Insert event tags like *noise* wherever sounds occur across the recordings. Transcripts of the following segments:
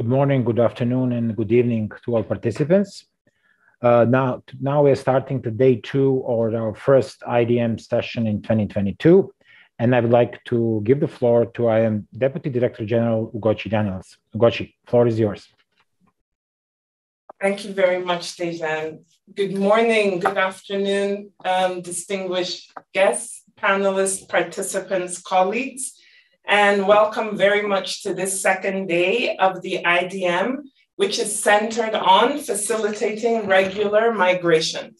Good morning, good afternoon, and good evening to all participants. Uh, now, now we're starting the day two or our first IDM session in 2022. And I would like to give the floor to IOM Deputy Director General Ugochi Daniels. Ugochi, floor is yours. Thank you very much, Dejan. Good morning, good afternoon, um, distinguished guests, panelists, participants, colleagues and welcome very much to this second day of the IDM, which is centered on facilitating regular migration.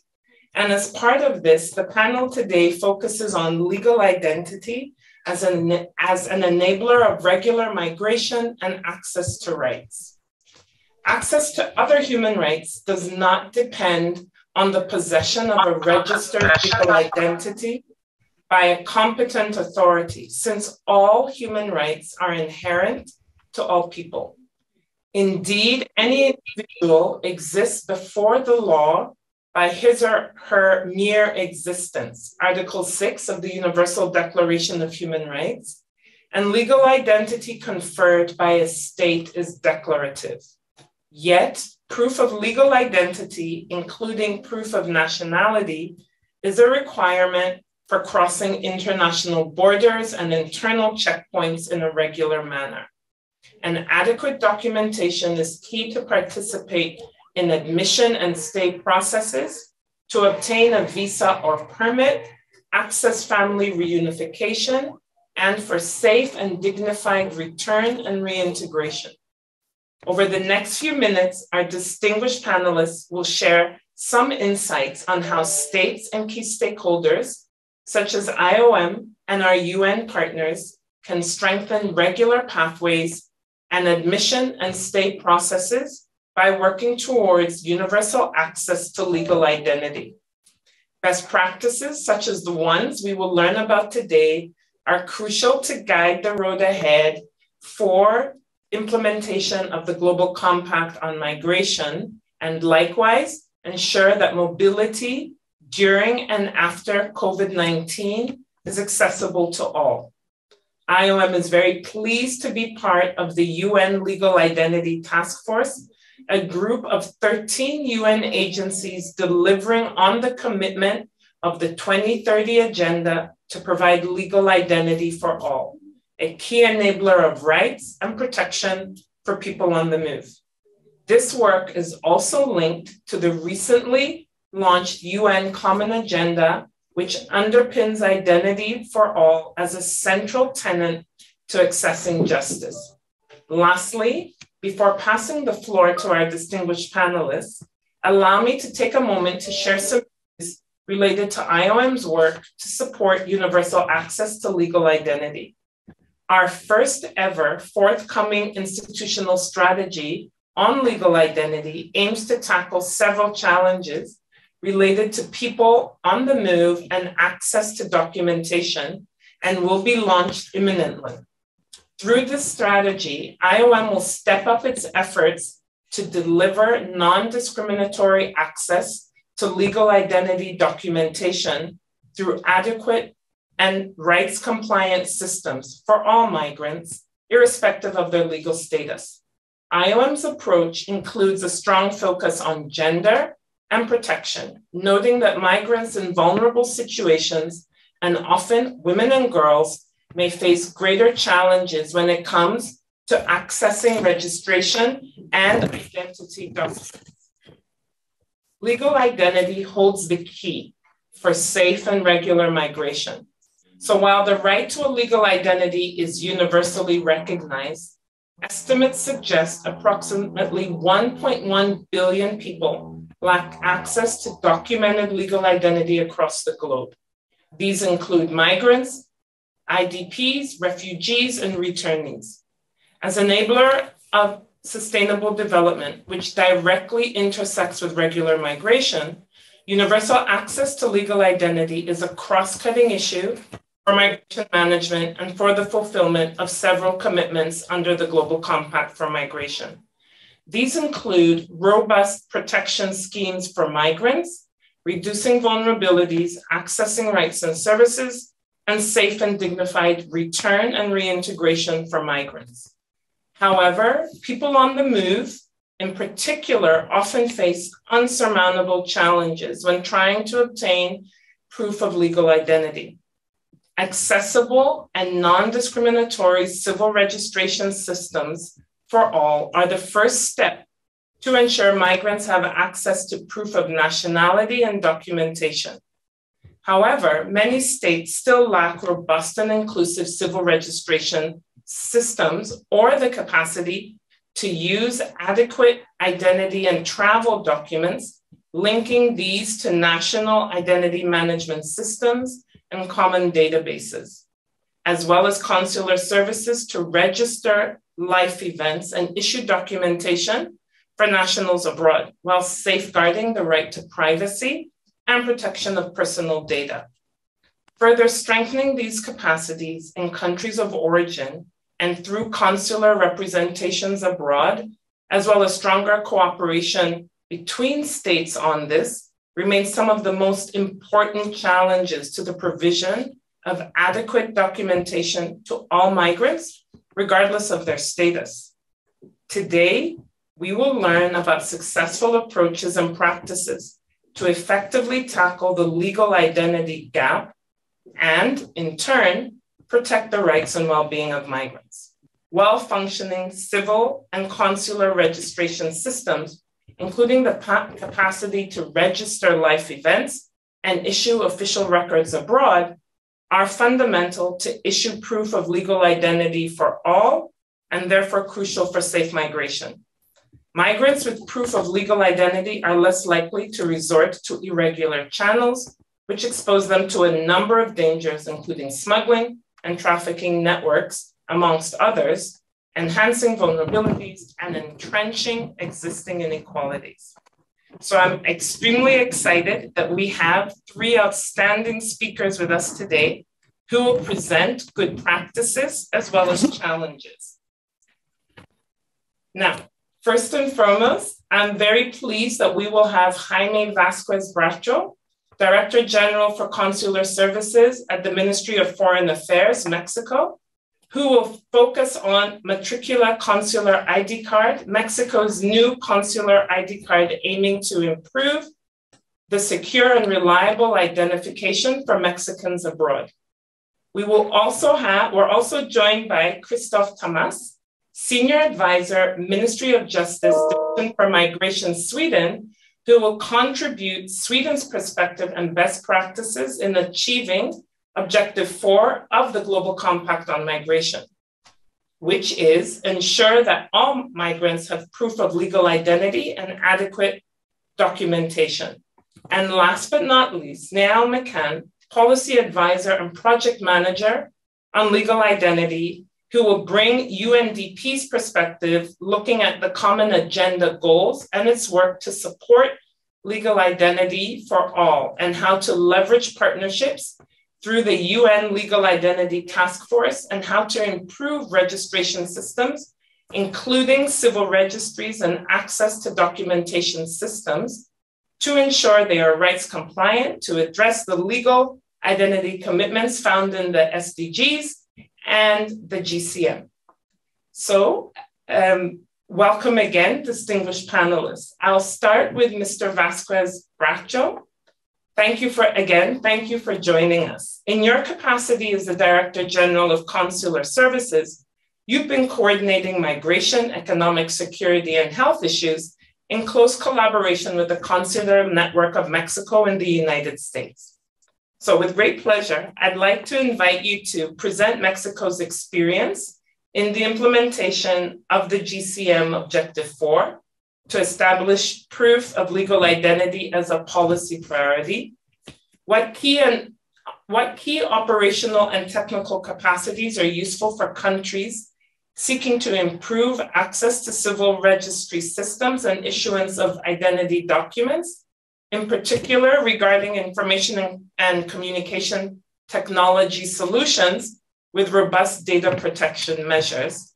And as part of this, the panel today focuses on legal identity as an, as an enabler of regular migration and access to rights. Access to other human rights does not depend on the possession of a registered legal identity by a competent authority, since all human rights are inherent to all people. Indeed, any individual exists before the law by his or her mere existence, Article 6 of the Universal Declaration of Human Rights, and legal identity conferred by a state is declarative. Yet, proof of legal identity, including proof of nationality, is a requirement for crossing international borders and internal checkpoints in a regular manner. And adequate documentation is key to participate in admission and stay processes, to obtain a visa or permit, access family reunification, and for safe and dignified return and reintegration. Over the next few minutes, our distinguished panelists will share some insights on how states and key stakeholders such as IOM and our UN partners, can strengthen regular pathways and admission and stay processes by working towards universal access to legal identity. Best practices, such as the ones we will learn about today, are crucial to guide the road ahead for implementation of the Global Compact on Migration, and likewise ensure that mobility during and after COVID 19 is accessible to all. IOM is very pleased to be part of the UN Legal Identity Task Force, a group of 13 UN agencies delivering on the commitment of the 2030 Agenda to provide legal identity for all, a key enabler of rights and protection for people on the move. This work is also linked to the recently launched UN Common Agenda, which underpins identity for all as a central tenet to accessing justice. Lastly, before passing the floor to our distinguished panelists, allow me to take a moment to share some news related to IOM's work to support universal access to legal identity. Our first ever forthcoming institutional strategy on legal identity aims to tackle several challenges related to people on the move and access to documentation and will be launched imminently. Through this strategy, IOM will step up its efforts to deliver non discriminatory access to legal identity documentation through adequate and rights compliant systems for all migrants, irrespective of their legal status. IOM's approach includes a strong focus on gender, and protection, noting that migrants in vulnerable situations, and often women and girls, may face greater challenges when it comes to accessing registration and identity documents. Legal identity holds the key for safe and regular migration. So while the right to a legal identity is universally recognized, estimates suggest approximately 1.1 billion people lack access to documented legal identity across the globe. These include migrants, IDPs, refugees, and returnees. As enabler of sustainable development, which directly intersects with regular migration, universal access to legal identity is a cross cutting issue for migration management and for the fulfillment of several commitments under the Global Compact for Migration. These include robust protection schemes for migrants, reducing vulnerabilities, accessing rights and services, and safe and dignified return and reintegration for migrants. However, people on the move, in particular, often face unsurmountable challenges when trying to obtain proof of legal identity. Accessible and non discriminatory civil registration systems for all are the first step to ensure migrants have access to proof of nationality and documentation. However, many states still lack robust and inclusive civil registration systems or the capacity to use adequate identity and travel documents, linking these to national identity management systems and common databases, as well as consular services to register life events and issue documentation for nationals abroad while safeguarding the right to privacy and protection of personal data. Further strengthening these capacities in countries of origin and through consular representations abroad, as well as stronger cooperation between states on this, remains some of the most important challenges to the provision of adequate documentation to all migrants, regardless of their status. Today, we will learn about successful approaches and practices to effectively tackle the legal identity gap and, in turn, protect the rights and well being of migrants. Well functioning civil and consular registration systems, including the capacity to register life events and issue official records abroad, are fundamental to issue proof of legal identity for all and therefore crucial for safe migration. Migrants with proof of legal identity are less likely to resort to irregular channels, which expose them to a number of dangers, including smuggling and trafficking networks, amongst others, enhancing vulnerabilities and entrenching existing inequalities. So I'm extremely excited that we have three outstanding speakers with us today who will present good practices as well as challenges. Now, First and foremost, I'm very pleased that we will have Jaime Vasquez Bracho, Director General for Consular Services at the Ministry of Foreign Affairs, Mexico, who will focus on Matricula Consular ID Card, Mexico's new consular ID card aiming to improve the secure and reliable identification for Mexicans abroad. We will also have, we're also joined by Kristof Tamas, Senior Advisor, Ministry of Justice, Division for Migration, Sweden, who will contribute Sweden's perspective and best practices in achieving Objective 4 of the Global Compact on Migration, which is ensure that all migrants have proof of legal identity and adequate documentation. And last but not least, Niall McCann, Policy Advisor and Project Manager on Legal Identity who will bring UNDP's perspective looking at the common agenda goals and its work to support legal identity for all and how to leverage partnerships through the UN Legal Identity Task Force and how to improve registration systems, including civil registries and access to documentation systems to ensure they are rights compliant to address the legal identity commitments found in the SDGs and the GCM. So, um, welcome again, distinguished panelists. I'll start with Mr. Vasquez Bracho. Thank you for, again, thank you for joining us. In your capacity as the Director General of Consular Services, you've been coordinating migration, economic security, and health issues in close collaboration with the Consular Network of Mexico and the United States. So, with great pleasure, I'd like to invite you to present Mexico's experience in the implementation of the GCM Objective 4 to establish proof of legal identity as a policy priority, what key and what key operational and technical capacities are useful for countries seeking to improve access to civil registry systems and issuance of identity documents in particular regarding information and communication technology solutions with robust data protection measures?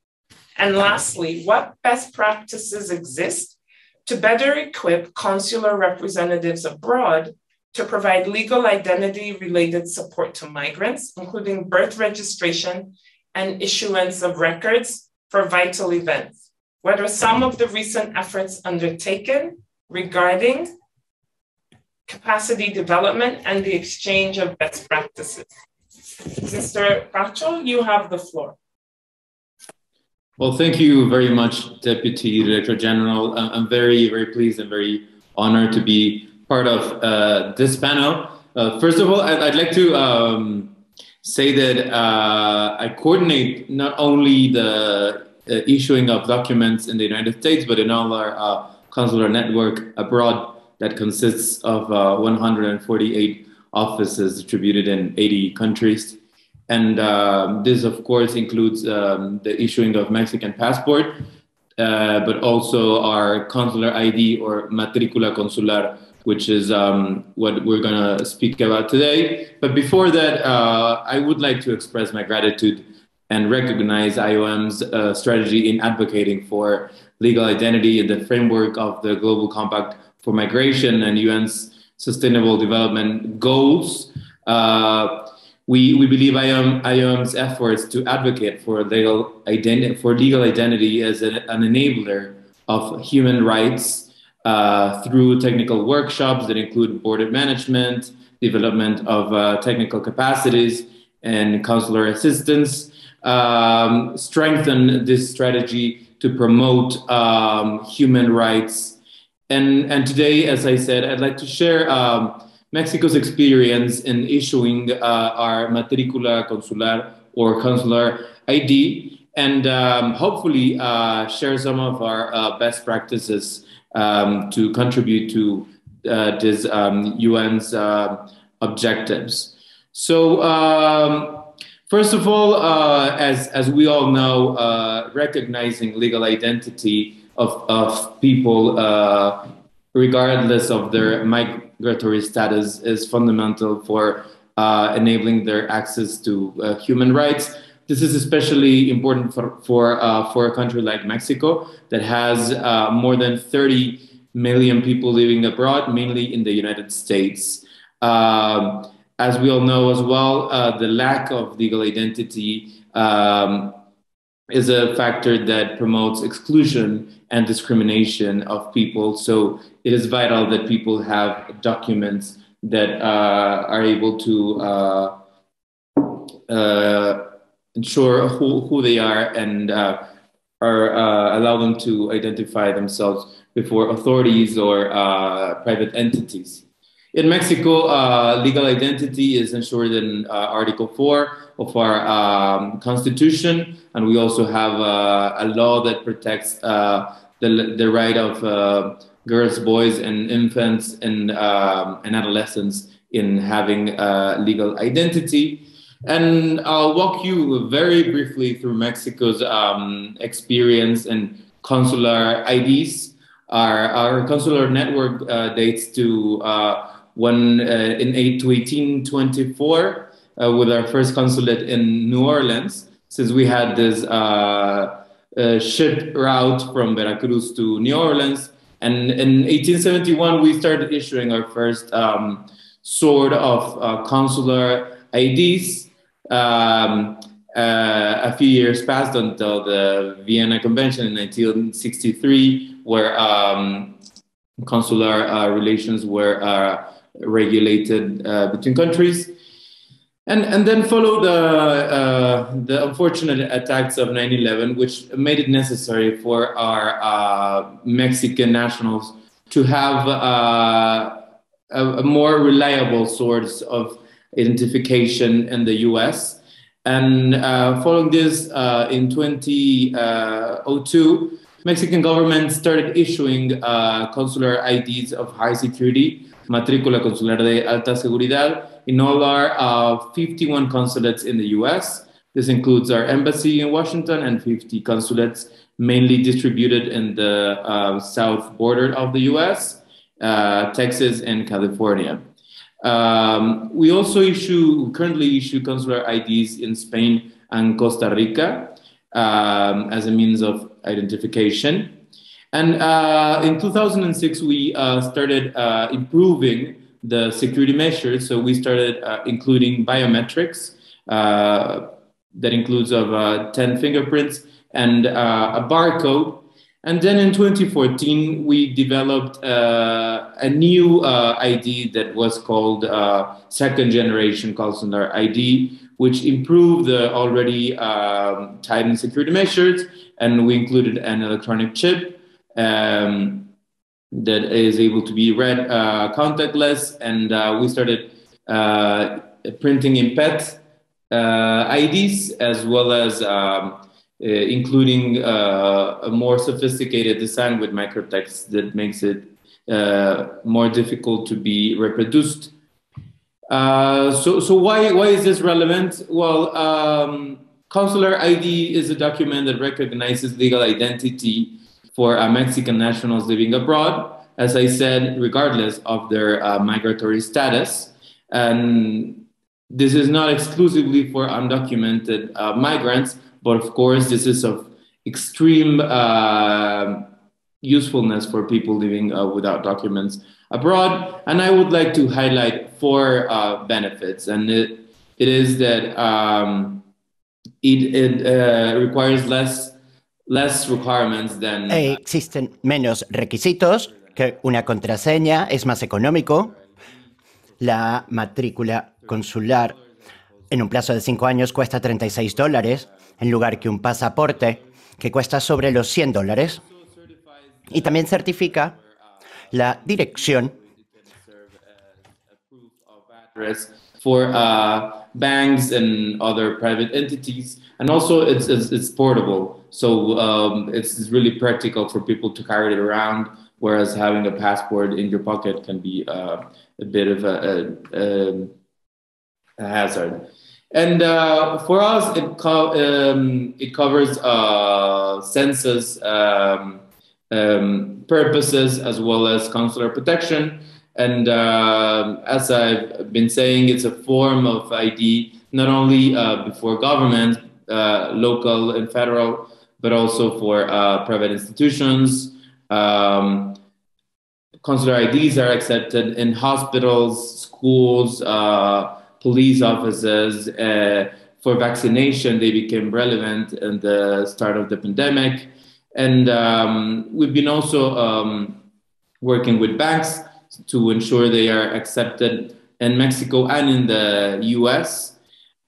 And lastly, what best practices exist to better equip consular representatives abroad to provide legal identity related support to migrants, including birth registration and issuance of records for vital events. What are some of the recent efforts undertaken regarding capacity development and the exchange of best practices? Mr. Bracho, you have the floor. Well, thank you very much, Deputy Director General. I'm very, very pleased and very honored to be part of uh, this panel. Uh, first of all, I'd, like to um, say that uh, I coordinate not only the issuing of documents in the United States, but in all our uh, consular network abroad that consists of uh, 148 offices distributed in 80 countries. And uh, this, of course, includes um, the issuing of Mexican passport, uh, but also our consular ID or matricula consular, which is um, what we're going to speak about today. But before that, uh, I would like to express my gratitude and recognize IOM's uh, strategy in advocating for legal identity in the framework of the Global Compact for Migration and UN's Sustainable Development Goals. Uh, we, we believe IOM, IOM's efforts to advocate for legal identity for legal identity as an, an enabler of human rights uh, through technical workshops that include border management, development of uh, technical capacities, and consular assistance. Um, strengthen this strategy to promote um, human rights. And, and today, as I said, I'd like to share um, Mexico's experience in issuing uh, our matricula consular or consular ID, and um, hopefully uh, share some of our uh, best practices um, to contribute to uh, this um, UN's uh, objectives. So, um, first of all, uh, as, as we all know, recognizing legal identity of, of people regardless of their migratory status, is fundamental for uh, enabling their access to uh, human rights. This is especially important for, for, uh, for a country like Mexico that has uh, more than 30 million people living abroad, mainly in the United States. Um, as we all know as well, uh, the lack of legal identity um, is a factor that promotes exclusion and discrimination of people. So it is vital that people have documents that uh, are able to uh, uh, ensure who, who they are and uh, are uh, allow them to identify themselves before authorities or uh, private entities. In Mexico, legal identity is ensured in Article 4 of our um, constitution, and we also have a law that protects the, the right of girls, boys, and infants and, um, and adolescents in having legal identity. And I'll walk you very briefly through Mexico's um, experience and consular IDs. Our, our consular network uh, dates to uh, one uh, in 8 to 1824 uh, with our first consulate in New Orleans, since we had this uh, uh, ship route from Veracruz to New Orleans. And in 1871, we started issuing our first um, sort of uh, consular IDs. Um, uh, a few years passed until the Vienna Convention in 1963, where um, consular uh, relations were regulated between countries. And, and then followed uh, the unfortunate attacks of 9 11, which made it necessary for our uh, Mexican nationals to have uh, a, a, more reliable source of identification in the US. And uh, following this, uh, in 2002, Mexican government started issuing uh, consular IDs of high security, matrícula consular de alta seguridad, in all our uh, 51 consulates in the US. This includes our embassy in Washington and 50 consulates mainly distributed in the uh, south border of the US, uh, Texas, and California. Um, we also issue, currently issue consular IDs in Spain and Costa Rica um, as a means of identification. And uh, in 2006, we uh, started uh, improving the security measures. So we started uh, including biometrics uh, that includes of uh, 10 fingerprints and a barcode. And then in 2014, we developed a new ID that was called second generation consular ID, which improved the already um, tightened security measures. And we included an electronic chip um, that is able to be read uh, contactless. And uh, we started uh, printing in PET IDs as well as um, uh, including uh, a more sophisticated design with microtext that makes it uh, more difficult to be reproduced. so, so why, why is this relevant? Well, um, consular ID is a document that recognizes legal identity for uh, Mexican nationals living abroad, as I said, regardless of their uh, migratory status. And this is not exclusively for undocumented uh, migrants, but of course, this is of extreme usefulness for people living uh, without documents abroad. And I would like to highlight four uh, benefits. And it, it is that um, it, it uh, requires less, less requirements than... Existen menos requisitos que una contraseña, es más económico. La matrícula consular en un plazo de cinco años cuesta 36 dólares en lugar que un pasaporte que cuesta sobre los 100 dólares. Y también certifica la dirección for uh, banks and other private entities. And also it's, it's, it's portable. So um, it's really practical for people to carry it around, whereas having a passport in your pocket can be uh, a bit of a, a, a hazard. And uh, for us, it, co um, it covers uh, census um, um, purposes as well as consular protection. And uh, as I've been saying, it's a form of ID not only uh, before government, uh, local and federal, but also for uh, private institutions. Um, consular IDs are accepted in hospitals, schools, police officers uh, for vaccination. They became relevant in the start of the pandemic. And um, we've been also um, working with banks to ensure they are accepted in Mexico and in the US.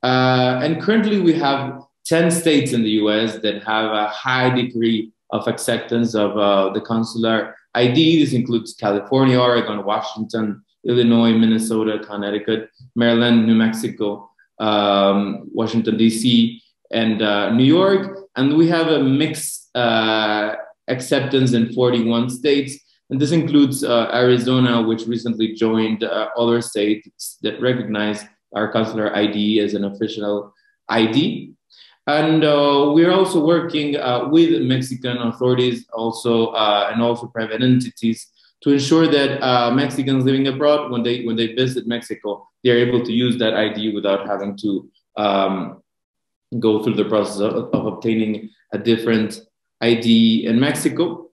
Uh, and currently, we have 10 states in the US that have a high degree of acceptance of uh, the consular ID. This includes California, Oregon, Washington, Illinois, Minnesota, Connecticut, Maryland, New Mexico, um, Washington, D.C., and uh, New York. And we have a mixed uh, acceptance in 41 states. And this includes uh, Arizona, which recently joined uh, other states that recognize our consular ID as an official ID. And uh, we're also working uh, with Mexican authorities also and also private entities to ensure that uh, Mexicans living abroad, when they when they visit Mexico, they're able to use that ID without having to um, go through the process of, of, obtaining a different ID in Mexico.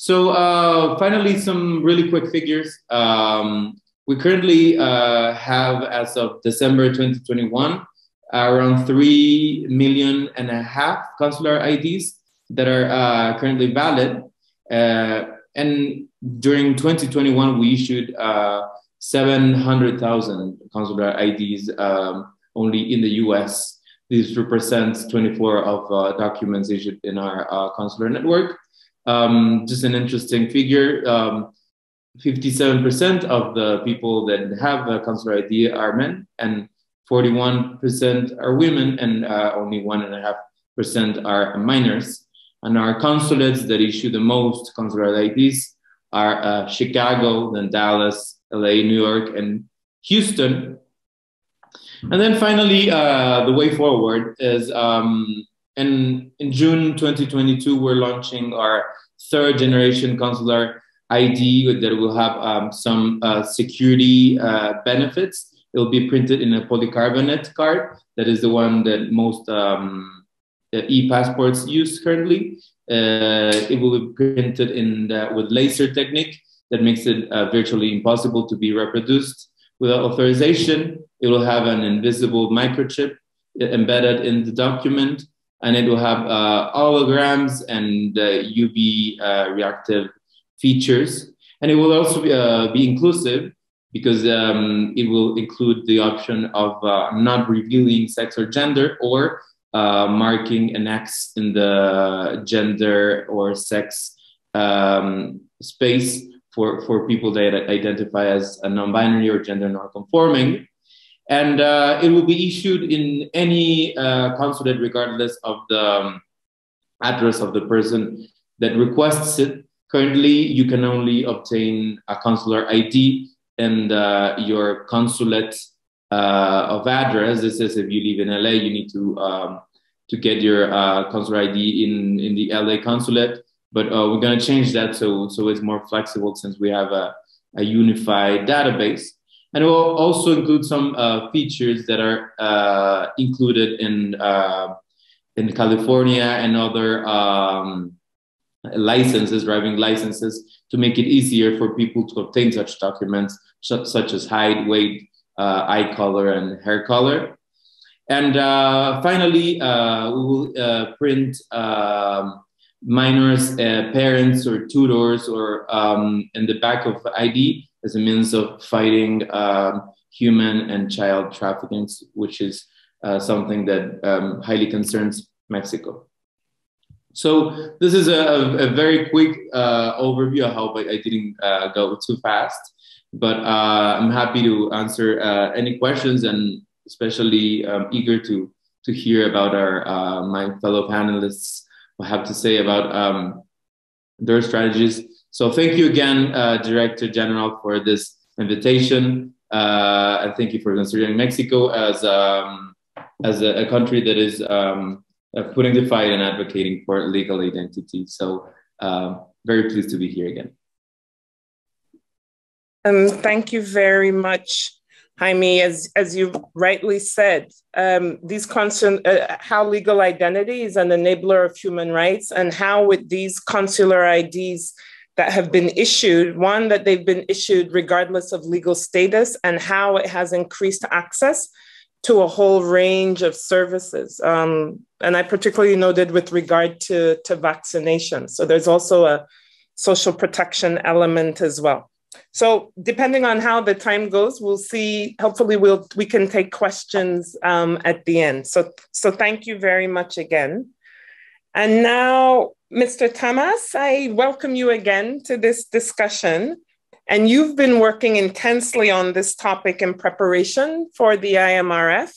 So uh, finally, some really quick figures. Um, we currently uh, have, as of December 2021, around three million and a half consular IDs that are uh, currently valid. Uh, and during 2021, we issued uh, 700,000 consular IDs um, only in the US. This represents 24 of uh, documents issued in our consular network. Um, just an interesting figure. 57% um, of the people that have a consular ID are men, and 41% are women, and uh, only 1.5% are minors. And our consulates that issue the most consular IDs are uh, Chicago, then Dallas, LA, New York, and Houston. And then finally, uh, the way forward is um, in, in June 2022, we're launching our third generation consular ID that will have um, some uh, security uh, benefits. It will be printed in a polycarbonate card. That is the one that most um, e-passports use currently. Uh, it will be printed in the, with laser technique that makes it uh, virtually impossible to be reproduced. Without authorization, it will have an invisible microchip embedded in the document. And it will have uh, holograms and UV uh, reactive features. And it will also be, uh, be inclusive because um, it will include the option of uh, not revealing sex or gender or uh, marking an X in the gender or sex um, space for, for people that identify as a non-binary or gender non-conforming. And uh, it will be issued in any uh, consulate regardless of the um, address of the person that requests it. Currently, you can only obtain a consular ID and uh, your consulate uh, of address. This is if you live in LA, you need to um, to get your uh, consular ID in in the LA consulate. But uh, we're going to change that so so it's more flexible since we have a, a unified database. And it will also include some uh, features that are uh, included in in California and other um, licenses, driving licenses, to make it easier for people to obtain such documents, such as height, weight, uh, eye color, and hair color. And uh, finally, uh, we will uh, print um, minors' uh, parents or tutors or um, in the back of ID as a means of fighting um, human and child trafficking, which is uh, something that um, highly concerns Mexico. So this is a, a very quick uh, overview. I hope I, I didn't uh, go too fast, but uh, I'm happy to answer uh, any questions and especially um, eager to to hear about our uh, my fellow panelists what have to say about um, their strategies. So thank you again, uh, Director General, for this invitation, and thank you for considering Mexico as um, as a, a, country that is um, uh, putting the fight and advocating for legal identity. So uh, very pleased to be here again. Um, thank you very much, Jaime. As, as you rightly said, um, these concern, uh, how legal identity is an enabler of human rights and how with these consular IDs that have been issued, one, that they've been issued regardless of legal status and how it has increased access to a whole range of services. Um, and I particularly noted with regard to, to vaccination. So there's also a social protection element as well. So depending on how the time goes, we'll see. Hopefully, we'll we can take questions um, at the end. So so thank you very much again. And now, Mr. Tamas, I welcome you again to this discussion. And you've been working intensely on this topic in preparation for the IMRF,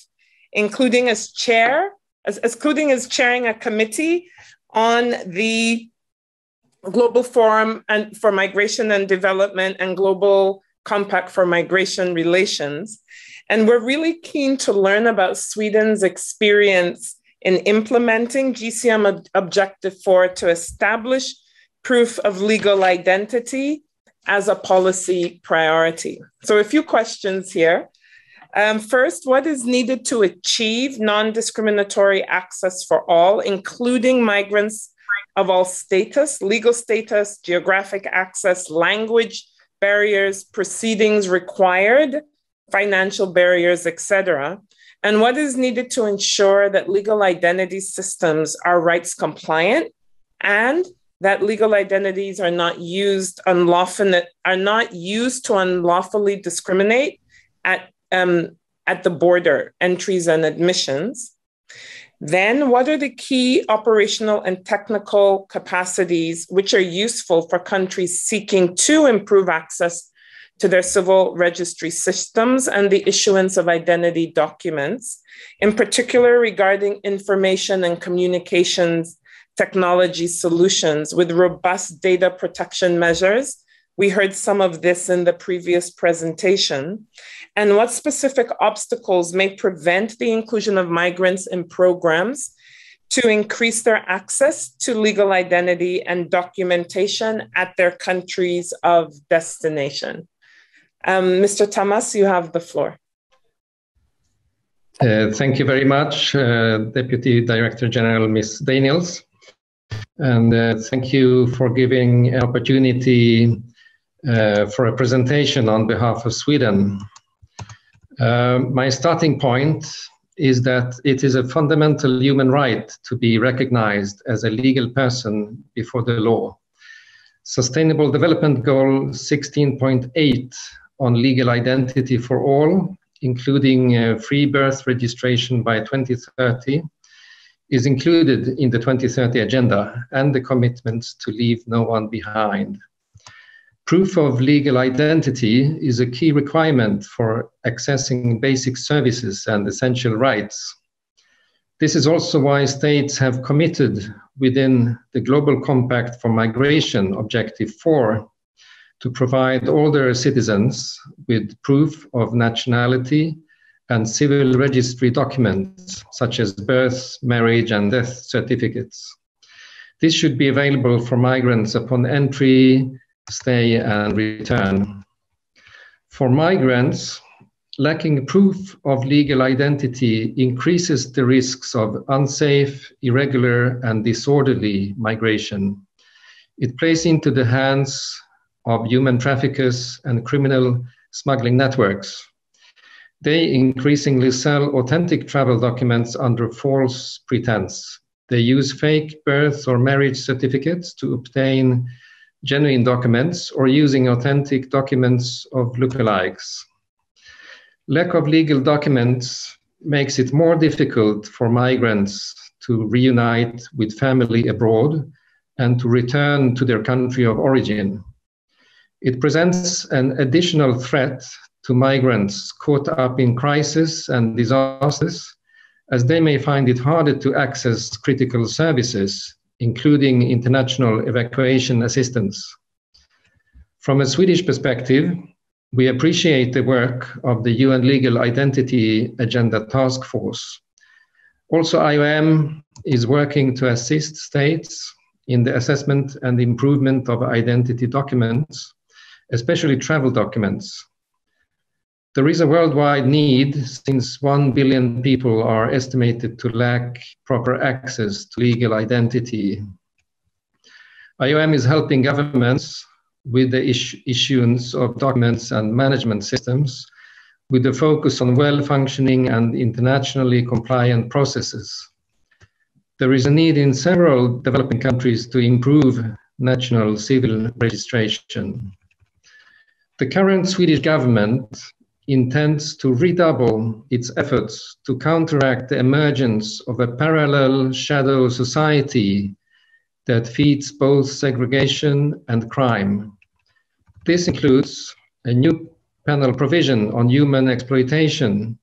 including as chair, as, including as chairing a committee on the Global Forum and for Migration and Development and Global Compact for Migration Relations. And we're really keen to learn about Sweden's experience in implementing GCM Objective 4 to establish proof of legal identity as a policy priority. So, a few questions here. Um, first, what is needed to achieve non discriminatory access for all, including migrants of all status, legal status, geographic access, language barriers, proceedings required, financial barriers, etc. And what is needed to ensure that legal identity systems are rights compliant and that legal identities are not used unlawfully are not used to unlawfully discriminate at um, at the border entries and admissions. Then, what are the key operational and technical capacities which are useful for countries seeking to improve access to their civil registry systems and the issuance of identity documents, in particular regarding information and communications technology solutions with robust data protection measures. We heard some of this in the previous presentation. And what specific obstacles may prevent the inclusion of migrants in programs to increase their access to legal identity and documentation at their countries of destination? Um, Mr. Tamas, you have the floor. Uh, thank you very much, uh, Deputy Director General Ms. Daniels. And uh, thank you for giving an opportunity uh, for a presentation on behalf of Sweden. Uh, my starting point is that it is a fundamental human right to be recognized as a legal person before the law. Sustainable Development Goal 16.8 on legal identity for all, including uh, free birth registration by 2030, is included in the 2030 agenda and the commitments to leave no one behind. Proof of legal identity is a key requirement for accessing basic services and essential rights. This is also why states have committed within the Global Compact for Migration, Objective 4, to provide all their citizens with proof of nationality and civil registry documents such as birth, marriage, and death certificates. This should be available for migrants upon entry, stay, and return. For migrants, lacking proof of legal identity increases the risks of unsafe, irregular, and disorderly migration. It plays into the hands of human traffickers and criminal smuggling networks. They increasingly sell authentic travel documents under false pretense. They use fake birth or marriage certificates to obtain genuine documents or using authentic documents of lookalikes. Lack of legal documents makes it more difficult for migrants to reunite with family abroad and to return to their country of origin. It presents an additional threat to migrants caught up in crisis and disasters, as they may find it harder to access critical services, including international evacuation assistance. From a Swedish perspective, we appreciate the work of the UN Legal Identity Agenda Task Force. Also, IOM is working to assist states in the assessment and improvement of identity documents, especially travel documents. There is a worldwide need since 1 billion people are estimated to lack proper access to legal identity. IOM is helping governments with the issuance of documents and management systems with a focus on well-functioning and internationally compliant processes. There is a need in several developing countries to improve national civil registration. The current Swedish government intends to redouble its efforts to counteract the emergence of a parallel shadow society that feeds both segregation and crime. This includes a new penal provision on human exploitation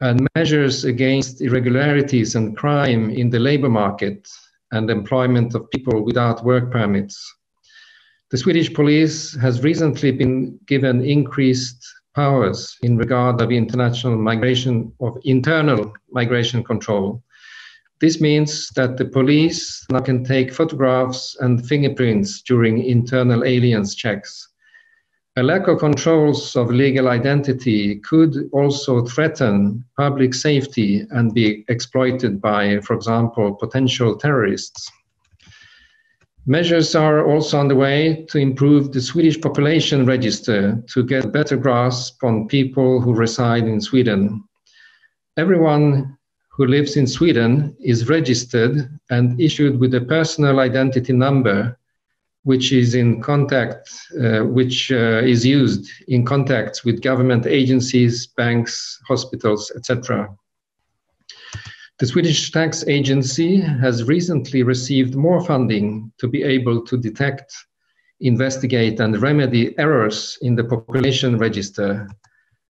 and measures against irregularities and crime in the labor market and employment of people without work permits. The Swedish police has recently been given increased powers in regard of international migration of internal migration control this means that the police now can take photographs and fingerprints during internal aliens checks. A lack of controls of legal identity could also threaten public safety and be exploited by, for example, potential terrorists. Measures are also on the way to improve the Swedish population register to get a better grasp on people who reside in Sweden. Everyone who lives in Sweden is registered and issued with a personal identity number, which is in contact, uh, which uh, is used in contacts with government agencies, banks, hospitals, etc. The Swedish Tax Agency has recently received more funding to be able to detect, investigate, and remedy errors in the population register.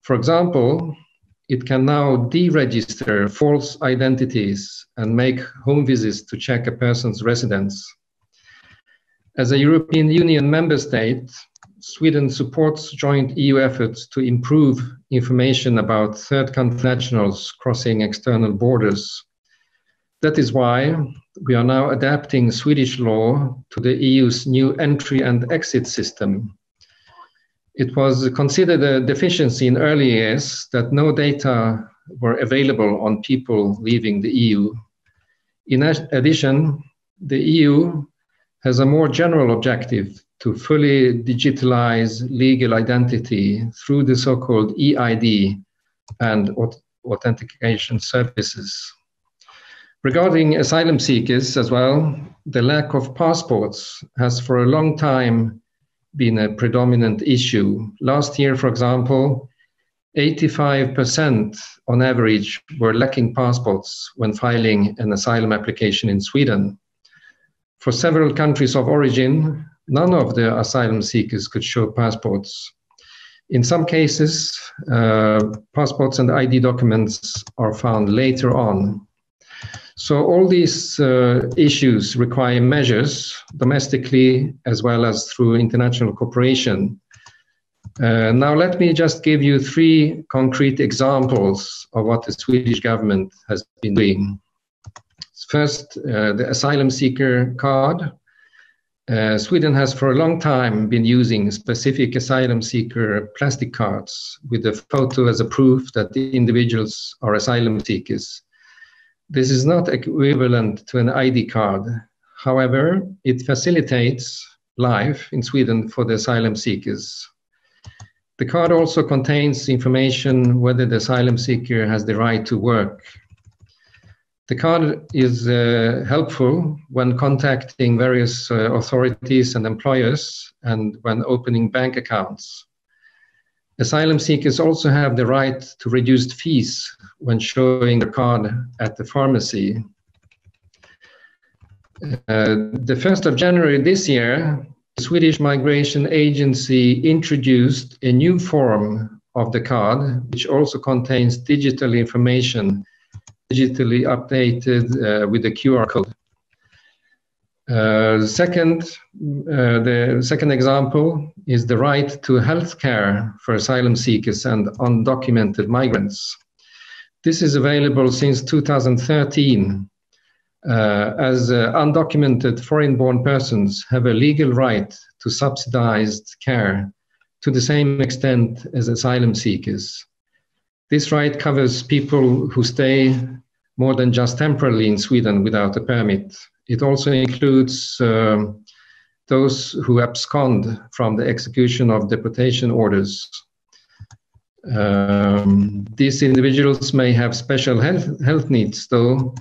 For example, it can now deregister false identities and make home visits to check a person's residence. As a European Union member state, Sweden supports joint EU efforts to improve information about third country nationals crossing external borders. That is why we are now adapting Swedish law to the EU's new entry and exit system it was considered a deficiency in early years that no data were available on people leaving the EU. In addition, the EU has a more general objective to fully digitalize legal identity through the so called EID and authentication services. Regarding asylum seekers as well, the lack of passports has for a long time been a predominant issue. Last year, for example, 85% on average were lacking passports when filing an asylum application in Sweden. For several countries of origin, none of the asylum seekers could show passports. In some cases, uh, passports and ID documents are found later on so all these uh, issues require measures domestically as well as through international cooperation. Uh, now let me just give you three concrete examples of what the Swedish government has been doing. First, uh, the asylum seeker card. Uh, Sweden has for a long time been using specific asylum seeker plastic cards with a photo as a proof that the individuals are asylum seekers. This is not equivalent to an ID card. However, it facilitates life in Sweden for the asylum seekers. The card also contains information whether the asylum seeker has the right to work. The card is uh, helpful when contacting various uh, authorities and employers and when opening bank accounts. Asylum seekers also have the right to reduced fees when showing the card at the pharmacy. Uh, the 1st of January this year, the Swedish Migration Agency introduced a new form of the card, which also contains digital information, digitally updated uh, with a QR code. Uh, second, uh, the second example is the right to health care for asylum seekers and undocumented migrants. This is available since 2013, uh, as uh, undocumented foreign born persons have a legal right to subsidized care to the same extent as asylum seekers. This right covers people who stay more than just temporarily in Sweden without a permit it also includes um, those who abscond from the execution of deportation orders. Um, these individuals may have special health, health needs, though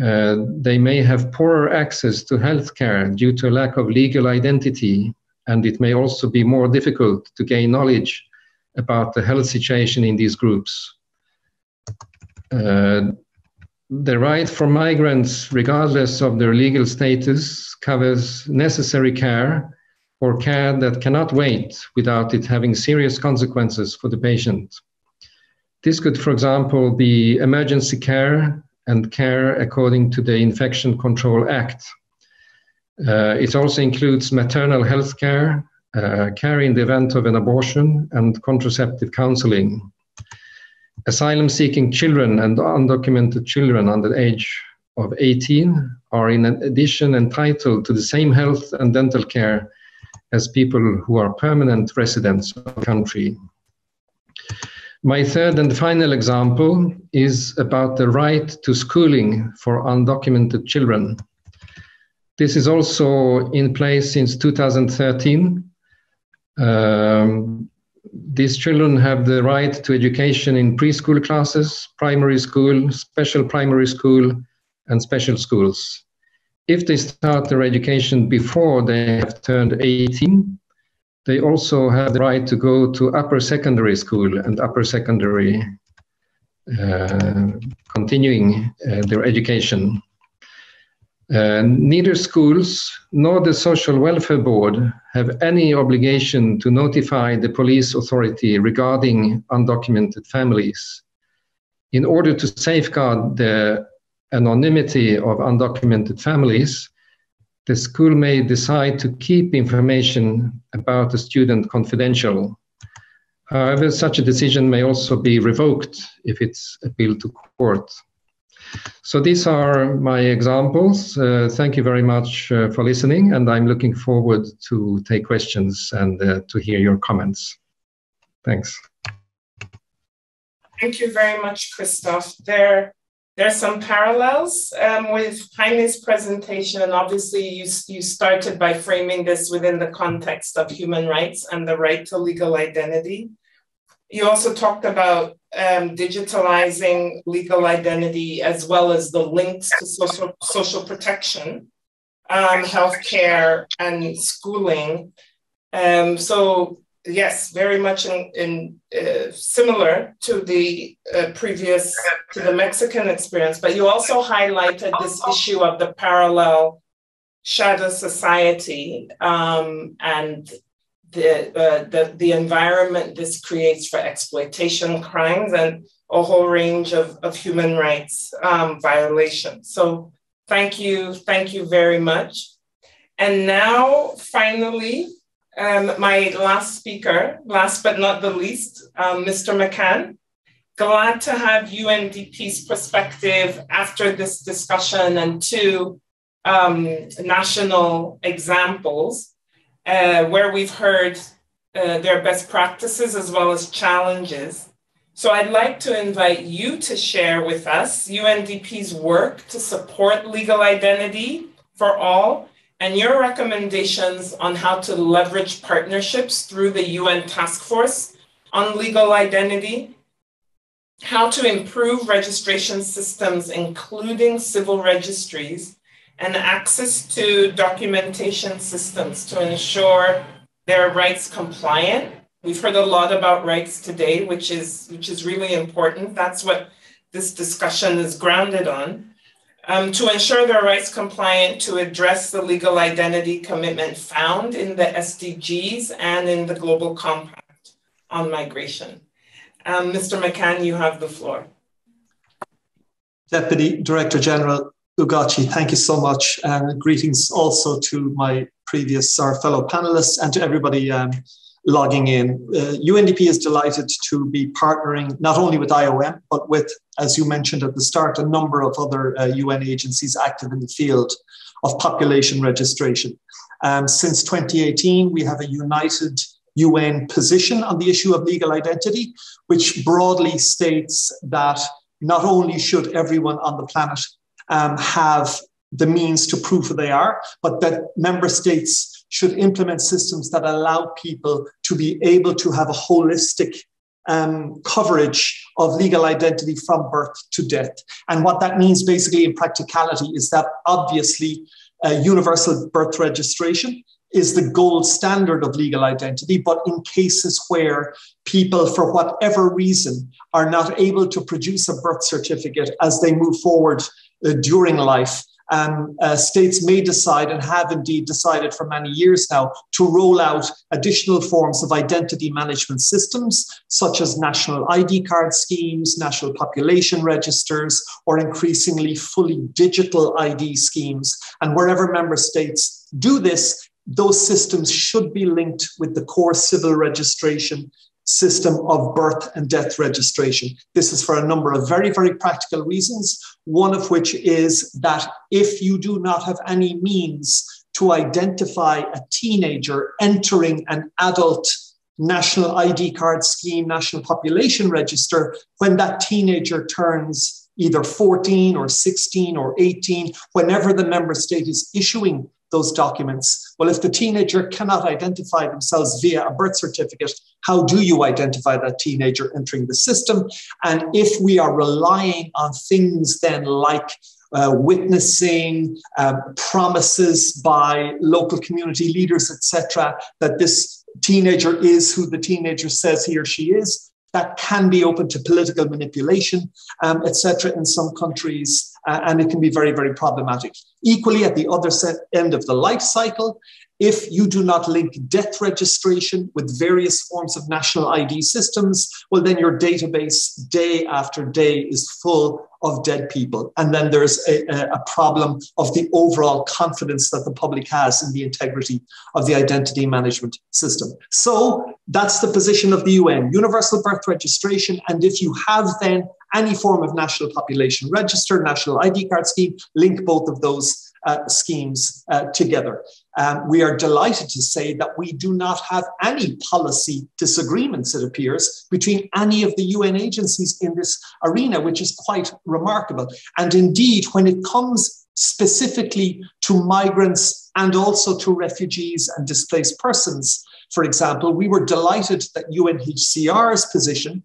uh, they may have poorer access to health care due to a lack of legal identity, and it may also be more difficult to gain knowledge about the health situation in these groups. Uh, the right for migrants, regardless of their legal status, covers necessary care or care that cannot wait without it having serious consequences for the patient. This could, for example, be emergency care and care according to the Infection Control Act. Uh, it also includes maternal health care, uh, care in the event of an abortion, and contraceptive counseling asylum seeking children and undocumented children under the age of 18 are in addition entitled to the same health and dental care as people who are permanent residents of the country. My third and final example is about the right to schooling for undocumented children. This is also in place since 2013. Um, these children have the right to education in preschool classes, primary school, special primary school, and special schools. If they start their education before they have turned 18, they also have the right to go to upper secondary school and upper secondary uh, continuing uh, their education. Uh, neither schools nor the Social Welfare Board have any obligation to notify the police authority regarding undocumented families. In order to safeguard the anonymity of undocumented families, the school may decide to keep information about the student confidential. However, such a decision may also be revoked if it's appealed to court. So these are my examples. Uh, thank you very much uh, for listening, and I'm looking forward to take questions and uh, to hear your comments. Thanks. Thank you very much, Kristof. There, there are some parallels um, with Heine's presentation, and obviously you, you started by framing this within the context of human rights and the right to legal identity. You also talked about um, digitalizing legal identity as well as the links to social, social protection, um, healthcare, and schooling. Um, so yes, very much in, in uh, similar to the uh, previous to the Mexican experience. But you also highlighted this issue of the parallel shadow society um, and the, uh, the the environment this creates for exploitation crimes and a whole range of, of human rights um, violations. So thank you, thank you very much. And now, finally, um, my last speaker, last but not the least, um, Mr. McCann. Glad to have UNDP's perspective after this discussion and two um, national examples uh, where we've heard uh, their best practices as well as challenges. So I'd like to invite you to share with us UNDP's work to support legal identity for all and your recommendations on how to leverage partnerships through the UN Task Force on Legal Identity, how to improve registration systems, including civil registries, and access to documentation systems to ensure they're rights compliant. We've heard a lot about rights today, which is, which is really important. That's what this discussion is grounded on um, to ensure their rights compliant to address the legal identity commitment found in the SDGs and in the Global Compact on Migration. Um, Mr. McCann, you have the floor. Deputy Director General Ugochi, thank you so much. And greetings also to my previous, our fellow panelists and to everybody um, logging in. Uh, UNDP is delighted to be partnering not only with IOM, but with, as you mentioned at the start, a number of other uh, UN agencies active in the field of population registration. Um, since 2018, we have a united UN position on the issue of legal identity, which broadly states that not only should everyone on the planet um, have the means to prove who they are, but that member states should implement systems that allow people to be able to have a holistic um, coverage of legal identity from birth to death. And what that means basically in practicality is that obviously uh, universal birth registration is the gold standard of legal identity. But in cases where people, for whatever reason, are not able to produce a birth certificate as they move forward during life, um, uh, states may decide and have indeed decided for many years now to roll out additional forms of identity management systems, such as national ID card schemes, national population registers, or increasingly fully digital ID schemes. And wherever member states do this, those systems should be linked with the core civil registration system of birth and death registration. This is for a number of very, very practical reasons. One of which is that if you do not have any means to identify a teenager entering an adult national ID card scheme, national population register, when that teenager turns either 14 or 16 or 18, whenever the member state is issuing those documents. Well, if the teenager cannot identify themselves via a birth certificate, how do you identify that teenager entering the system? And if we are relying on things then like uh, witnessing uh, promises by local community leaders, etc., that this teenager is who the teenager says he or she is, that can be open to political manipulation, um, etc. In some countries, uh, and it can be very, very problematic. Equally, at the other end of the life cycle, if you do not link death registration with various forms of national ID systems, well, then your database day after day is full of dead people. And then there's a, a, problem of the overall confidence that the public has in the integrity of the identity management system. So that's the position of the UN universal birth registration. And if you have then any form of national population register, national ID card scheme, link both of those uh, schemes uh, together. Um, we are delighted to say that we do not have any policy disagreements, it appears, between any of the UN agencies in this arena, which is quite remarkable. And indeed, when it comes specifically to migrants and also to refugees and displaced persons, for example, we were delighted that UNHCR's position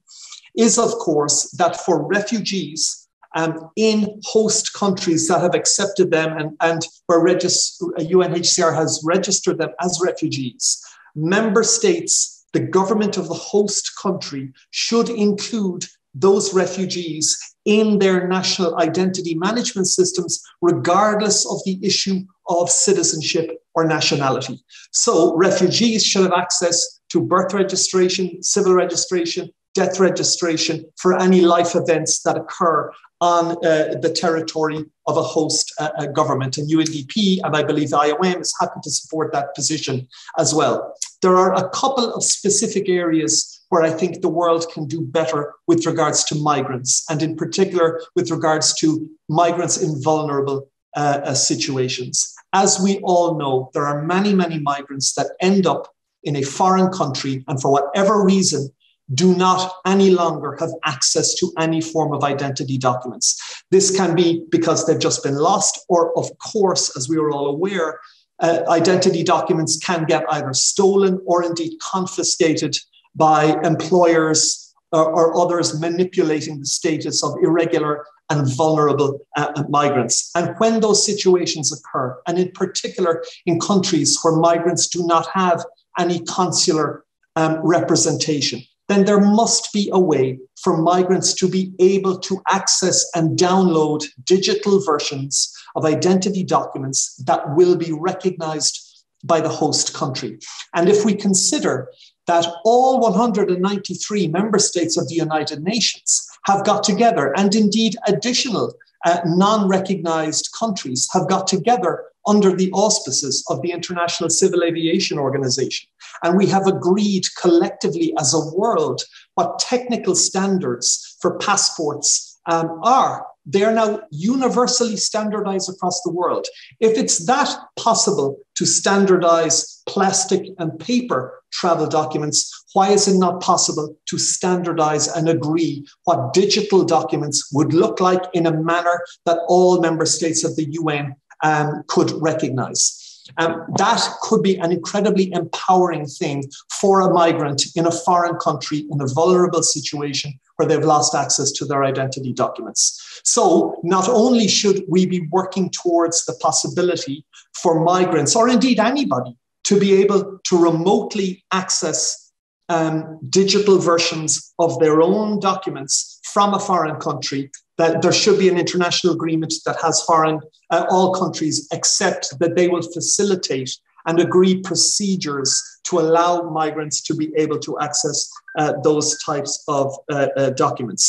is, of course, that for refugees um, in host countries that have accepted them and, and where UNHCR has registered them as refugees, member states, the government of the host country, should include those refugees in their national identity management systems, regardless of the issue of citizenship or nationality. So, refugees should have access to birth registration, civil registration, death registration for any life events that occur on uh, the territory of a host uh, uh government. And UNDP, and I believe IOM, is happy to support that position as well. There are a couple of specific areas where I think the world can do better with regards to migrants, and in particular with regards to migrants in vulnerable uh, uh situations. As we all know, there are many, many migrants that end up in a foreign country and for whatever reason do not any longer have access to any form of identity documents. This can be because they've just been lost, or, of course, as we are all aware, uh, identity documents can get either stolen or indeed confiscated by employers or, or others manipulating the status of irregular and vulnerable uh, migrants. And when those situations occur, and in particular in countries where migrants do not have any consular um, representation, then there must be a way for migrants to be able to access and download digital versions of identity documents that will be recognized by the host country. And if we consider that all 193 member states of the United Nations have got together, and indeed additional uh, non recognized countries have got together under the auspices of the International Civil Aviation Organization. And we have agreed collectively as a world what technical standards for passports um, are. They are now universally standardized across the world. If it's that possible to standardize plastic and paper travel documents, why is it not possible to standardize and agree what digital documents would look like in a manner that all member states of the UN um, could recognize. Um, that could be an incredibly empowering thing for a migrant in a foreign country in a vulnerable situation where they've lost access to their identity documents. So, not only should we be working towards the possibility for migrants, or indeed anybody, to be able to remotely access um, digital versions of their own documents from a foreign country that there should be an international agreement that has foreign, uh, all countries accept that they will facilitate and agree procedures to allow migrants to be able to access uh, those types of uh, uh documents.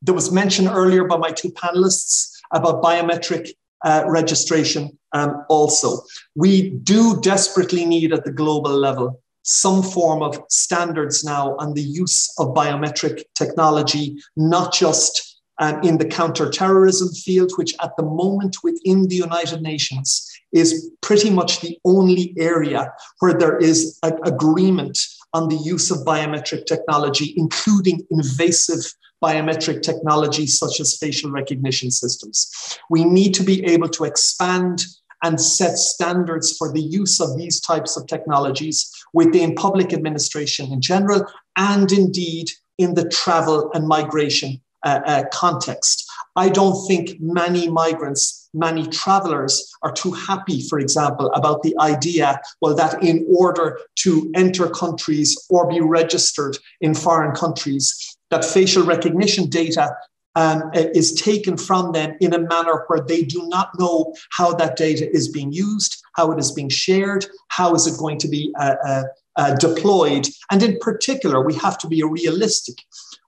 There was mention earlier by my two panelists about biometric uh, registration um, also. We do desperately need at the global level some form of standards now on the use of biometric technology, not just um, in the counterterrorism field, which at the moment within the United Nations is pretty much the only area where there is an agreement on the use of biometric technology, including invasive biometric technology such as facial recognition systems. We need to be able to expand and set standards for the use of these types of technologies within public administration in general, and indeed in the travel and migration uh, uh, context. I don't think many migrants, many travelers are too happy, for example, about the idea, well, that in order to enter countries or be registered in foreign countries, that facial recognition data um, is taken from them in a manner where they do not know how that data is being used, how it is being shared, how is it going to be uh, uh, deployed. And in particular, we have to be realistic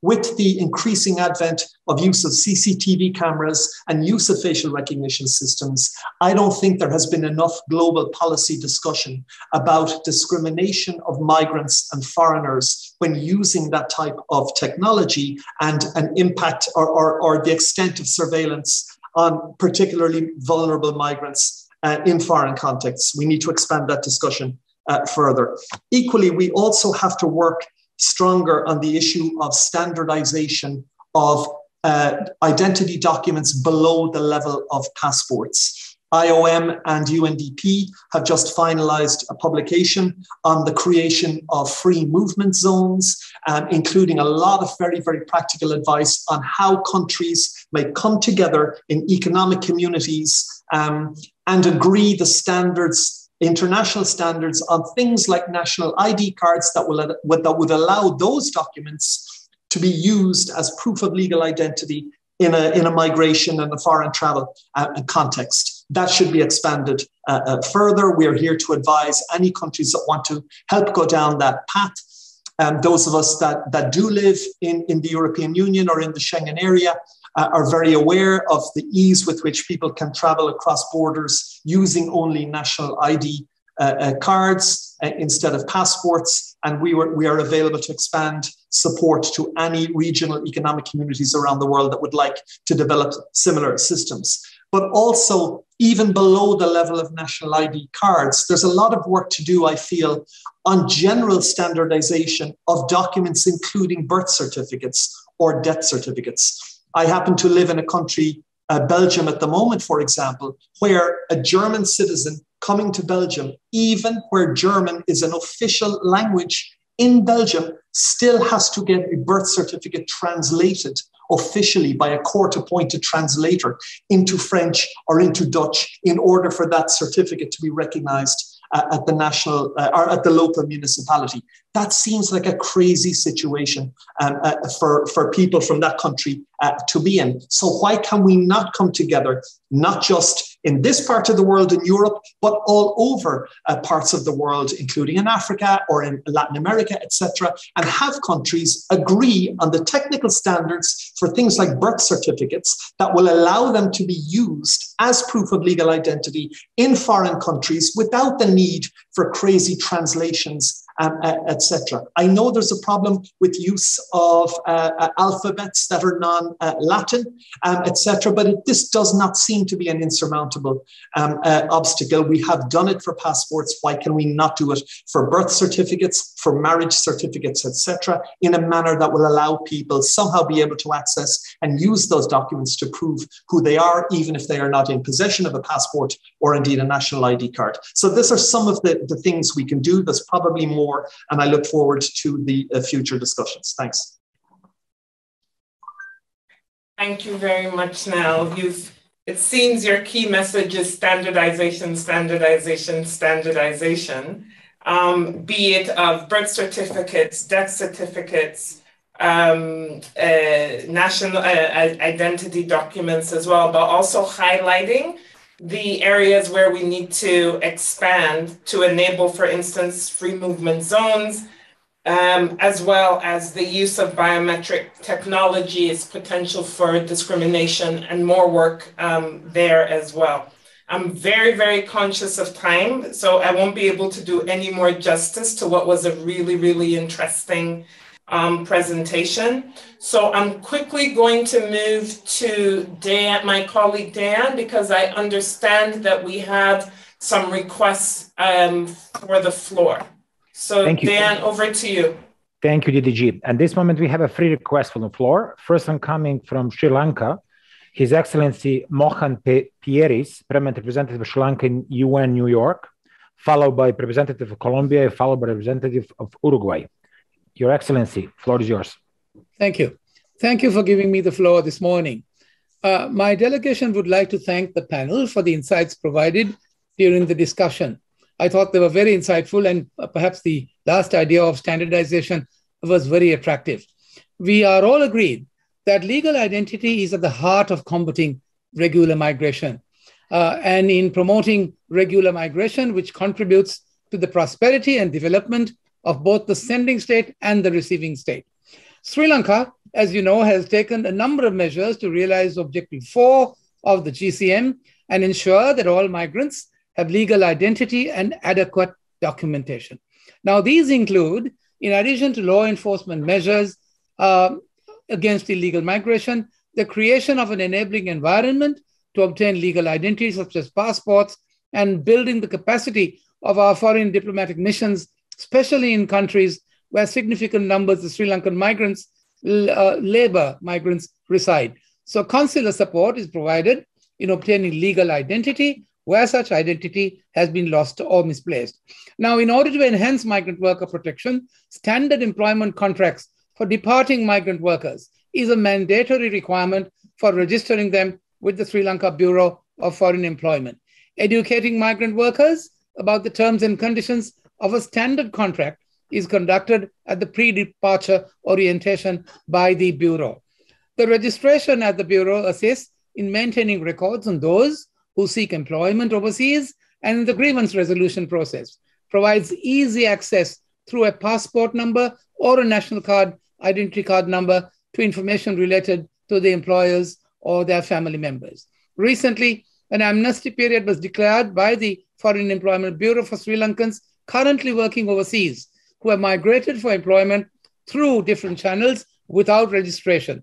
with the increasing advent of use of CCTV cameras and use of facial recognition systems, I don't think there has been enough global policy discussion about discrimination of migrants and foreigners when using that type of technology and an impact or, or, or the extent of surveillance on particularly vulnerable migrants uh, in foreign contexts. We need to expand that discussion uh, further. Equally, we also have to work stronger on the issue of standardization of uh, identity documents below the level of passports. IOM and UNDP have just finalized a publication on the creation of free movement zones, um, including a lot of very, very practical advice on how countries may come together in economic communities um, and agree the standards international standards on things like national ID cards that will that would allow those documents to be used as proof of legal identity in a, in a migration and a foreign travel uh, context. That should be expanded uh, uh, further. We are here to advise any countries that want to help go down that path. Um, those of us that, that do live in, in the European Union or in the Schengen area uh, are very aware of the ease with which people can travel across borders using only national ID uh, uh, cards uh, instead of passports. And we, were, we are available to expand support to any regional economic communities around the world that would like to develop similar systems. But also, even below the level of national ID cards, there's a lot of work to do, I feel, on general standardization of documents, including birth certificates or death certificates. I happen to live in a country, uh, Belgium at the moment, for example, where a German citizen coming to Belgium, even where German is an official language in Belgium, still has to get a birth certificate translated officially by a court appointed translator into French or into Dutch in order for that certificate to be recognized uh, at the national uh, or at the local municipality. That seems like a crazy situation um, uh, for, for people from that country uh, to be in. So, why can we not come together, not just in this part of the world in Europe, but all over uh, parts of the world, including in Africa or in Latin America, etc., and have countries agree on the technical standards for things like birth certificates that will allow them to be used as proof of legal identity in foreign countries without the need for crazy translations um, uh, etc. I know there's a problem with use of uh, uh alphabets that are non-Latin, um, etc. But it, this does not seem to be an insurmountable um, obstacle. We have done it for passports. Why can we not do it for birth certificates, for marriage certificates, etc., in a manner that will allow people somehow be able to access and use those documents to prove who they are, even if they are not in possession of a passport or indeed a national ID card. So these are some of the, the things we can do. There's probably more more. And I look forward to the uh, future discussions. Thanks. Thank you very much, Niall. You've, it seems your key message is standardization, standardization, standardization, um, be it of birth certificates, death certificates, um, uh, national uh, identity documents as well, but also highlighting the areas where we need to expand to enable, for instance, free movement zones, um, as well as the use of biometric technology is potential for discrimination and more work um, there as well. I'm very, very conscious of time, so I won't be able to do any more justice to what was a really, really interesting um, presentation. So I'm quickly going to move to Dan, my colleague Dan, because I understand that we have some requests um, for the floor. So Thank you. Dan, over to you. Thank you, DDG. At this moment, we have a free request from the floor. First one coming from Sri Lanka. His Excellency Mohan Pieris, Permanent Representative of Sri Lanka in UN New York, followed by Representative of Colombia, followed by Representative of Uruguay. Your Excellency, floor is yours. Thank you. Thank you for giving me the floor this morning. Uh, my delegation would like to thank the panel for the insights provided during the discussion. I thought they were very insightful, and uh, perhaps the last idea of standardization was very attractive. We are all agreed that legal identity is at the heart of combating regular migration uh, and in promoting regular migration, which contributes to the prosperity and development of both the sending state and the receiving state. Sri Lanka, as you know, has taken a number of measures to realize Objective 4 of the GCM and ensure that all migrants have legal identity and adequate documentation. Now, these include, in addition to law enforcement measures uh, against illegal migration, the creation of an enabling environment to obtain legal identities such as passports and building the capacity of our foreign diplomatic missions especially in countries where significant numbers of Sri Lankan migrants, uh, labor migrants reside. So consular support is provided in obtaining legal identity, where such identity has been lost or misplaced. Now, in order to enhance migrant worker protection, standard employment contracts for departing migrant workers is a mandatory requirement for registering them with the Sri Lanka Bureau of Foreign Employment. Educating migrant workers about the terms and conditions of a standard contract is conducted at the pre-departure orientation by the Bureau. The registration at the Bureau assists in maintaining records on those who seek employment overseas and the grievance resolution process, provides easy access through a passport number or a national card identity card number to information related to the employers or their family members. Recently, an amnesty period was declared by the Foreign Employment Bureau for Sri Lankans currently working overseas who have migrated for employment through different channels without registration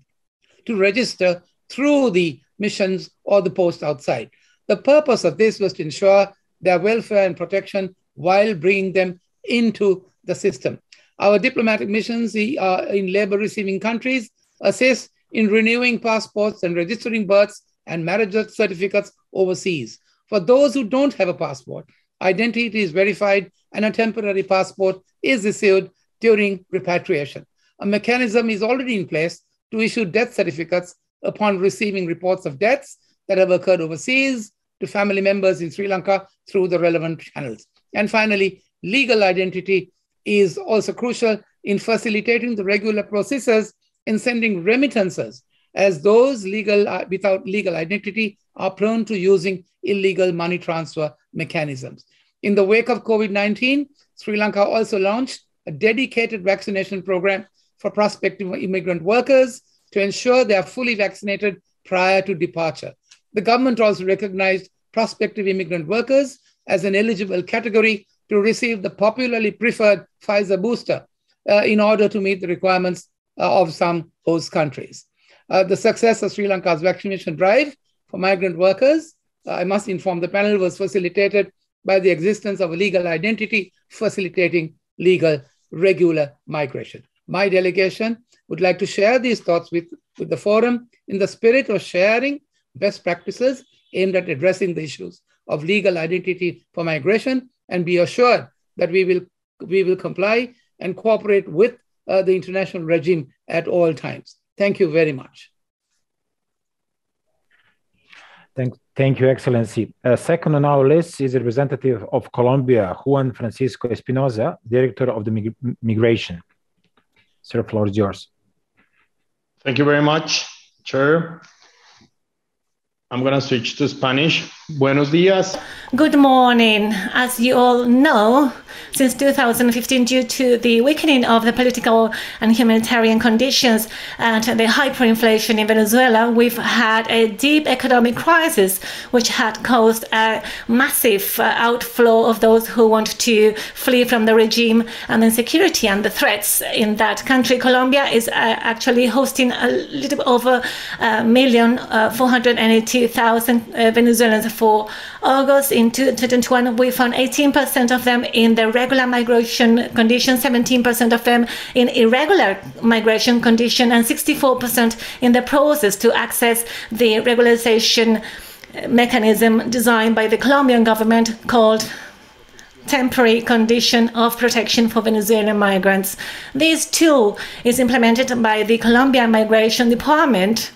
to register through the missions or the post outside. The purpose of this was to ensure their welfare and protection while bringing them into the system. Our diplomatic missions in labor receiving countries assist in renewing passports and registering births and marriage certificates overseas. For those who don't have a passport, identity is verified and a temporary passport is issued during repatriation. A mechanism is already in place to issue death certificates upon receiving reports of deaths that have occurred overseas to family members in Sri Lanka through the relevant channels. And finally, legal identity is also crucial in facilitating the regular processes in sending remittances, as those legal uh, without legal identity are prone to using illegal money transfer mechanisms. In the wake of COVID 19, Sri Lanka also launched a dedicated vaccination program for prospective immigrant workers to ensure they are fully vaccinated prior to departure. The government also recognized prospective immigrant workers as an eligible category to receive the popularly preferred Pfizer booster uh, in order to meet the requirements uh, of some host countries. Uh, the success of Sri Lanka's vaccination drive for migrant workers, uh, I must inform the panel, was facilitated by the existence of a legal identity facilitating legal regular migration. My delegation would like to share these thoughts with, with the forum in the spirit of sharing best practices aimed at addressing the issues of legal identity for migration and be assured that we will, we will comply and cooperate with uh, the international regime at all times. Thank you very much. Thank, thank you, Excellency. Uh, second on our list is a representative of Colombia, Juan Francisco Espinosa, Director of the Mig Migration. Sir, floor is yours. Thank you very much, Chair. I'm going to switch to Spanish. Buenos días. Good morning. As you all know, since 2015, due to the weakening of the political and humanitarian conditions and the hyperinflation in Venezuela, we've had a deep economic crisis, which had caused a massive uh, outflow of those who want to flee from the regime and insecurity and the threats in that country. Colombia is uh, actually hosting a little over a million, uh, 480,000 uh, Venezuelans for August in 2021, we found 18% of them in the regular migration condition, 17% of them in irregular migration condition, and 64% in the process to access the regularization mechanism designed by the Colombian government called temporary condition of protection for Venezuelan migrants. This tool is implemented by the Colombian Migration Department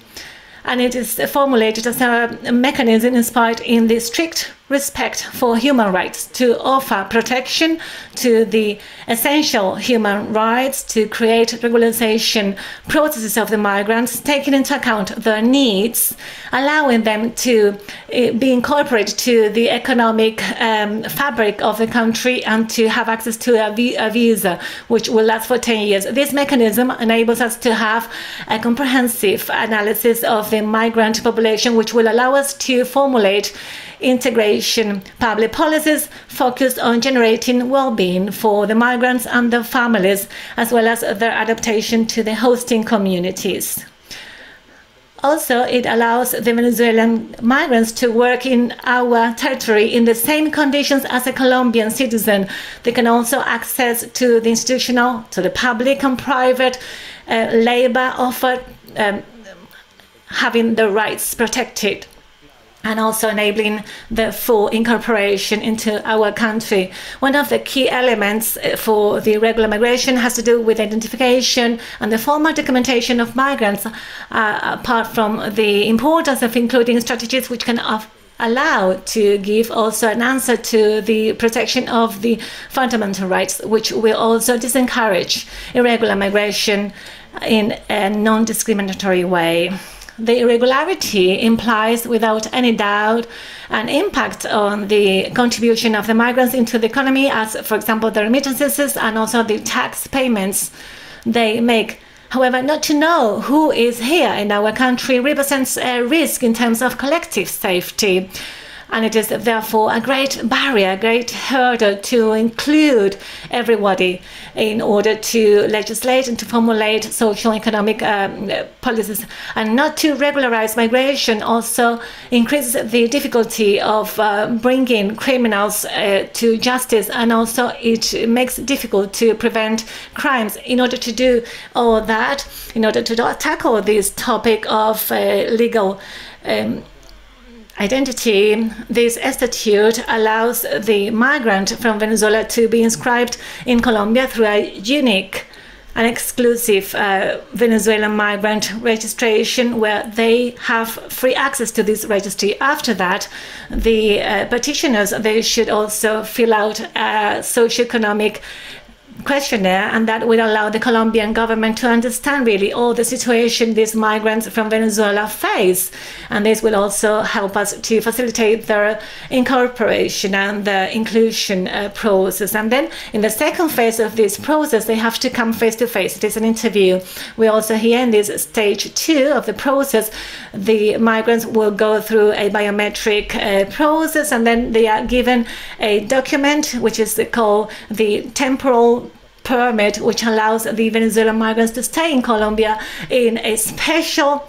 and it is formulated as a mechanism inspired in the strict respect for human rights, to offer protection to the essential human rights, to create regularization processes of the migrants, taking into account their needs, allowing them to uh, be incorporated to the economic um, fabric of the country and to have access to a, a visa, which will last for 10 years. This mechanism enables us to have a comprehensive analysis of the migrant population, which will allow us to formulate integration public policies focused on generating well-being for the migrants and their families, as well as their adaptation to the hosting communities. Also, it allows the Venezuelan migrants to work in our territory in the same conditions as a Colombian citizen. They can also access to the institutional, to the public and private uh, labor offered, um, having their rights protected. And also enabling the full incorporation into our country. One of the key elements uh, for the regular migration has to do with identification and the formal documentation of migrants, uh, apart from the importance of including strategies which can allow to give also an answer to the protection of the fundamental rights, which will also disencourage irregular migration in a non-discriminatory way. The irregularity implies, without any doubt, an impact on the contribution of the migrants into the economy, as, for example, the remittances and also the tax payments they make. However, not to know who is here in our country represents a risk in terms of collective safety and it is therefore a great barrier, a great hurdle to include everybody in order to legislate and to formulate social economic um, policies. And not to regularize migration also increases the difficulty of uh, bringing criminals uh, to justice, and also it makes it difficult to prevent crimes. In order to do all that, in order to tackle this topic of uh, legal um, identity, this statute allows the migrant from Venezuela to be inscribed in Colombia through a unique and exclusive uh, Venezuelan migrant registration where they have free access to this registry. After that, the uh, petitioners, they should also fill out a socioeconomic questionnaire and that will allow the Colombian government to understand really all the situation these migrants from Venezuela face. And this will also help us to facilitate their incorporation and the inclusion uh, process. And then in the second phase of this process, they have to come face to face. It is an interview. We also here in this stage two of the process, the migrants will go through a biometric uh, process and then they are given a document which is called the temporal permit, which allows the Venezuelan migrants to stay in Colombia in a special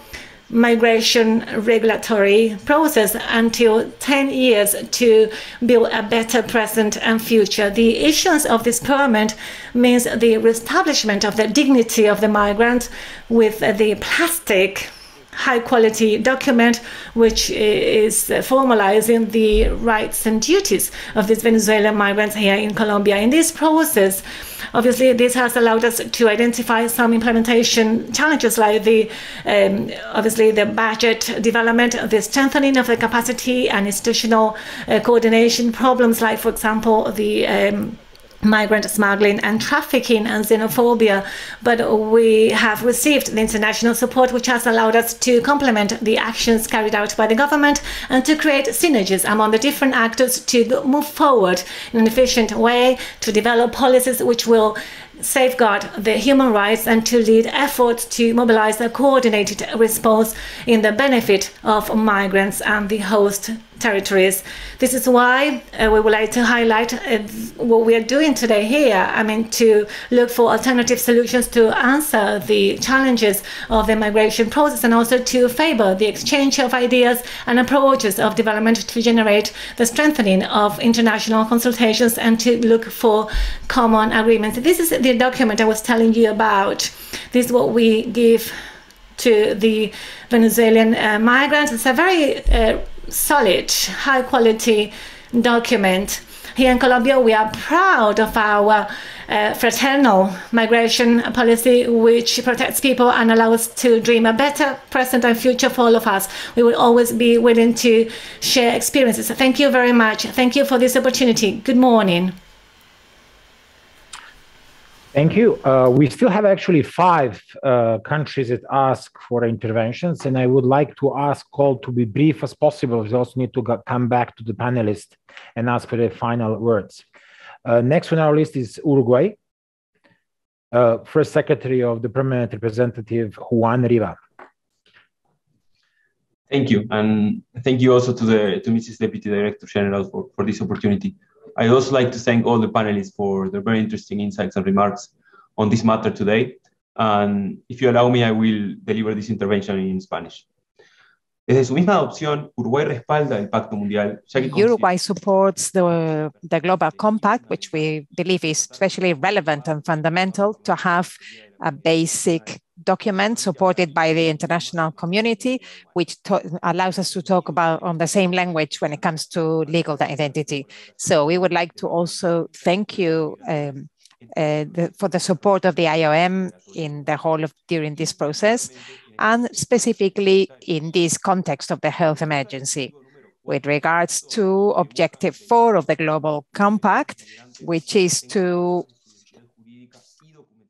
migration regulatory process until 10 years to build a better present and future. The issuance of this permit means the reestablishment of the dignity of the migrant with the plastic high quality document which is formalizing the rights and duties of these Venezuelan migrants here in Colombia. In this process, Obviously, this has allowed us to identify some implementation challenges like the um, obviously the budget development, the strengthening of the capacity and institutional uh, coordination problems like, for example, the um, migrant smuggling and trafficking and xenophobia, but we have received the international support which has allowed us to complement the actions carried out by the government and to create synergies among the different actors to move forward in an efficient way to develop policies which will safeguard the human rights and to lead efforts to mobilize a coordinated response in the benefit of migrants and the host territories. This is why uh, we would like to highlight uh, what we are doing today here. I mean, to look for alternative solutions to answer the challenges of the migration process and also to favor the exchange of ideas and approaches of development to generate the strengthening of international consultations and to look for common agreements. This is the document I was telling you about. This is what we give to the Venezuelan uh, migrants. It's a very uh, solid, high quality document. Here in Colombia, we are proud of our uh, fraternal migration policy, which protects people and allows us to dream a better present and future for all of us. We will always be willing to share experiences. Thank you very much. Thank you for this opportunity. Good morning. Thank you. Uh, we still have actually five uh, countries that ask for interventions, and I would like to ask all to be brief as possible. We also need to go, come back to the panelists and ask for the final words. Uh, next on our list is Uruguay. Uh, First Secretary of the Permanent Representative Juan Riva. Thank you, and thank you also to the to Mrs. Deputy Director General for, for this opportunity. I'd also like to thank all the panelists for their very interesting insights and remarks on this matter today. And if you allow me, I will deliver this intervention in Spanish. Desde su misma adopción, Uruguay respalda el Pacto Mundial. Uruguay supports the, the Global Compact, which we believe is especially relevant and fundamental to have a basic document supported by the international community, which allows us to talk about on the same language when it comes to legal identity. So we would like to also thank you um, uh, the, for the support of the IOM in the whole of during this process, and specifically in this context of the health emergency. With regards to objective four of the Global Compact, which is to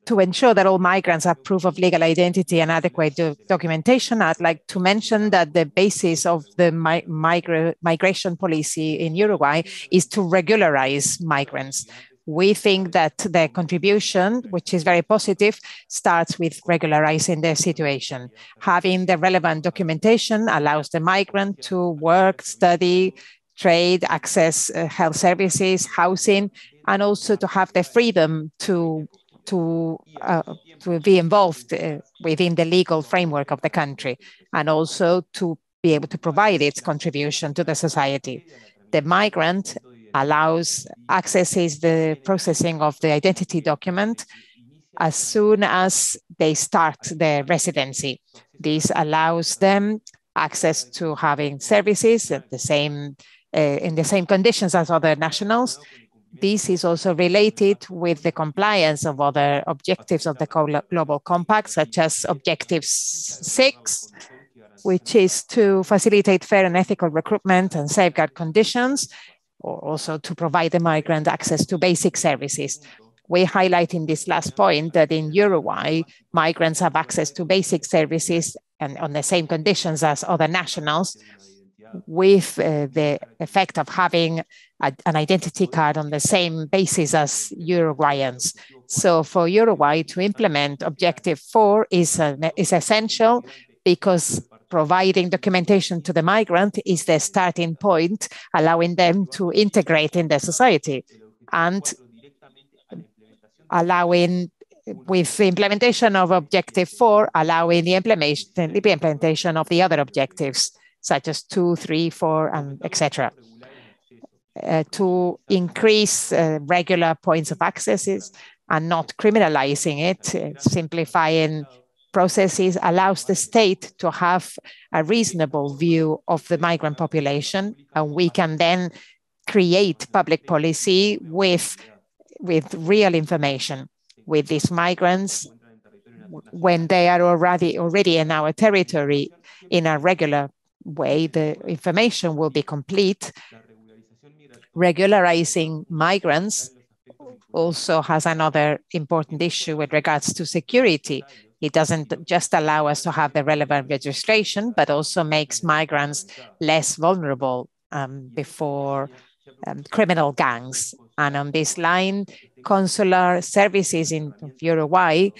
to ensure that all migrants have proof of legal identity and adequate do documentation, I'd like to mention that the basis of the mi migra migration policy in Uruguay is to regularize migrants we think that the contribution, which is very positive, starts with regularizing their situation. Having the relevant documentation allows the migrant to work, study, trade, access uh, health services, housing, and also to have the freedom to to uh, to be involved uh, within the legal framework of the country, and also to be able to provide its contribution to the society. The migrant allows accesses the processing of the identity document as soon as they start their residency. This allows them access to having services at the same uh, in the same conditions as other nationals. This is also related with the compliance of other objectives of the Global Compact, such as Objective 6, which is to facilitate fair and ethical recruitment and safeguard conditions, or also to provide the migrant access to basic services. We highlight in this last point that in Uruguay, migrants have access to basic services and on the same conditions as other nationals, with uh, the effect of having an identity card on the same basis as Uruguayans. So for Uruguay to implement Objective 4 is, uh, is essential because providing documentation to the migrant is the starting point, allowing them to integrate in the society and allowing with the implementation of objective four, allowing the implementation, the implementation of the other objectives, such as two, three, four, and etc. Uh, to increase uh, regular points of accesses and not criminalizing it, uh, simplifying processes allows the state to have a reasonable view of the migrant population, and we can then create public policy with, with real information with these migrants when they are already already in our territory in a regular way. The information will be complete regularizing migrants also has another important issue with regards to security it doesn't just allow us to have the relevant registration, but also makes migrants less vulnerable um, before um, criminal gangs. And on this line, consular services in Uruguay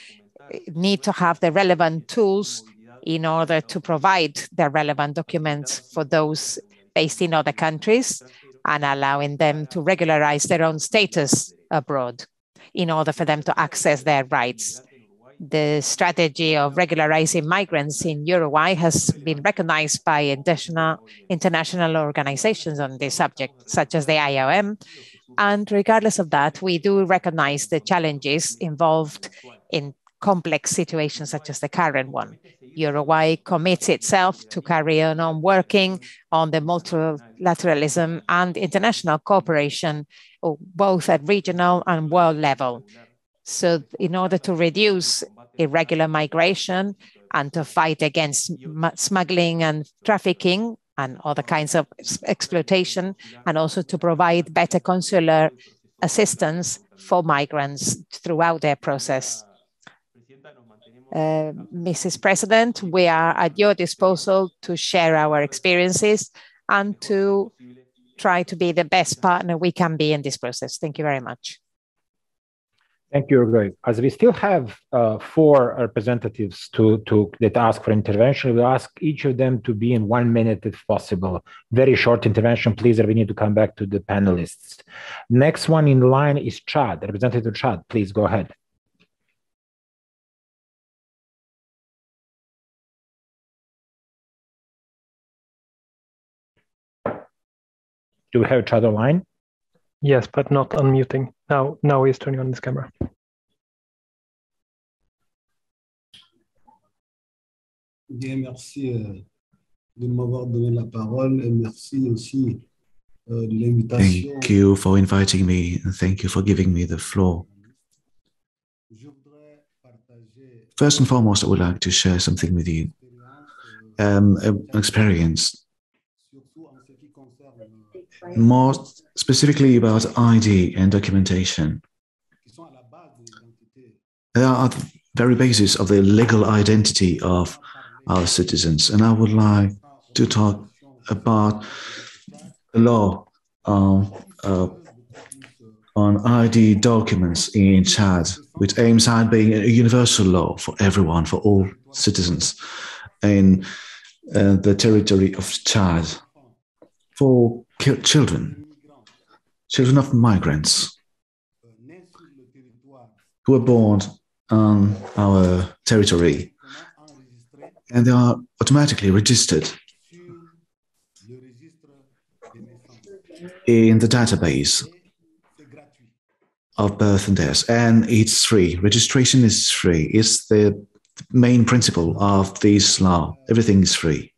need to have the relevant tools in order to provide the relevant documents for those based in other countries and allowing them to regularize their own status abroad in order for them to access their rights the strategy of regularizing migrants in Uruguay has been recognized by international, international organizations on this subject, such as the IOM. And regardless of that, we do recognize the challenges involved in complex situations such as the current one. Uruguay commits itself to carry on, working on the multilateralism and international cooperation, uh, both at regional and world level. So in order to reduce irregular migration and to fight against smuggling and trafficking and other kinds of exploitation, and also to provide better consular assistance for migrants throughout their process. Mrs. President, we are at your disposal to share our experiences and to try to be the best partner we can be in this process. Thank you very much. Thank you, Uruguay. As we still have uh, four representatives to, to that ask for intervention, we'll ask each of them to be in one minute if possible. Very short intervention, please, we need to come back to the panelists. Next one in line is Chad, Representative Chad. Please go ahead. Do we have Chad online? Yes, but not unmuting. Now, now he's turning on his camera. Bien, merci euh, de m'avoir donné la parole et merci aussi euh, de l'invitation. Thank you for inviting me and thank you for giving me the floor. First and foremost, I would like to share something with you. Um, an experience, more specifically about ID and documentation. They are the very basis of the legal identity of our citizens. And I would like to talk about the law on, uh, on ID documents in Chad, which aims at being a universal law for everyone, for all citizens in uh, the territory of Chad, for children, children of migrants. Who are born on our territory. And they are automatically registered in the database of birth and death. And it's free. Registration is free. It's the main principle of this law. Everything is free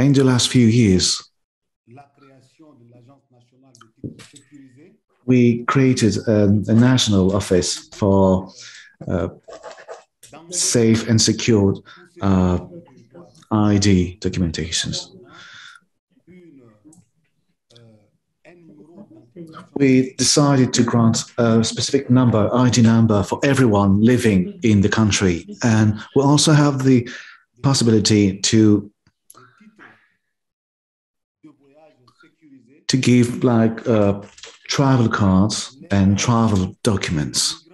in the last few years we created a, a national office for uh, safe and secure uh, ID documentations. We decided to grant a specific number, ID number, for everyone living in the country. And we also have the possibility to to give like uh, travel cards and travel documents.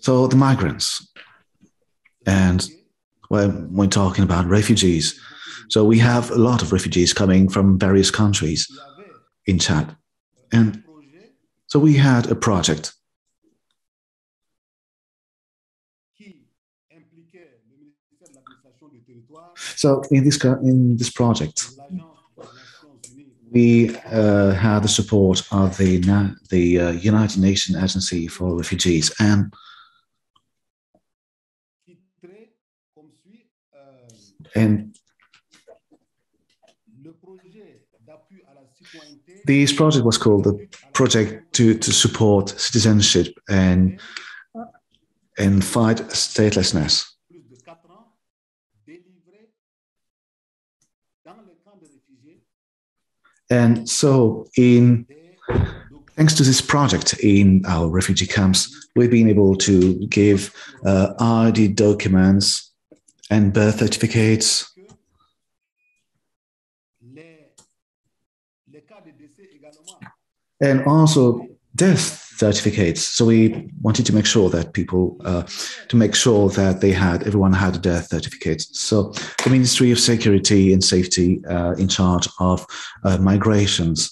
So the migrants, and when we're talking about refugees, so we have a lot of refugees coming from various countries in Chad, and so we had a project. So in this in this project, we uh, had the support of the the uh, United Nations Agency for Refugees and and this project was called the project to, to support citizenship and and fight statelessness. And so, in thanks to this project in our refugee camps, we've been able to give uh, ID documents and birth certificates. And also death certificates. So we wanted to make sure that people, uh, to make sure that they had, everyone had a death certificate. So the Ministry of Security and Safety uh, in charge of uh, migrations.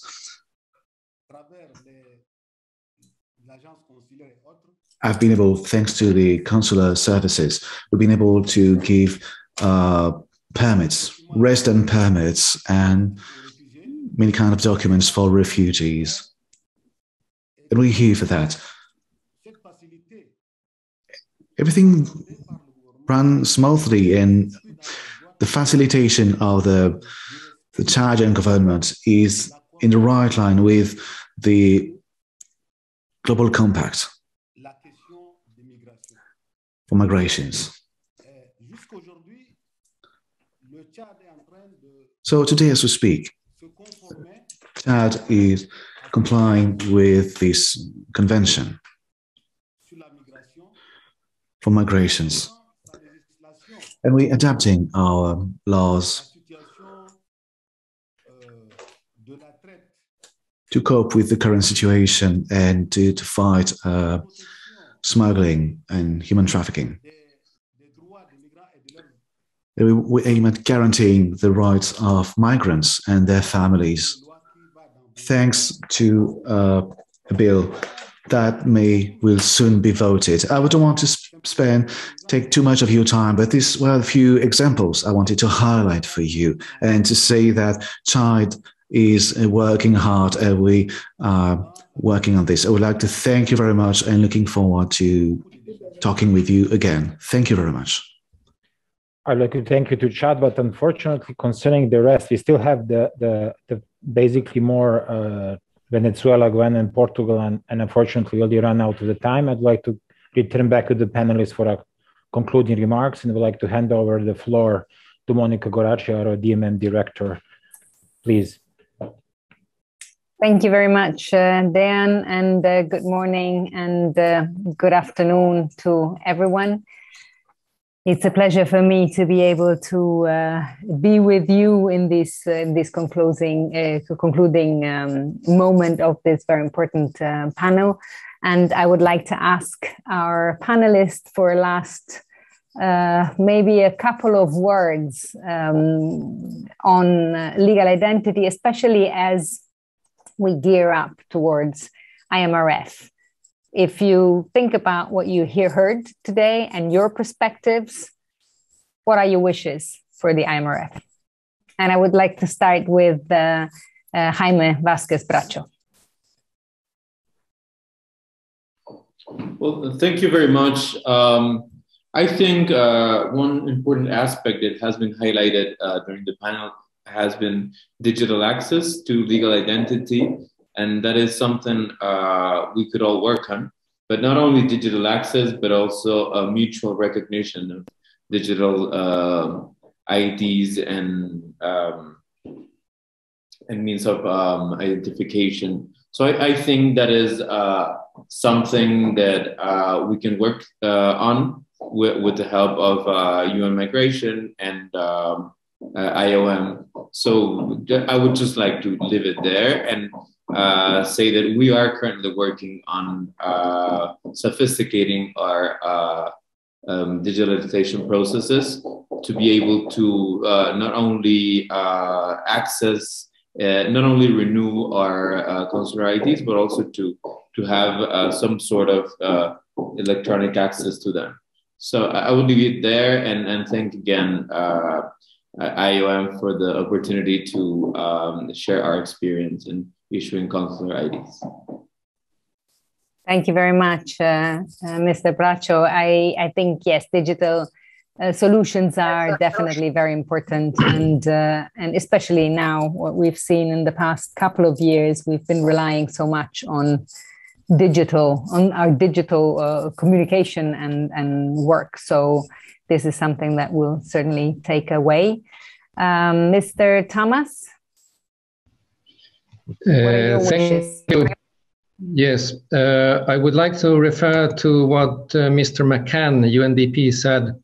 I've been able, thanks to the consular services, we've been able to give uh, permits, resident permits, and many kind of documents for refugees. And we're here for that. Everything ran smoothly, and the facilitation of the the Chadian government is in the right line with the global compact for migrations. So today, as we speak, Chad is complying with this convention for migrations. And we're adapting our laws to cope with the current situation and to, to fight uh, smuggling and human trafficking. We aim at guaranteeing the rights of migrants and their families thanks to uh, a bill that may will soon be voted. I don't want to spend take too much of your time, but these were a few examples I wanted to highlight for you and to say that Chad is working hard and we are working on this. I would like to thank you very much and looking forward to talking with you again. Thank you very much. I'd like to thank you to Chad, but unfortunately, concerning the rest, we still have the the, the basically more uh, Venezuela, Guyana, and Portugal, and, and unfortunately, already run out of the time. I'd like to return back to the panelists for a concluding remarks, and would like to hand over the floor to Monica Goracci, our DMM director. Please. Thank you very much, uh, Dan, and uh, good morning and uh, good afternoon to everyone. It's a pleasure for me to be able to uh, be with you in this uh, this concluding uh, concluding um, moment of this very important panel. And I would like to ask our panelists for a last uh, maybe a couple of words um, on legal identity, especially as we gear up towards IMRF. If you think about what you hear heard today and your perspectives, what are your wishes for the IMRF? And I would like to start with uh, uh, Jaime Vasquez Bracho. Well, thank you very much. Um, I think uh, one important aspect that has been highlighted uh, during the panel has been digital access to legal identity. And that is something uh, we could all work on. But not only digital access, but also a mutual recognition of digital uh, IDs and, um, and means of um, identification. So I, I, think that is uh, something that uh, we can work uh, on with, with, the help of UN uh, migration and um, IOM. So I would just like to leave it there and uh, say that we are currently working on uh, sophisticating our uh, um, digitalization processes to be able to uh, not only uh, access, not only renew our consular IDs, but also to to have some sort of electronic access to them. So I will leave it there and, and thank again IOM for the opportunity to um, share our experience in issuing consular IDs. Thank you very much, uh, uh, Mr. Bracho. I, I think, yes, digital uh, solutions are definitely very important. And, uh, and especially now, what we've seen in the past couple of years, we've been relying so much on digital, on our digital uh, communication and, and work. So this is something that we'll certainly take away. Um, Mr. Tamas? Uh, thank you. Yes, uh, I would like to refer to what uh, Mr. McCann, UNDP, said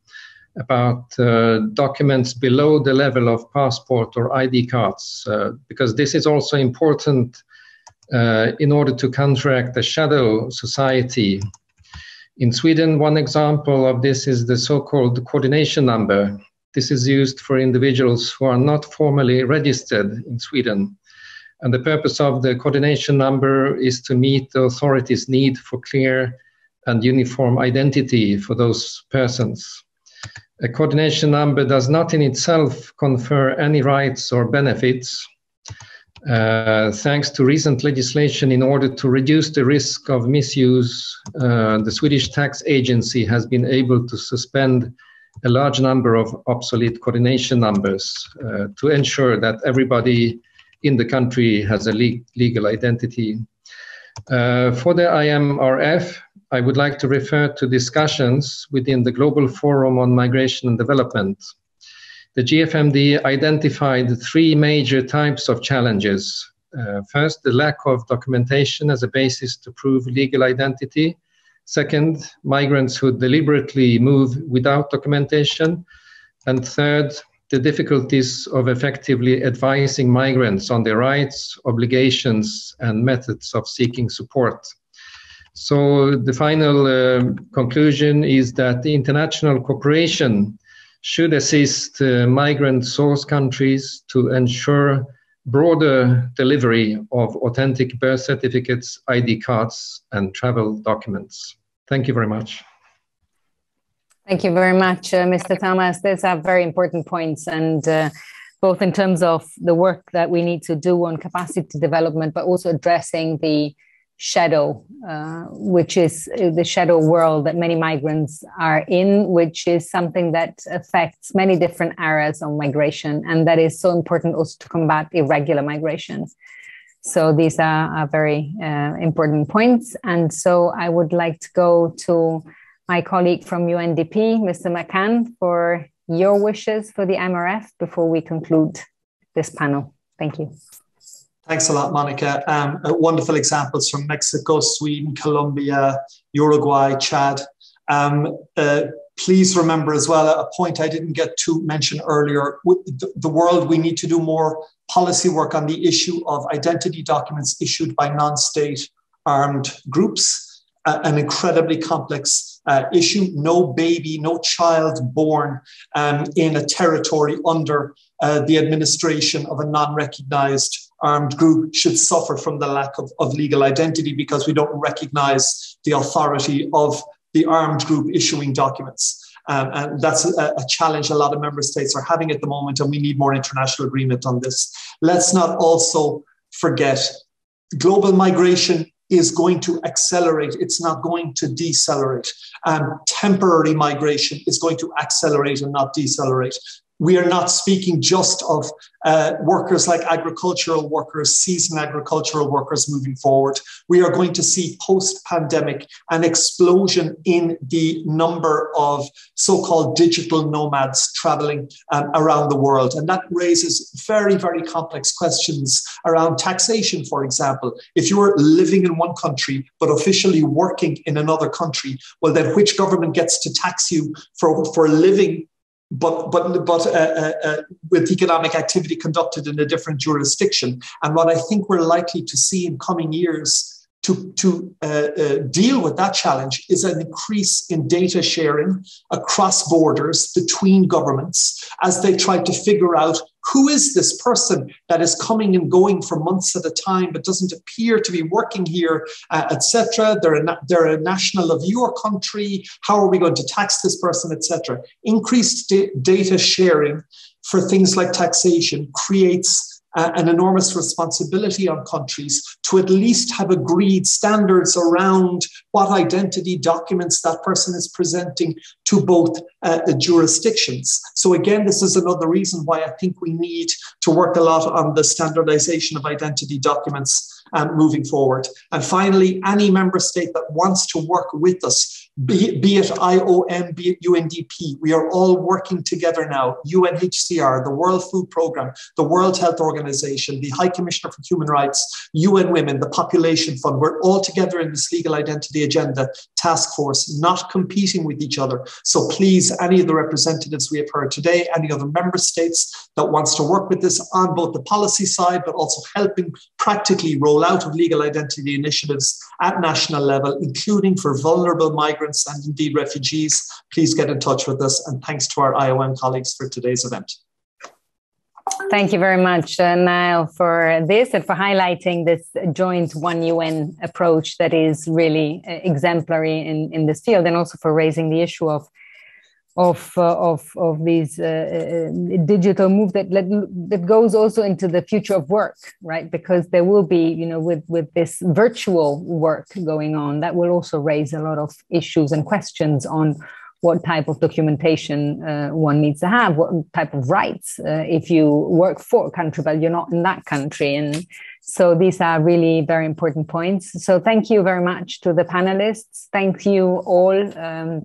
about uh, documents below the level of passport or ID cards, uh, because this is also important uh, in order to counteract the shadow society in Sweden, one example of this is the so-called coordination number. This is used for individuals who are not formally registered in Sweden. And the purpose of the coordination number is to meet the authorities' need for clear and uniform identity for those persons. A coordination number does not in itself confer any rights or benefits, uh, thanks to recent legislation in order to reduce the risk of misuse, uh, the Swedish tax agency has been able to suspend a large number of obsolete coordination numbers uh, to ensure that everybody in the country has a le legal identity. Uh, for the IMRF, I would like to refer to discussions within the Global Forum on Migration and Development the GFMD identified three major types of challenges. Uh, first, the lack of documentation as a basis to prove legal identity. Second, migrants who deliberately move without documentation. And third, the difficulties of effectively advising migrants on their rights, obligations, and methods of seeking support. So, the final uh, conclusion is that the international cooperation should assist uh, migrant source countries to ensure broader delivery of authentic birth certificates, ID cards, and travel documents. Thank you very much. Thank you very much, uh, Mr. Tamas. These are very important points, and uh, both in terms of the work that we need to do on capacity development, but also addressing the shadow, uh, which is the shadow world that many migrants are in, which is something that affects many different areas of migration. And that is so important also to combat irregular migration. So these are, are very uh, important points. And so I would like to go to my colleague from UNDP, Mr. McCann, for your wishes for the MRF before we conclude this panel. Thank you. Thanks a lot, Monica. Um, wonderful examples from Mexico, Sweden, Colombia, Uruguay, Chad. Um, uh, please remember as well a point I didn't get to mention earlier. The, the world, we need to do more policy work on the issue of identity documents issued by non state armed groups, uh, an incredibly complex uh, issue. No baby, no child born um, in a territory under uh, the administration of a non recognized armed group should suffer from the lack of, of legal identity because we don't recognize the authority of the armed group issuing documents. Um, and that's a, a, challenge a lot of member states are having at the moment, and we need more international agreement on this. Let's not also forget global migration is going to accelerate. It's not going to decelerate. Um, temporary migration is going to accelerate and not decelerate we are not speaking just of uh, workers like agricultural workers, seasonal agricultural workers moving forward. We are going to see post pandemic an explosion in the number of so called digital nomads traveling um, around the world. And that raises very, very complex questions around taxation, for example. If you are living in one country but officially working in another country, well, then which government gets to tax you for, for living but but but uh, uh, uh, with economic activity conducted in a different jurisdiction. And what I think we're likely to see in coming years to, to uh, uh, deal with that challenge is an increase in data sharing across borders between governments as they try to figure out who is this person that is coming and going for months at a time but doesn't appear to be working here, uh, etc. They're a, they're a national of your country. How are we going to tax this person, etc. Increased da- data sharing for things like taxation creates uh, an enormous responsibility on countries to at least have agreed standards around what identity documents that person is presenting to both uh, jurisdictions. So, again, this is another reason why I think we need to work a lot on the standardization of identity documents um, moving forward. And finally, any member state that wants to work with us be, be, it IOM, be it UNDP, we are all working together now. UNHCR, the World Food Programme, the World Health Organization, the High Commissioner for Human Rights, UN Women, the Population Fund. We're all together in this legal identity agenda task force, not competing with each other. So please, any of the representatives we have heard today, any other member states that wants to work with this on both the policy side, but also helping practically roll out of legal identity initiatives at national level, including for vulnerable migrants migrants and indeed refugees, please get in touch with us. And thanks to our IOM colleagues for today's event. Thank you very much, uh, Niall, for this and for highlighting this joint One UN approach that is really uh, exemplary in, in this field, and also for raising the issue of of uh, of of these uh, uh, digital move that that goes also into the future of work right? Because there will be you know with with this virtual work going on that will also raise a lot of issues and questions on what type of documentation uh, one needs to have what type of rights uh, if you work for a country but you're not in that country. And so these are really very important points. So thank you very much to the panelists. Thank you all um,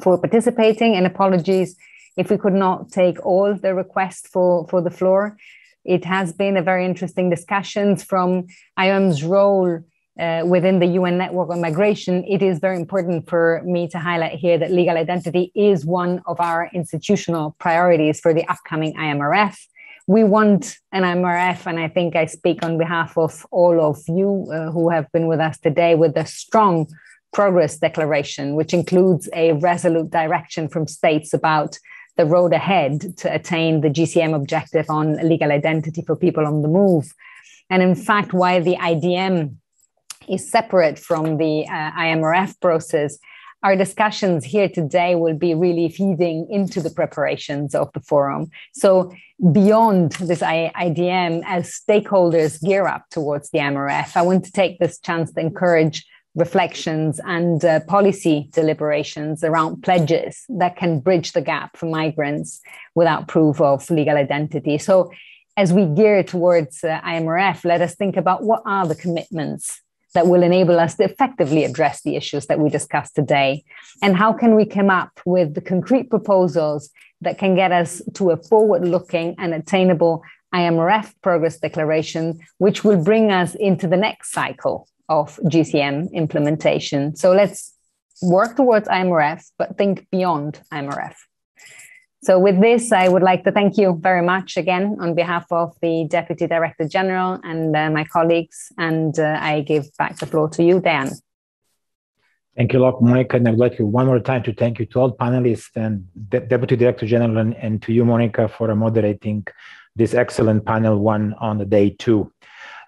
for participating and apologies if we could not take all the requests for, for the floor. It has been a very interesting discussions from IOM's role uh, within the UN network on migration. It is very important for me to highlight here that legal identity is one of our institutional priorities for the upcoming IMRF. We want an IMRF, and I think I speak on behalf of all of you uh, who have been with us today with a strong progress declaration, which includes a resolute direction from states about the road ahead to attain the GCM objective on legal identity for people on the move. And in fact, while the IDM is separate from the uh, IMRF process, our discussions here today will be really feeding into the preparations of the forum. So, beyond this IDM, as stakeholders gear up towards the IMRF, I want to take this chance to encourage reflections and uh, policy deliberations around pledges that can bridge the gap for migrants without proof of legal identity. So, as we gear towards uh, IMRF, let us think about what are the commitments that will enable us to effectively address the issues that we discussed today? And how can we come up with the concrete proposals that can get us to a forward looking and attainable IMRF progress declaration, which will bring us into the next cycle of GCM implementation? So let's work towards IMRF, but think beyond IMRF. So with this, I would like to thank you very much again on behalf of the Deputy Director General and uh, my colleagues. And uh, I give back the floor to you, Dan. Thank you a lot, Monica. And I'd like you one more time to thank you to all panelists and De Deputy Director General and, and, to you, Monica, for moderating this excellent panel one on the day two.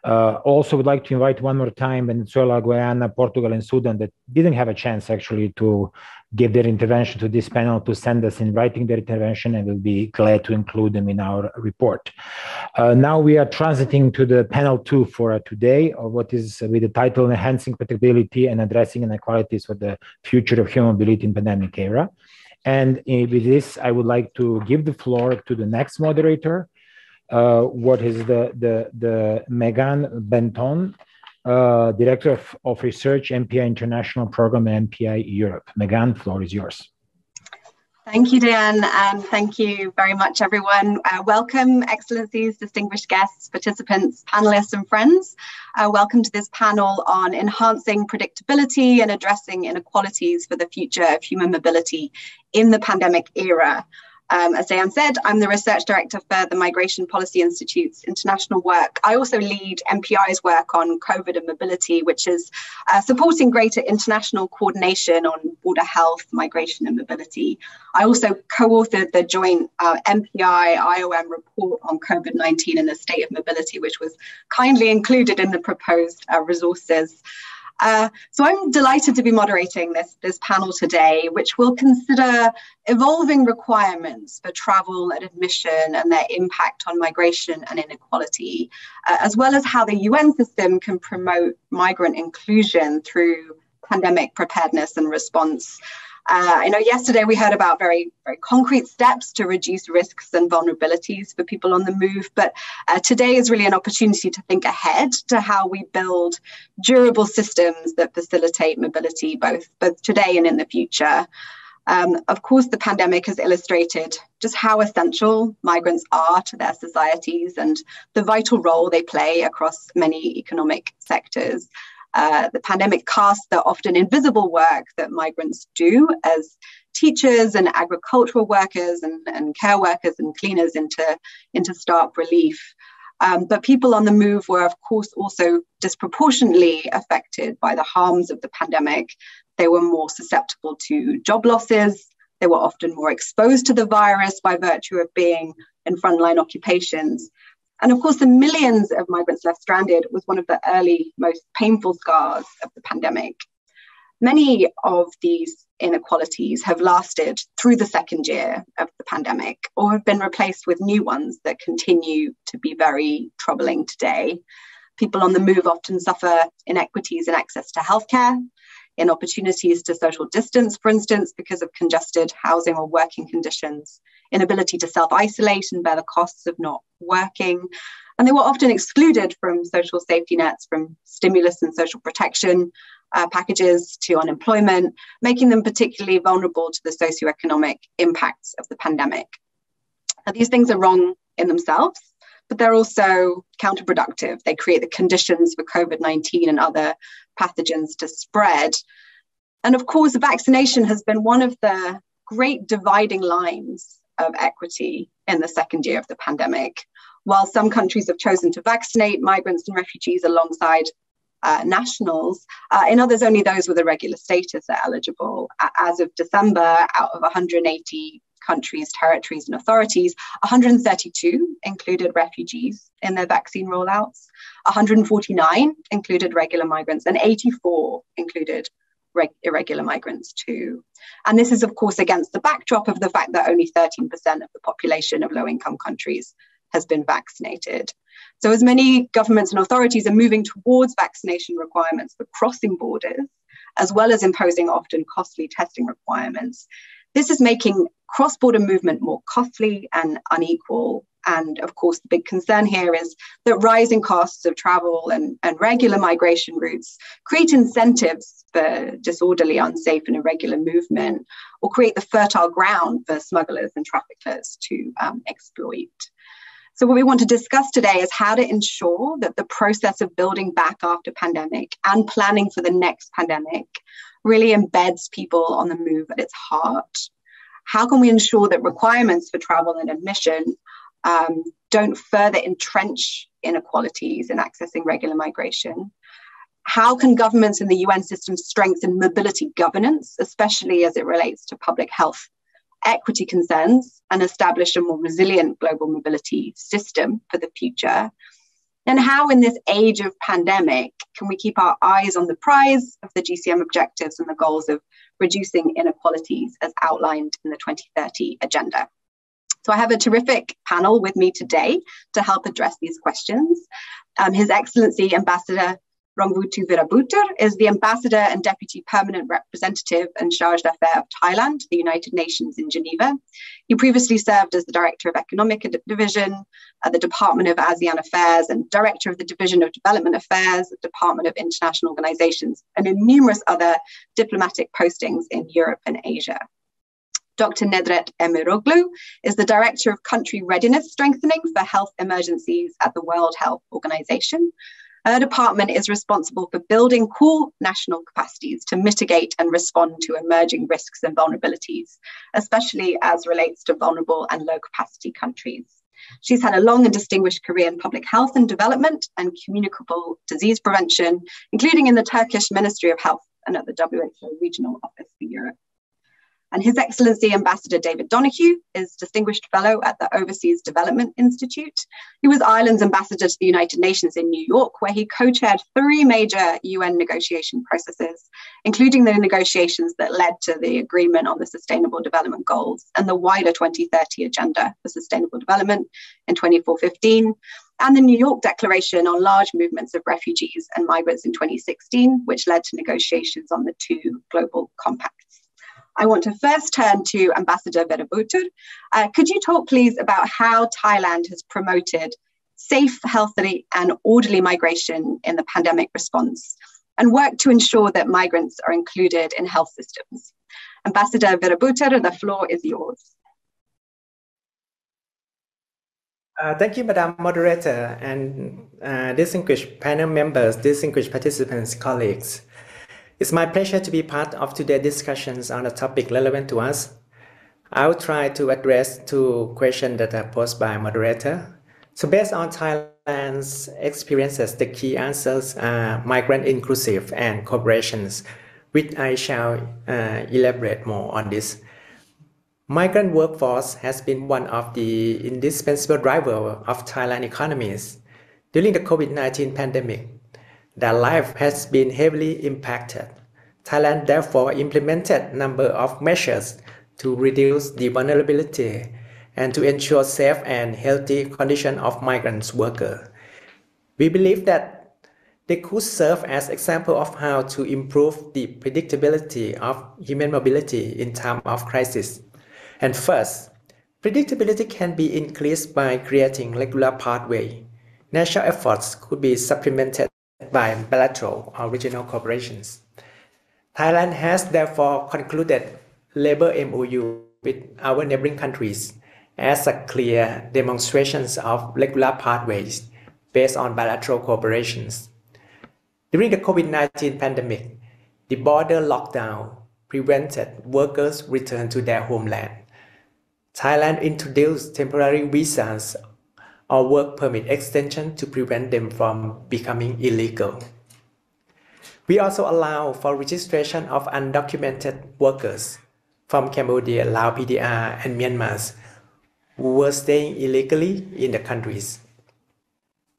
Uh, also, would like to invite one more time Venezuela, Guyana, Portugal, and Sudan that didn't have a chance actually to give their intervention to this panel to send us in writing their intervention and we'll be glad to include them in our report. Uh, now we are transiting to the panel two for uh, today of what is uh, with the title Enhancing Predictability and Addressing Inequalities for the Future of Human Mobility in Pandemic Era. And uh, with this, I would like to give the floor to the next moderator, uh, what is the, the, the Meghan Benton, uh, Director of, of Research, MPI International Program, MPI Europe. Megan, floor is yours. Thank you, Dan, and thank you very much, everyone. Uh, welcome, Excellencies, distinguished guests, participants, panelists, and friends. Uh, welcome to this panel on enhancing predictability and addressing inequalities for the future of human mobility in the pandemic era. Um, as Dan said, I'm the research director for the Migration Policy Institute's international work. I also lead MPI's work on COVID and mobility, which is uh, supporting greater international coordination on border health, migration, and mobility. I also co authored the joint uh, MPI IOM report on COVID 19 and the state of mobility, which was kindly included in the proposed uh, resources. Uh, so I'm delighted to be moderating this, this panel today, which will consider evolving requirements for travel and admission and their impact on migration and inequality, uh, as well as how the UN system can promote migrant inclusion through pandemic preparedness and response. Uh, I know yesterday we heard about very, very concrete steps to reduce risks and vulnerabilities for people on the move, but uh, today is really an opportunity to think ahead to how we build durable systems that facilitate mobility both, both today and in the future. Um, of course, the pandemic has illustrated just how essential migrants are to their societies and the vital role they play across many economic sectors. Uh, the pandemic cast the often invisible work that migrants do as teachers and agricultural workers and, and care workers and cleaners into, into stark relief. Um, but people on the move were, of course, also disproportionately affected by the harms of the pandemic. They were more susceptible to job losses. They were often more exposed to the virus by virtue of being in frontline occupations. And of course, the millions of migrants left stranded was one of the early, most painful scars of the pandemic. Many of these inequalities have lasted through the second year of the pandemic or have been replaced with new ones that continue to be very troubling today. People on the move often suffer inequities in access to healthcare, in opportunities to social distance, for instance, because of congested housing or working conditions, inability to self isolate and bear the costs of not working. And they were often excluded from social safety nets, from stimulus and social protection uh, packages to unemployment, making them particularly vulnerable to the socioeconomic impacts of the pandemic. Now, these things are wrong in themselves, but they're also counterproductive. They create the conditions for COVID 19 and other pathogens to spread. And of course, vaccination has been one of the great dividing lines of equity in the second year of the pandemic. While some countries have chosen to vaccinate migrants and refugees alongside uh, nationals, uh, in others, only those with a regular status are eligible. As of December, out of 180 countries, territories, and authorities, 132 included refugees in their vaccine rollouts, 149 included regular migrants, and 84 included irregular migrants too. And this is, of course, against the backdrop of the fact that only 13% of the population of low income countries has been vaccinated. So, as many governments and authorities are moving towards vaccination requirements for crossing borders, as well as imposing often costly testing requirements, this is making cross border movement more costly and unequal. And of course, the big concern here is that rising costs of travel and, and regular migration routes create incentives for disorderly, unsafe, and irregular movement, or create the fertile ground for smugglers and traffickers to um, exploit. So what we want to discuss today is how to ensure that the process of building back after pandemic and planning for the next pandemic really embeds people on the move at its heart. How can we ensure that requirements for travel and admission um, don't further entrench inequalities in accessing regular migration? How can governments and the UN system strengthen mobility governance, especially as it relates to public health equity concerns and establish a more resilient global mobility system for the future? And how, in this age of pandemic, can we keep our eyes on the prize of the GCM objectives and the goals of reducing inequalities as outlined in the 2030 agenda? So I have a terrific panel with me today to help address these questions. Um, His Excellency Ambassador Rongvudhi Virabutr is the ambassador and deputy permanent representative and charge d'affaires of Thailand to the United Nations in Geneva. He previously served as the director of economic division at the Department of ASEAN Affairs and director of the Division of Development Affairs, Department of International Organizations, and in numerous other diplomatic postings in Europe and Asia. Dr. Nedret Emiroglu is the Director of Country Readiness Strengthening for Health Emergencies at the World Health Organization, her department is responsible for building core national capacities to mitigate and respond to emerging risks and vulnerabilities, especially as relates to vulnerable and low capacity countries. She's had a long and distinguished career in public health and development and communicable disease prevention, including in the Turkish Ministry of Health and at the WHO Regional Office for Europe. And His Excellency Ambassador David Donoghue is Distinguished Fellow at the Overseas Development Institute. He was Ireland's ambassador to the United Nations in New York, where he co chaired three major UN negotiation processes, including the negotiations that led to the agreement on the Sustainable Development Goals and the wider 2030 Agenda for Sustainable Development in 2015 and the New York Declaration on Large Movements of Refugees and Migrants in 2016, which led to negotiations on the two global compacts. I want to first turn to Ambassador Virabutr. Uh, could you talk, please, about how Thailand has promoted safe, healthy, and orderly migration in the pandemic response and work to ensure that migrants are included in health systems? Ambassador Virabutr, the floor is yours. Uh, thank you, Madam Moderator, and uh, distinguished panel members, distinguished participants, colleagues. It's my pleasure to be part of today's discussions on a topic relevant to us. I'll try to address two questions that are posed by moderator. So based on Thailand's experiences, the key answers are migrant inclusive and cooperations, which I shall uh, elaborate more on this. Migrant workforce has been one of the indispensable driver of Thailand economies. During the COVID-19 pandemic, their life has been heavily impacted. Thailand therefore implemented a number of measures to reduce the vulnerability and to ensure safe and healthy condition of migrant workers. We believe that they could serve as example of how to improve the predictability of human mobility in time of crisis. And first, predictability can be increased by creating regular pathway. National efforts could be supplemented by bilateral or regional corporations. Thailand has therefore concluded labor MOU with our neighboring countries as a clear demonstration of regular pathways based on bilateral cooperations. During the COVID-19 pandemic, the border lockdown prevented workers return to their homeland. Thailand introduced temporary visas or work permit extension to prevent them from becoming illegal. We also allow for registration of undocumented workers from Cambodia, Laos, PDR, and Myanmar who were staying illegally in the countries.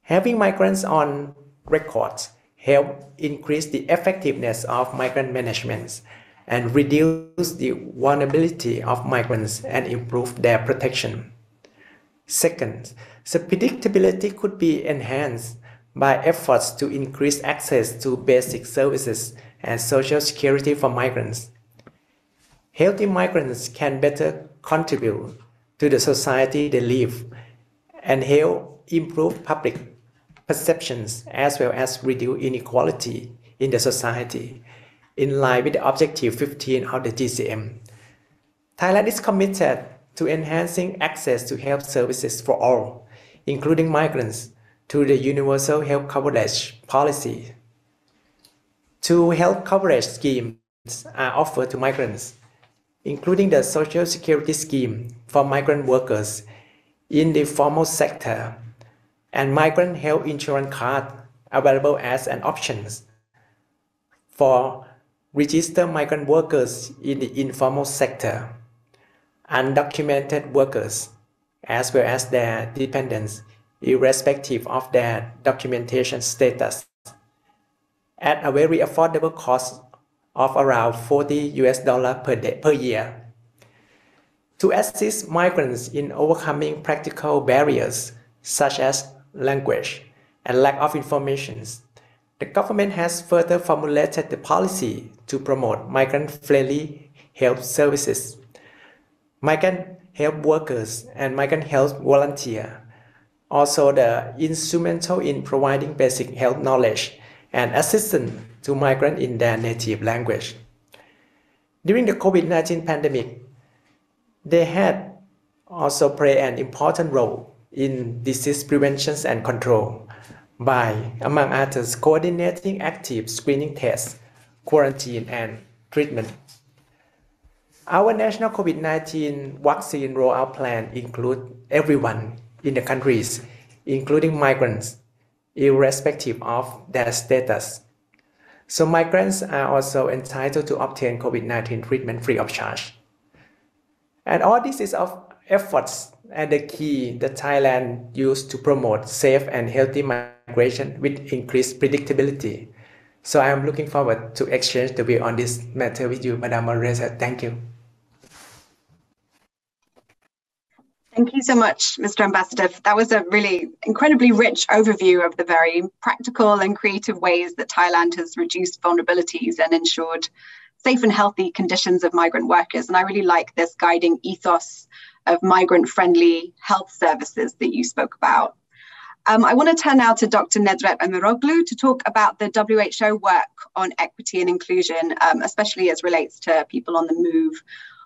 Having migrants on records help increase the effectiveness of migrant management and reduce the vulnerability of migrants and improve their protection. Second, the predictability could be enhanced by efforts to increase access to basic services and social security for migrants. Healthy migrants can better contribute to the society they live and help improve public perceptions as well as reduce inequality in the society in line with the objective 15 of the GCM. Thailand is committed to enhancing access to health services for all, including migrants, to the universal health coverage policy. Two health coverage schemes are offered to migrants, including the Social Security Scheme for migrant workers in the formal sector and migrant health insurance card available as an option for registered migrant workers in the informal sector, undocumented workers, as well as their dependents, irrespective of their documentation status, at a very affordable cost of around 40 US dollar per day per year. To assist migrants in overcoming practical barriers such as language and lack of information, the government has further formulated the policy to promote migrant-friendly health services. Migrant health workers and migrant health volunteers also the instrumental in providing basic health knowledge and assistance to migrants in their native language. During the COVID-19 pandemic, they had also played an important role in disease prevention and control by, among others, coordinating active screening tests, quarantine, and treatment. Our national COVID-19 vaccine rollout plan includes everyone in the countries, including migrants, irrespective of their status. So migrants are also entitled to obtain COVID-19 treatment free of charge. And all this is of efforts and the key that Thailand used to promote safe and healthy migration with increased predictability. So I am looking forward to exchange the view on this matter with you, Madam Moderator. Thank you. Thank you so much, Mr. Ambassador. That was a really incredibly rich overview of the very practical and creative ways that Thailand has reduced vulnerabilities and ensured safe and healthy conditions of migrant workers. And I really like this guiding ethos of migrant friendly health services that you spoke about. Um, I want to turn now to Dr. Nedret Emiroglu to talk about the WHO work on equity and inclusion, um, especially as relates to people on the move.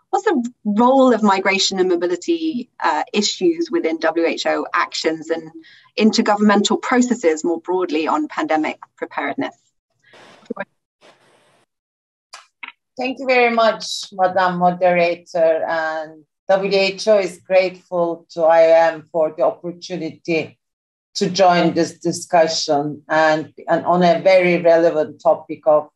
What's the role of migration and mobility uh, issues within WHO actions and intergovernmental processes more broadly on pandemic preparedness? Thank you very much, Madam Moderator. And WHO is grateful to IOM for the opportunity to join this discussion and, and on a very relevant topic of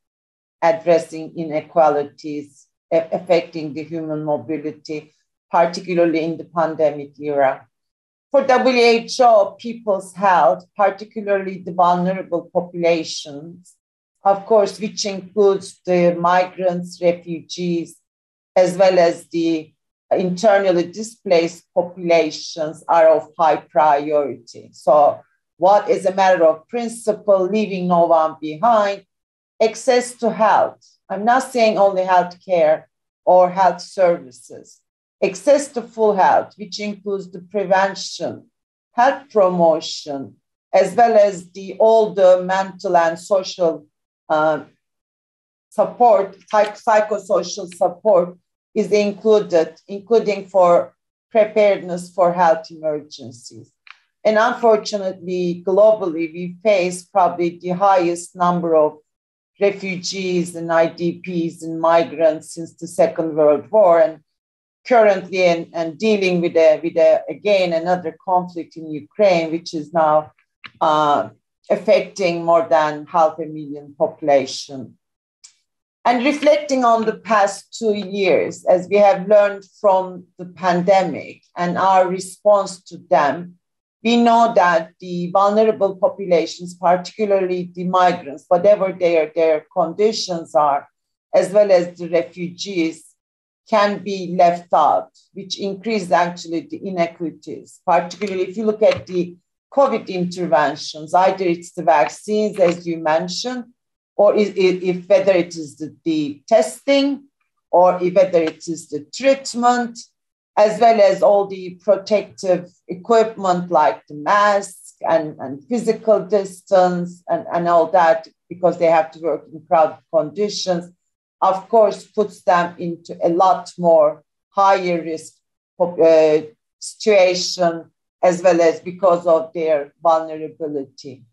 addressing inequalities affecting the human mobility, particularly in the pandemic era. For WHO, people's health, particularly the vulnerable populations, of course, which includes the migrants, refugees, as well as the internally displaced populations are of high priority. So, what is a matter of principle, leaving no one behind, access to health. I'm not saying only health care or health services, access to full health, which includes the prevention, health promotion, as well as the all the mental and social uh, support, psych- psychosocial support is included, including for preparedness for health emergencies. And unfortunately, globally, we face probably the highest number of refugees and IDPs and migrants since the Second World War. And currently, and, and dealing with, a, with a, again another conflict in Ukraine, which is now uh, affecting more than half a million population. And reflecting on the past two years, as we have learned from the pandemic and our response to them, we know that the vulnerable populations, particularly the migrants, whatever their, their conditions are, as well as the refugees, can be left out, which increases actually the inequities, particularly if you look at the COVID interventions, either it's the vaccines, as you mentioned, or if, if whether it is the, the testing, or if whether it is the treatment, as well as all the protective equipment like the mask and, and physical distance and, and all that, because they have to work in crowded conditions, of course, puts them into a lot more higher risk uh, situation, as well as because of their vulnerability.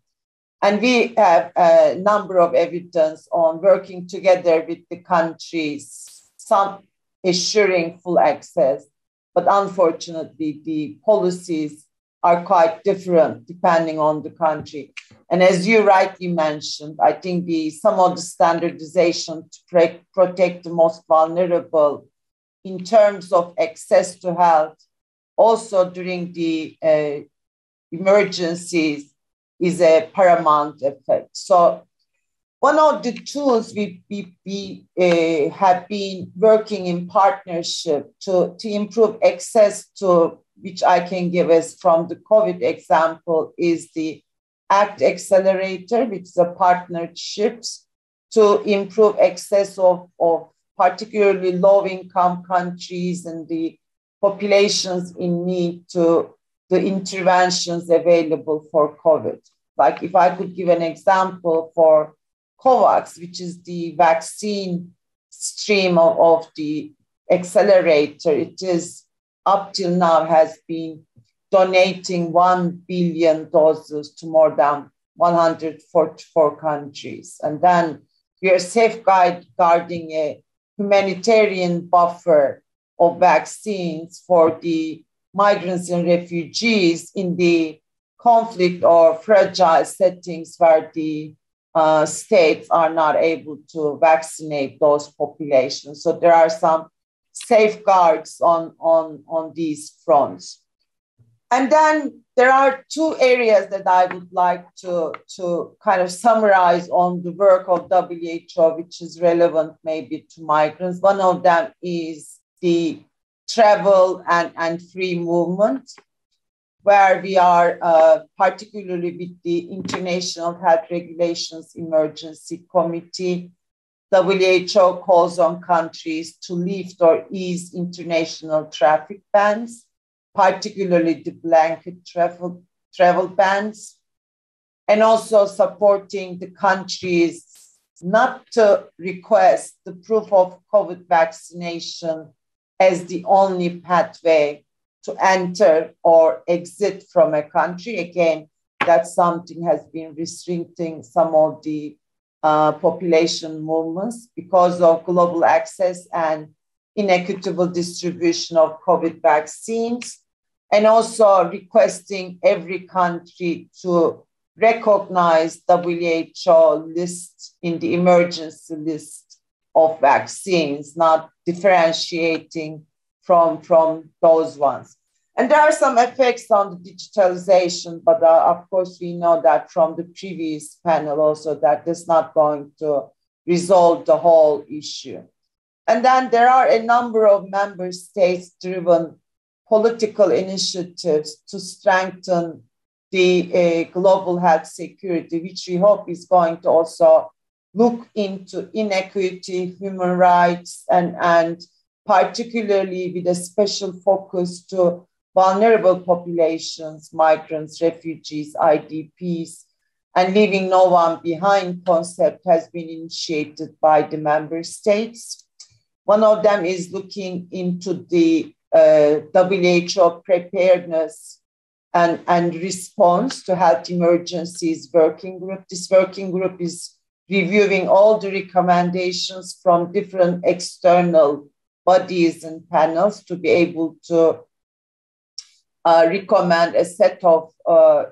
And we have a number of evidence on working together with the countries, some assuring full access, but unfortunately, the policies are quite different depending on the country. And as you rightly mentioned, I think the some of the standardization to pre- protect the most vulnerable in terms of access to health, also during the uh, emergencies, is a paramount effect. So one of the tools we, we, we uh, have been working in partnership to, to improve access to, which I can give us from the COVID example, is the ACT Accelerator, which is a partnerships to improve access of, of particularly low income countries and the populations in need to the interventions available for COVID. Like if I could give an example for COVAX, which is the vaccine stream of, of the accelerator, it is up till now has been donating 1 billion doses to more than 144 countries. And then we are safeguarding a humanitarian buffer of vaccines for the migrants and refugees in the conflict or fragile settings where the uh, states are not able to vaccinate those populations. So there are some safeguards on, on, on these fronts. And then there are two areas that I would like to, to kind of summarize on the work of WHO, which is relevant maybe to migrants. One of them is the travel and, and free movement where we are uh, particularly with the International Health Regulations Emergency Committee. WHO calls on countries to lift or ease international traffic bans, particularly the blanket travel, travel bans, and also supporting the countries not to request the proof of COVID vaccination as the only pathway to enter or exit from a country. Again, that something has been restricting some of the uh, population movements because of global access and inequitable distribution of COVID vaccines, and also requesting every country to recognize WHO list in the emergency list of vaccines, not differentiating from, from those ones. And there are some effects on the digitalization, but uh, of course, we know that from the previous panel also that is not going to resolve the whole issue. And then there are a number of member states driven political initiatives to strengthen the uh, global health security, which we hope is going to also look into inequity, human rights, and, and particularly with a special focus to vulnerable populations, migrants, refugees, IDPs, and leaving no one behind concept has been initiated by the member states. One of them is looking into the uh, WHO preparedness and, and response to health emergencies working group. This working group is reviewing all the recommendations from different external bodies and panels to be able to uh, recommend a set of uh,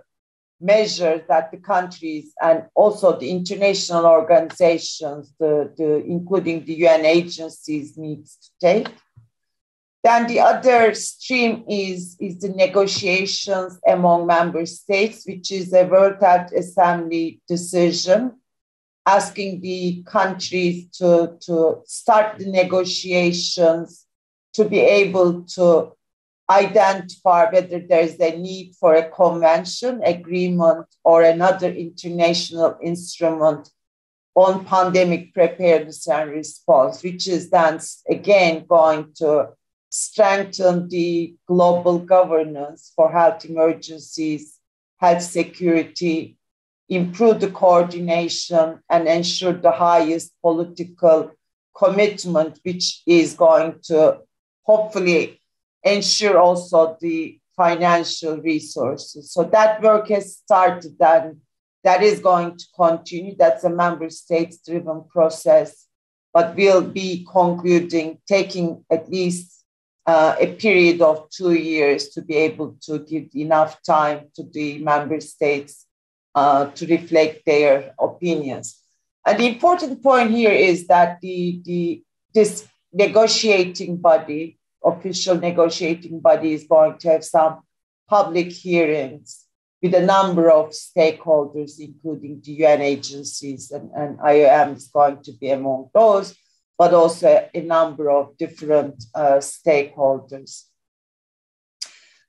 measures that the countries and also the international organizations, the, the, including the UN agencies, needs to take. Then the other stream is, is the negotiations among member states, which is a World Health Assembly decision asking the countries to, to start the negotiations to be able to identify whether there is a need for a convention, agreement, or another international instrument on pandemic preparedness and response, which is then again going to strengthen the global governance for health emergencies, health security, improve the coordination, and ensure the highest political commitment, which is going to hopefully ensure also the financial resources. So that work has started and that is going to continue. That's a member states driven process, but we'll be concluding, taking at least uh, a period of two years to be able to give enough time to the member states uh, to reflect their opinions. And the important point here is that the, the, this negotiating body, official negotiating body, is going to have some public hearings with a number of stakeholders, including the UN agencies, and, and IOM is going to be among those but also a number of different uh, stakeholders.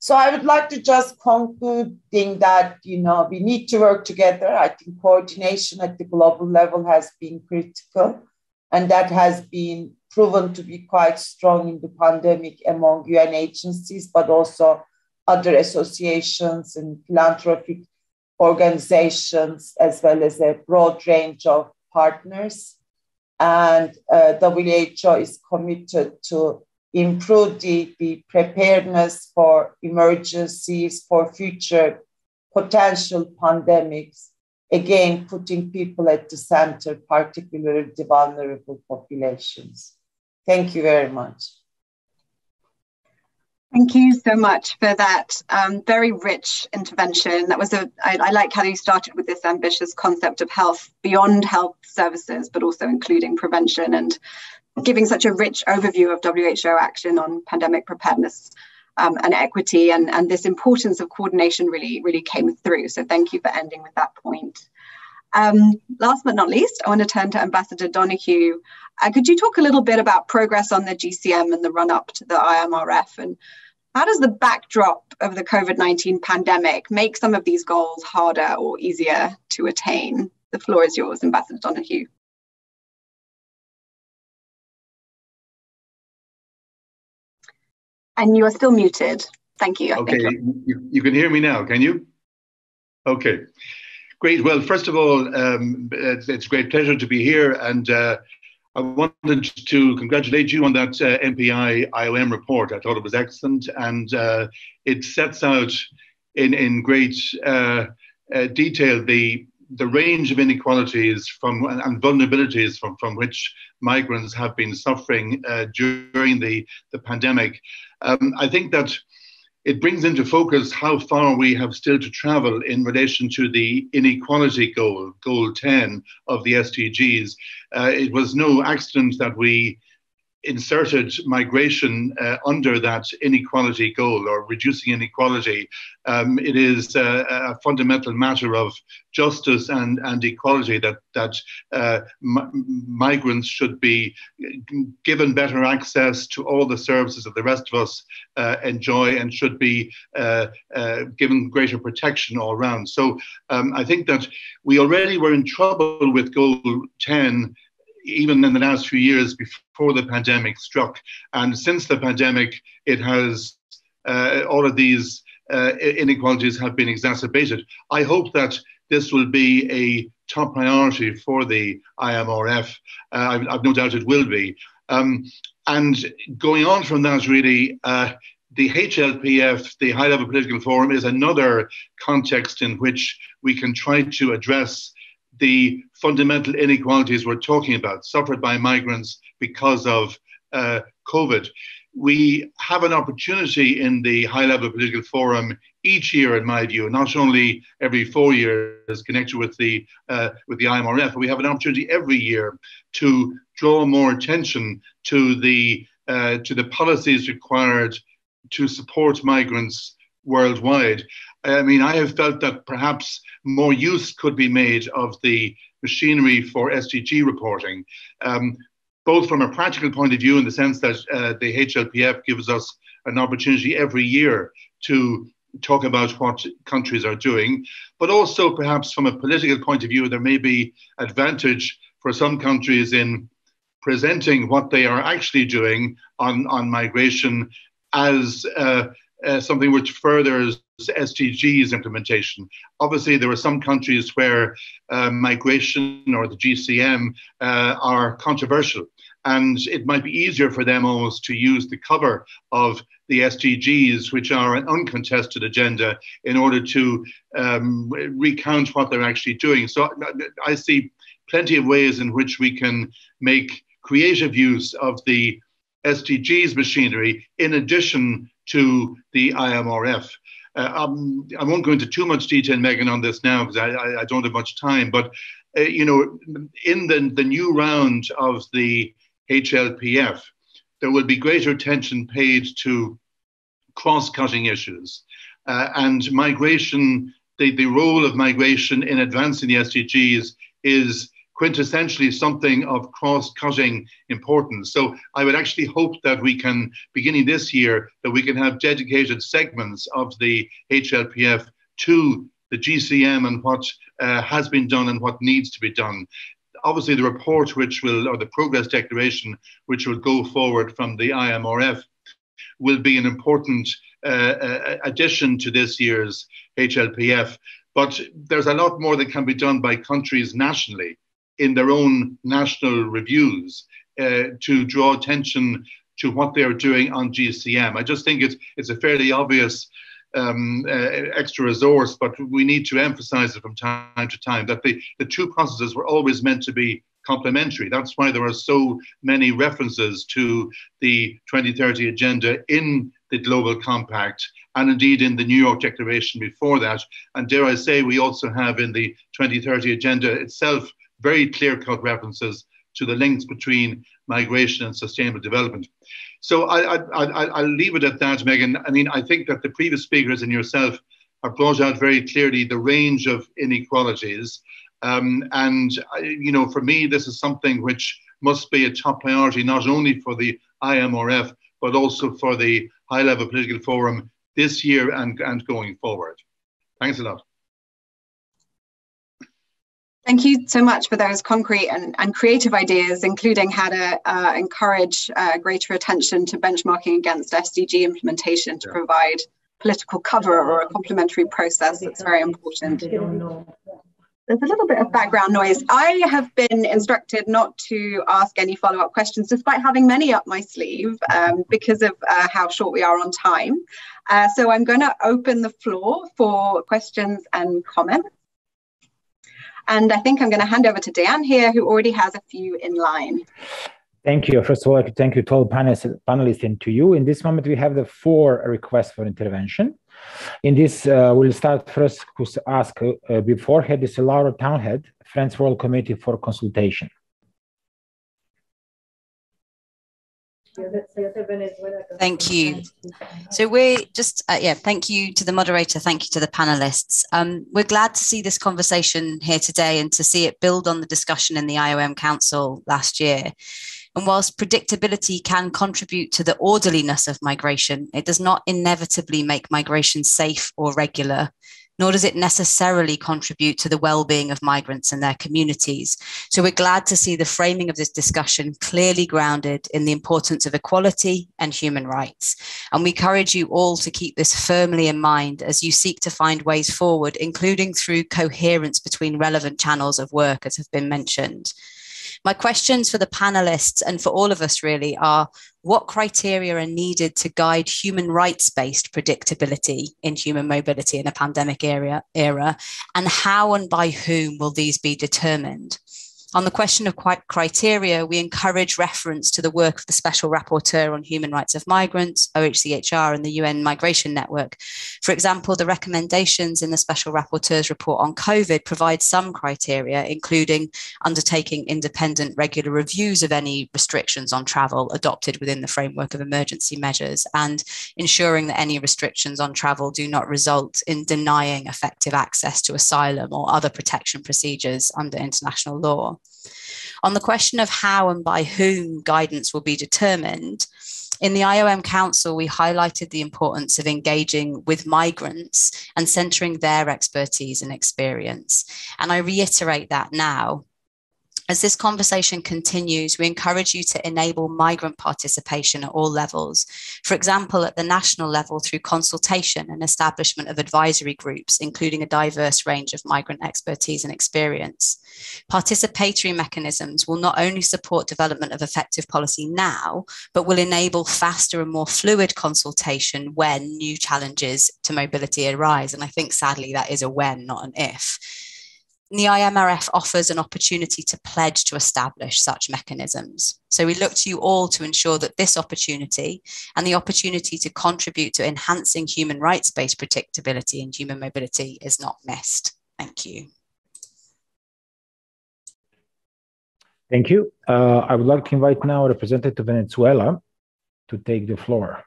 So I would like to just concluding that you know we need to work together. I think coordination at the global level has been critical, and that has been proven to be quite strong in the pandemic among UN agencies, but also other associations and philanthropic organizations, as well as a broad range of partners and uh, WHO is committed to improve the, the preparedness for emergencies, for future potential pandemics, again, putting people at the center, particularly the vulnerable populations. Thank you very much. Thank you so much for that um, very rich intervention. That was a. I, I like how you started with this ambitious concept of health beyond health services, but also including prevention and giving such a rich overview of WHO action on pandemic preparedness um, and equity. And, and this importance of coordination really, really came through. So thank you for ending with that point. Um, last but not least, I want to turn to Ambassador Donoghue. Uh, could you talk a little bit about progress on the GCM and the run up to the IMRF? And how does the backdrop of the COVID 19 pandemic make some of these goals harder or easier to attain? The floor is yours, Ambassador Donoghue. And you are still muted. Thank you. I okay, you, you can hear me now, can you? Okay. Great. Well, first of all, um, it's, it's, a great pleasure to be here, and uh, I wanted to congratulate you on that uh, MPI IOM report. I thought it was excellent, and uh, it sets out in in great uh, uh, detail the the range of inequalities from and vulnerabilities from, from which migrants have been suffering uh, during the the pandemic. Um, I think that it brings into focus how far we have still to travel in relation to the inequality goal, goal 10 of the SDGs. Uh, it was no accident that we inserted migration uh, under that inequality goal or reducing inequality. Um, it is uh, a fundamental matter of justice and, and equality that, that uh, migrants should be given better access to all the services that the rest of us uh, enjoy and should be uh, uh, given greater protection all around. So um, I think that we already were in trouble with goal 10 even in the last few years before the pandemic struck. And since the pandemic, it has uh, all of these uh, inequalities have been exacerbated. I hope that this will be a top priority for the IMRF. Uh, I've, I've, no doubt it will be. Um, and going on from that, really, uh, the HLPF, the High Level Political Forum, is another context in which we can try to address the fundamental inequalities we're talking about, suffered by migrants because of uh, COVID. We have an opportunity in the high level political forum each year, in my view, not only every four years connected with the uh, with the IMRF, but we have an opportunity every year to draw more attention to the uh, to the policies required to support migrants worldwide. I mean, I have felt that perhaps more use could be made of the machinery for SDG reporting, um, both from a practical point of view, in the sense that uh, the HLPF gives us an opportunity every year to talk about what countries are doing, but also perhaps from a political point of view, there may be advantage for some countries in presenting what they are actually doing on, on migration as uh, uh, something which furthers SDGs implementation. Obviously, there are some countries where uh, migration or the GCM uh, are controversial, and it might be easier for them almost to use the cover of the SDGs, which are an uncontested agenda, in order to um, recount what they're actually doing. So I see plenty of ways in which we can make creative use of the SDGs machinery in addition to the IMRF. Uh, um, I won't go into too much detail, Meghan, on this now because I, I, don't have much time. But uh, you know, in the the new round of the HLPF, there will be greater attention paid to cross-cutting issues uh, and migration. The, the role of migration in advancing the SDGs is quintessentially something of cross-cutting importance. So I would actually hope that we can, beginning this year, that we can have dedicated segments of the HLPF to the GCM and what uh, has been done and what needs to be done. Obviously, the report which will, or the progress declaration which will go forward from the IMRF will be an important uh, uh, addition to this year's HLPF. But there's a lot more that can be done by countries nationally in their own national reviews uh, to draw attention to what they're doing on GCM. I just think it's it's a fairly obvious um, uh, extra resource, but we need to emphasize it from time to time that the, the two processes were always meant to be complementary. That's why there are so many references to the 2030 agenda in the Global Compact and indeed in the New York Declaration before that. And dare I say, we also have in the 2030 agenda itself very clear cut references to the links between migration and sustainable development. So I, I, will leave it at that, Meghan. I mean, I think that the previous speakers and yourself have brought out very clearly the range of inequalities. Um, and, you know, for me, this is something which must be a top priority, not only for the IMRF, but also for the high level political forum this year and, and going forward. Thanks a lot. Thank you so much for those concrete and, and creative ideas, including how to uh, encourage uh, greater attention to benchmarking against SDG implementation to yeah. provide political cover or a complementary process that's very important. There's a little bit of background noise. I have been instructed not to ask any follow-up questions, despite having many up my sleeve, um, because of uh, how short we are on time. Uh, so I'm going to open the floor for questions and comments. And I think I'm going to hand over to Dan here, who already has a few in line. Thank you. First of all, I could thank you to all panelists and to you. In this moment, we have the four requests for intervention. In this, uh, we'll start first who's asked uh, beforehand is Laura Townhead, Friends World Committee for consultation. Thank you. So we're just, uh, yeah, thank you to the moderator. Thank you to the panelists. Um, we're glad to see this conversation here today and to see it build on the discussion in the IOM Council last year. And whilst predictability can contribute to the orderliness of migration, it does not inevitably make migration safe or regular nor does it necessarily contribute to the well-being of migrants and their communities. So we're glad to see the framing of this discussion clearly grounded in the importance of equality and human rights. And we encourage you all to keep this firmly in mind as you seek to find ways forward, including through coherence between relevant channels of work, as have been mentioned. My questions for the panelists and for all of us really are what criteria are needed to guide human rights based predictability in human mobility in a pandemic era, era, and how and by whom will these be determined? On the question of criteria, we encourage reference to the work of the Special Rapporteur on Human Rights of Migrants, OHCHR, and the UN Migration Network. For example, the recommendations in the Special Rapporteur's report on COVID provide some criteria, including undertaking independent regular reviews of any restrictions on travel adopted within the framework of emergency measures and ensuring that any restrictions on travel do not result in denying effective access to asylum or other protection procedures under international law. On the question of how and by whom guidance will be determined, in the IOM Council, we highlighted the importance of engaging with migrants and centering their expertise and experience. And I reiterate that now as this conversation continues, we encourage you to enable migrant participation at all levels. For example, at the national level through consultation and establishment of advisory groups, including a diverse range of migrant expertise and experience. Participatory mechanisms will not only support development of effective policy now, but will enable faster and more fluid consultation when new challenges to mobility arise. And I think sadly that is a when, not an if the IMRF offers an opportunity to pledge to establish such mechanisms. So we look to you all to ensure that this opportunity and the opportunity to contribute to enhancing human rights based predictability and human mobility is not missed. Thank you. Thank you. Uh, I would like to invite now a Representative of Venezuela to take the floor.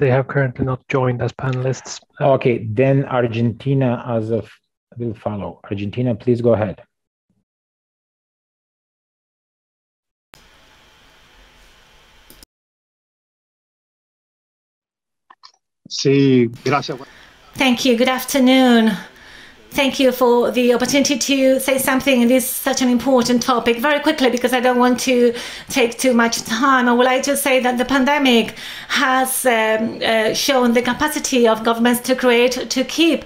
They have currently not joined as panelists. Okay, then Argentina as of will follow. Argentina, please go ahead. Sí, gracias. Thank you. Good afternoon. Thank you for the opportunity to say something in this such an important topic. Very quickly, because I don't want to take too much time, I would like to say that the pandemic has um, uh, shown the capacity of governments to create, to keep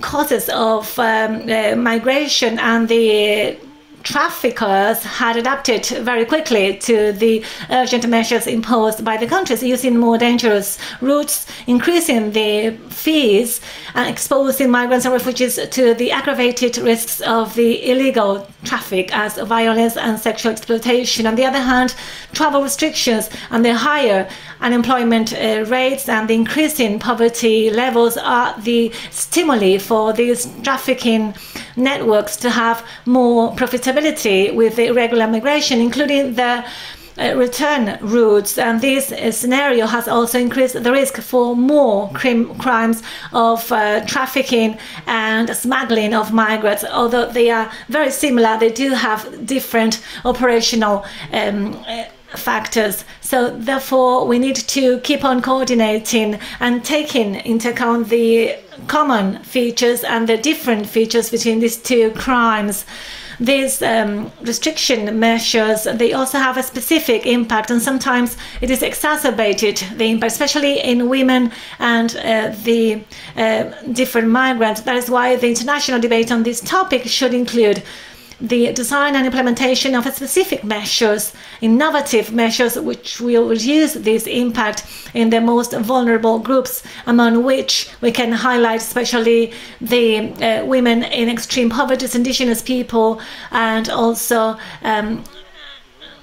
causes of um, uh, migration and the traffickers had adapted very quickly to the urgent measures imposed by the countries, using more dangerous routes, increasing the fees, and exposing migrants and refugees to the aggravated risks of the illegal traffic as violence and sexual exploitation. On the other hand, travel restrictions and the higher unemployment uh, rates and the increasing poverty levels are the stimuli for these trafficking networks to have more profitability with the irregular migration, including the uh, return routes. And this uh, scenario has also increased the risk for more crim- crimes of uh, trafficking and smuggling of migrants. Although they are very similar, they do have different operational. Um, uh, factors. So therefore, we need to keep on coordinating and taking into account the common features and the different features between these two crimes. These um, restriction measures, they also have a specific impact and sometimes it is exacerbated, the impact, especially in women and uh, the uh, different migrants. That is why the international debate on this topic should include the design and implementation of specific measures, innovative measures which will reduce this impact in the most vulnerable groups, among which we can highlight especially the uh, women in extreme poverty, indigenous people, and also um,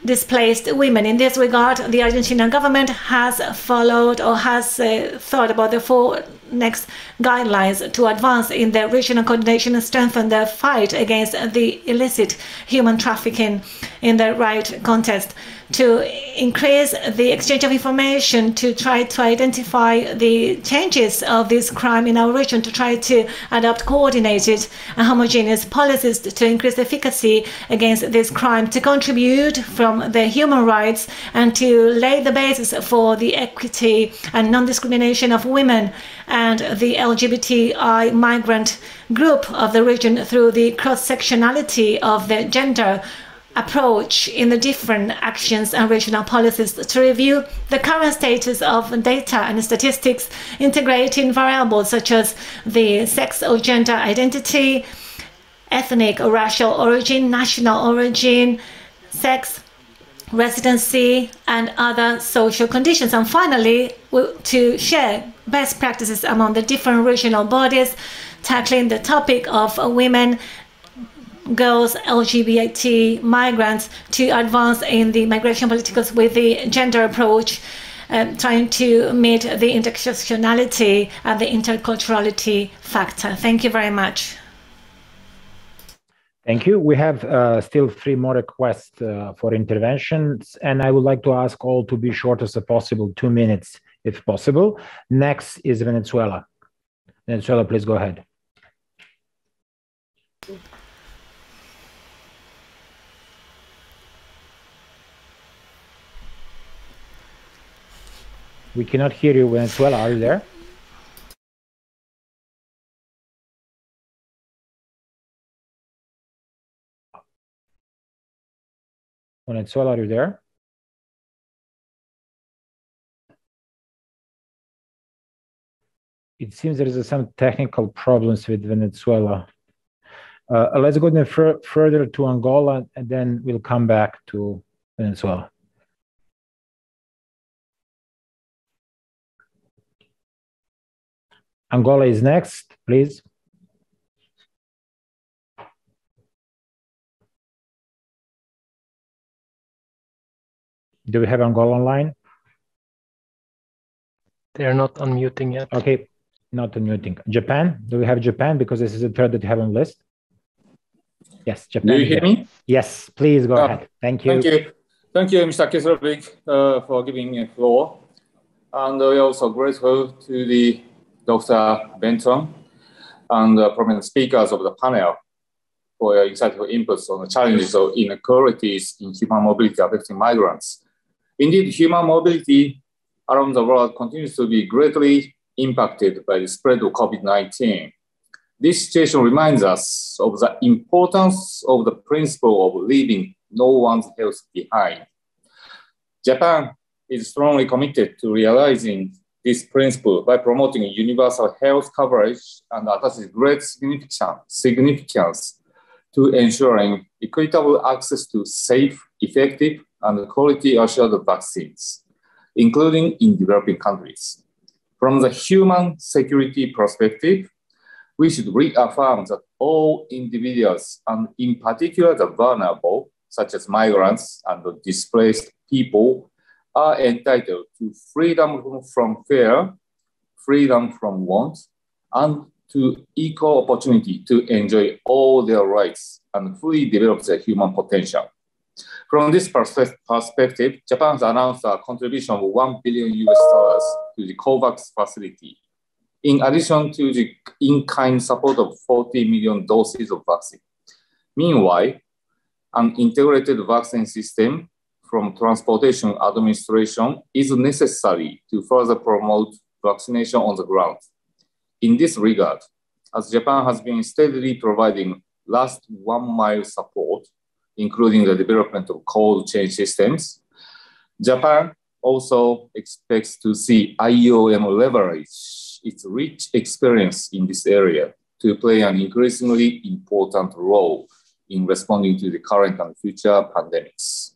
displaced women. In this regard, the Argentinian government has followed or has uh, thought about the four next guidelines to advance in the regional coordination and strengthen the fight against the illicit human trafficking in the right context to increase the exchange of information to try to identify the changes of this crime in our region to try to adopt coordinated and homogeneous policies to increase efficacy against this crime to contribute from the human rights and to lay the basis for the equity and non-discrimination of women and the LGBTI migrant group of the region through the cross-sectionality of the gender approach in the different actions and regional policies to review the current status of data and statistics integrating variables such as the sex or gender identity, ethnic or racial origin, national origin, sex, residency, and other social conditions. And finally, to share best practices among the different regional bodies, tackling the topic of women girls, LGBT, migrants to advance in the migration politics with the gender approach, um, trying to meet the intersectionality and the interculturality factor. Thank you very much. Thank you. We have uh, still three more requests uh, for interventions, and I would like to ask all to be short as possible, two minutes if possible. Next is Venezuela. Venezuela, please go ahead. We cannot hear you, Venezuela. Are you there? Venezuela, are you there? It seems there is some technical problems with Venezuela. Uh, let's go then further to Angola, and then we'll come back to Venezuela. Angola is next, please. Do we have Angola online? They are not unmuting yet. Okay, not unmuting. Japan, do we have Japan? Because this is the third that you have on list. Yes, Japan. Do you hear me? Yes, please go uh, ahead. Thank you. Thank you. Thank you, Mr. Kieslowski, uh, for giving me a floor. And we're also grateful to the Dr. Benton and the prominent speakers of the panel for your insightful inputs on the challenges of inequalities in human mobility affecting migrants. Indeed, human mobility around the world continues to be greatly impacted by the spread of COVID-19. This situation reminds us of the importance of the principle of leaving no one's health behind. Japan is strongly committed to realizing this principle by promoting universal health coverage and attaches great significance to ensuring equitable access to safe, effective, and quality assured vaccines, including in developing countries. From the human security perspective, we should reaffirm that all individuals, and in particular the vulnerable, such as migrants and displaced people, are entitled to freedom from fear, freedom from want, and to equal opportunity to enjoy all their rights and fully develop their human potential. From this perspective, Japan has announced a contribution of 1 billion US dollars to the COVAX facility, in addition to the in-kind support of 40 million doses of vaccine. Meanwhile, an integrated vaccine system from Transportation Administration is necessary to further promote vaccination on the ground. In this regard, as Japan has been steadily providing last one mile support including the development of cold chain systems. Japan also expects to see IOM leverage its rich experience in this area to play an increasingly important role in responding to the current and future pandemics.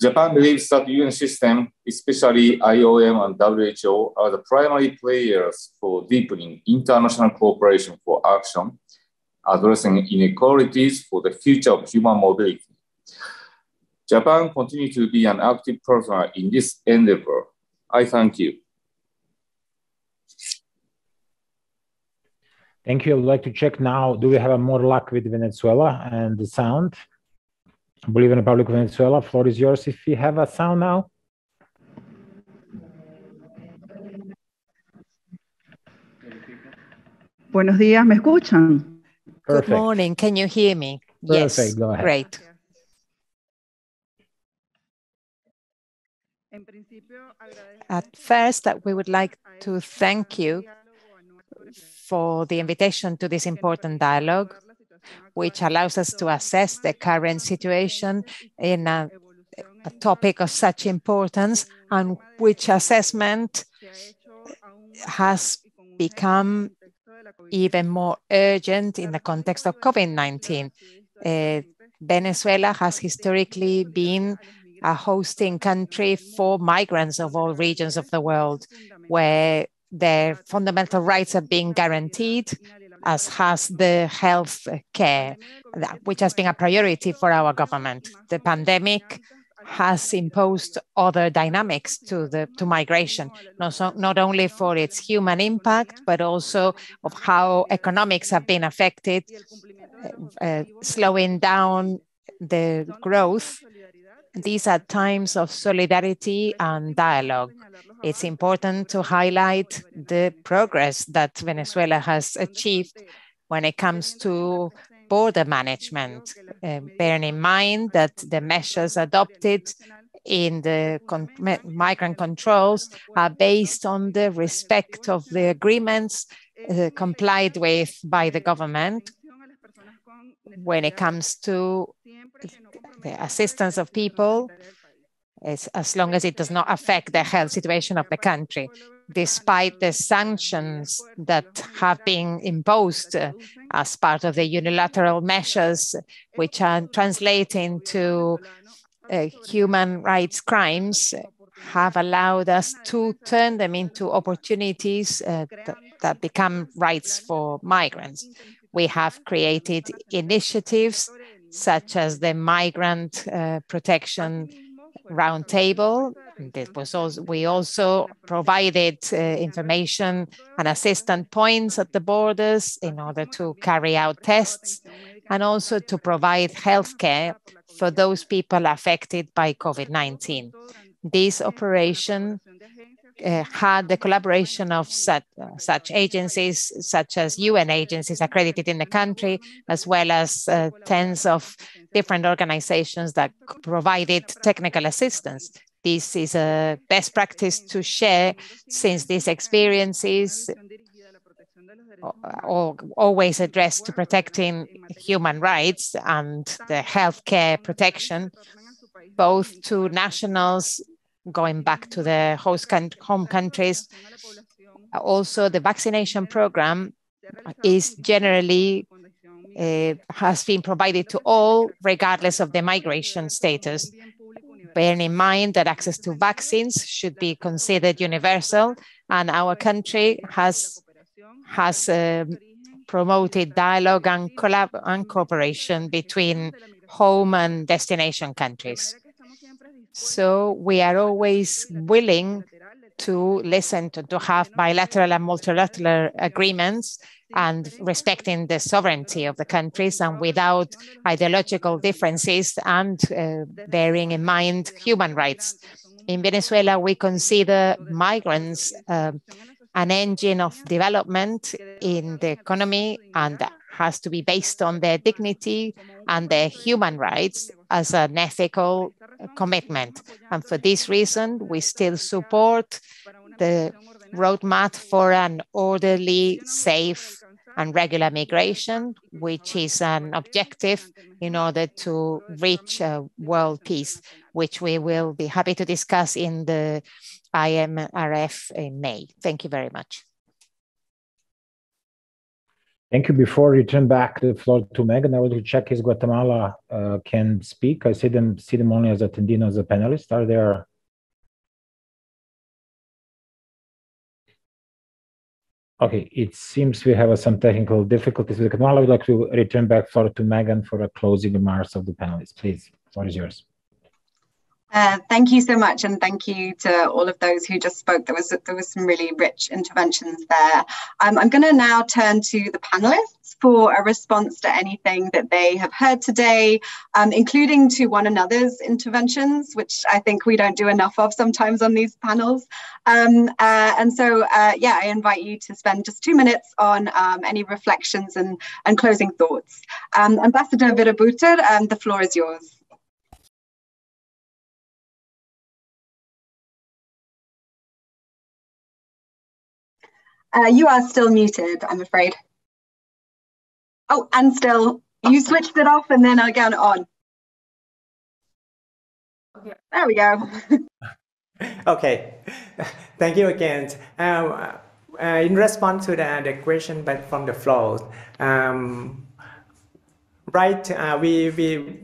Japan believes that the UN system, especially IOM and WHO, are the primary players for deepening international cooperation for action addressing inequalities for the future of human mobility. Japan continues to be an active partner in this endeavor. I thank you. Thank you. I would like to check now, do we have more luck with Venezuela and the sound? Bolivia Republic of Venezuela, floor is yours if you have a sound now. Buenos días, ¿me escuchan? Perfect. Good morning. Can you hear me? Perfect. Yes. Go ahead. Great. At first, we would like to thank you for the invitation to this important dialogue, which allows us to assess the current situation in a, a topic of such importance and which assessment has become even more urgent in the context of COVID-19. Uh, Venezuela has historically been a hosting country for migrants of all regions of the world, where their fundamental rights are being guaranteed as has the health care, which has been a priority for our government. The pandemic has imposed other dynamics to the to migration, not, so, not only for its human impact, but also of how economics have been affected, uh, slowing down the growth. These are times of solidarity and dialogue. It's important to highlight the progress that Venezuela has achieved when it comes to border management, uh, bearing in mind that the measures adopted in the con migrant controls are based on the respect of the agreements uh, complied with by the government. When it comes to the assistance of people, as, as long as it does not affect the health situation of the country despite the sanctions that have been imposed uh, as part of the unilateral measures, which are translating to uh, human rights crimes, have allowed us to turn them into opportunities uh, that, become rights for migrants. We have created initiatives such as the Migrant uh, Protection Roundtable this was also, we also provided uh, information and assistant points at the borders in order to carry out tests and also to provide healthcare for those people affected by COVID-19. This operation uh, had the collaboration of such, uh, such, agencies, such as UN agencies accredited in the country, as well as uh, tens of different organizations that provided technical assistance. This is a best practice to share since these experiences are always addressed to protecting human rights and the healthcare protection, both to nationals going back to their host home countries. Also, the vaccination program is generally uh, has been provided to all, regardless of the migration status bearing in mind that access to vaccines should be considered universal, and our country has, has uh, promoted dialogue and, collab and cooperation between home and destination countries. So we are always willing to listen to, to have bilateral and multilateral agreements and respecting the sovereignty of the countries and without ideological differences and uh, bearing in mind human rights. In Venezuela, we consider migrants uh, an engine of development in the economy and has to be based on their dignity and their human rights as an ethical uh, commitment. And for this reason, we still support the roadmap for an orderly, safe, and regular migration, which is an objective in order to reach uh, world peace, which we will be happy to discuss in the IMRF in May. Thank you very much. Thank you. Before you turn back the floor to Meghan, I to check if Guatemala uh, can speak. I see them see them only as attending as a panelist. Are there Okay, it seems we have some technical difficulties with canal. I would like to return back floor to Meghan for a closing remarks of the panelists. Please, floor is yours. Uh, thank you so much, and thank you to all of those who just spoke. There was there was some really rich interventions there. Um, I'm going to now turn to the panelists for a response to anything that they have heard today, um, including to one another's interventions, which I think we don't do enough of sometimes on these panels. Um, uh, and so, uh, yeah, I invite you to spend just two minutes on um, any reflections and, and closing thoughts. Um, Ambassador Virabutr, um, the floor is yours. Uh, you are still muted, I'm afraid. Oh, and still, you switched it off and then again on. There we go. *laughs* okay, *laughs* thank you again. Uh, uh, in response to the, the question but from the floor, um, right, uh, we, we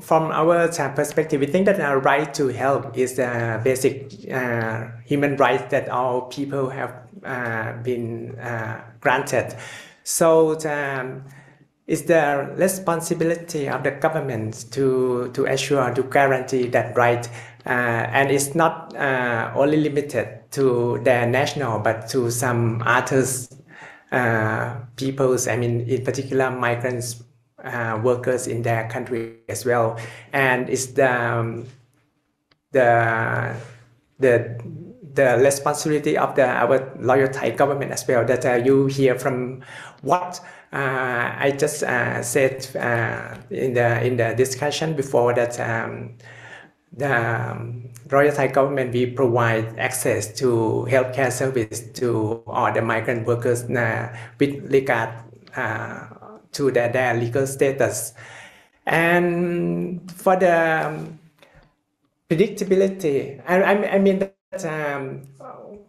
from our perspective, we think that our right to help is a basic uh, human right that all people have uh, been uh, granted. So um, it's the responsibility of the government to, to assure, to guarantee that right. Uh, and it's not uh, only limited to the national, but to some others uh, peoples, I mean, in particular, migrants uh, workers in their country as well. And it's the, um, the, the, the responsibility of the, our loyal Thai government as well that uh, you hear from what uh, I just uh, said uh, in the in the discussion before that um, the um, Royal Thai government we provide access to healthcare service to all the migrant workers uh, with regard uh, to their, their legal status. And for the um, predictability, I, I, mean that um,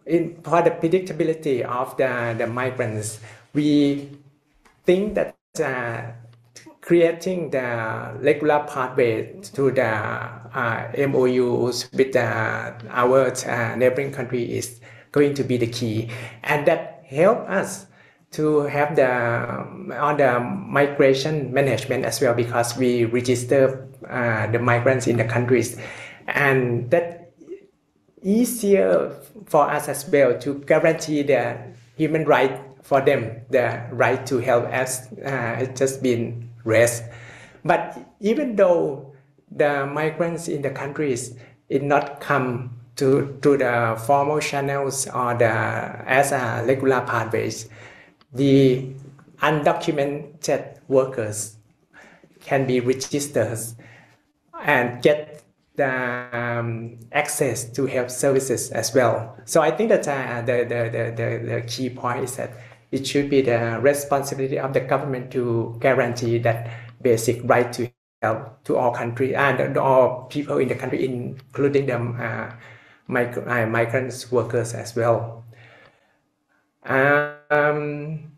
in, for the predictability of the, the migrants, we think that uh, creating the regular pathway to the uh, MOUs with our uh, neighboring country is going to be the key, and that help us to have the on the migration management as well because we register uh, the migrants in the countries, and that easier for us as well to guarantee the human right for them, the right to health as uh, it's just been raised. But even though the migrants in the countries did not come to, to the formal channels or the as a regular pathways, the undocumented workers can be registered and get um, access to health services as well. So I think that uh, the, the, the, the, key point is that it should be the responsibility of the government to guarantee that basic right to health to all country and all people in the country, including the uh, mig- uh, migrants workers as well. Um,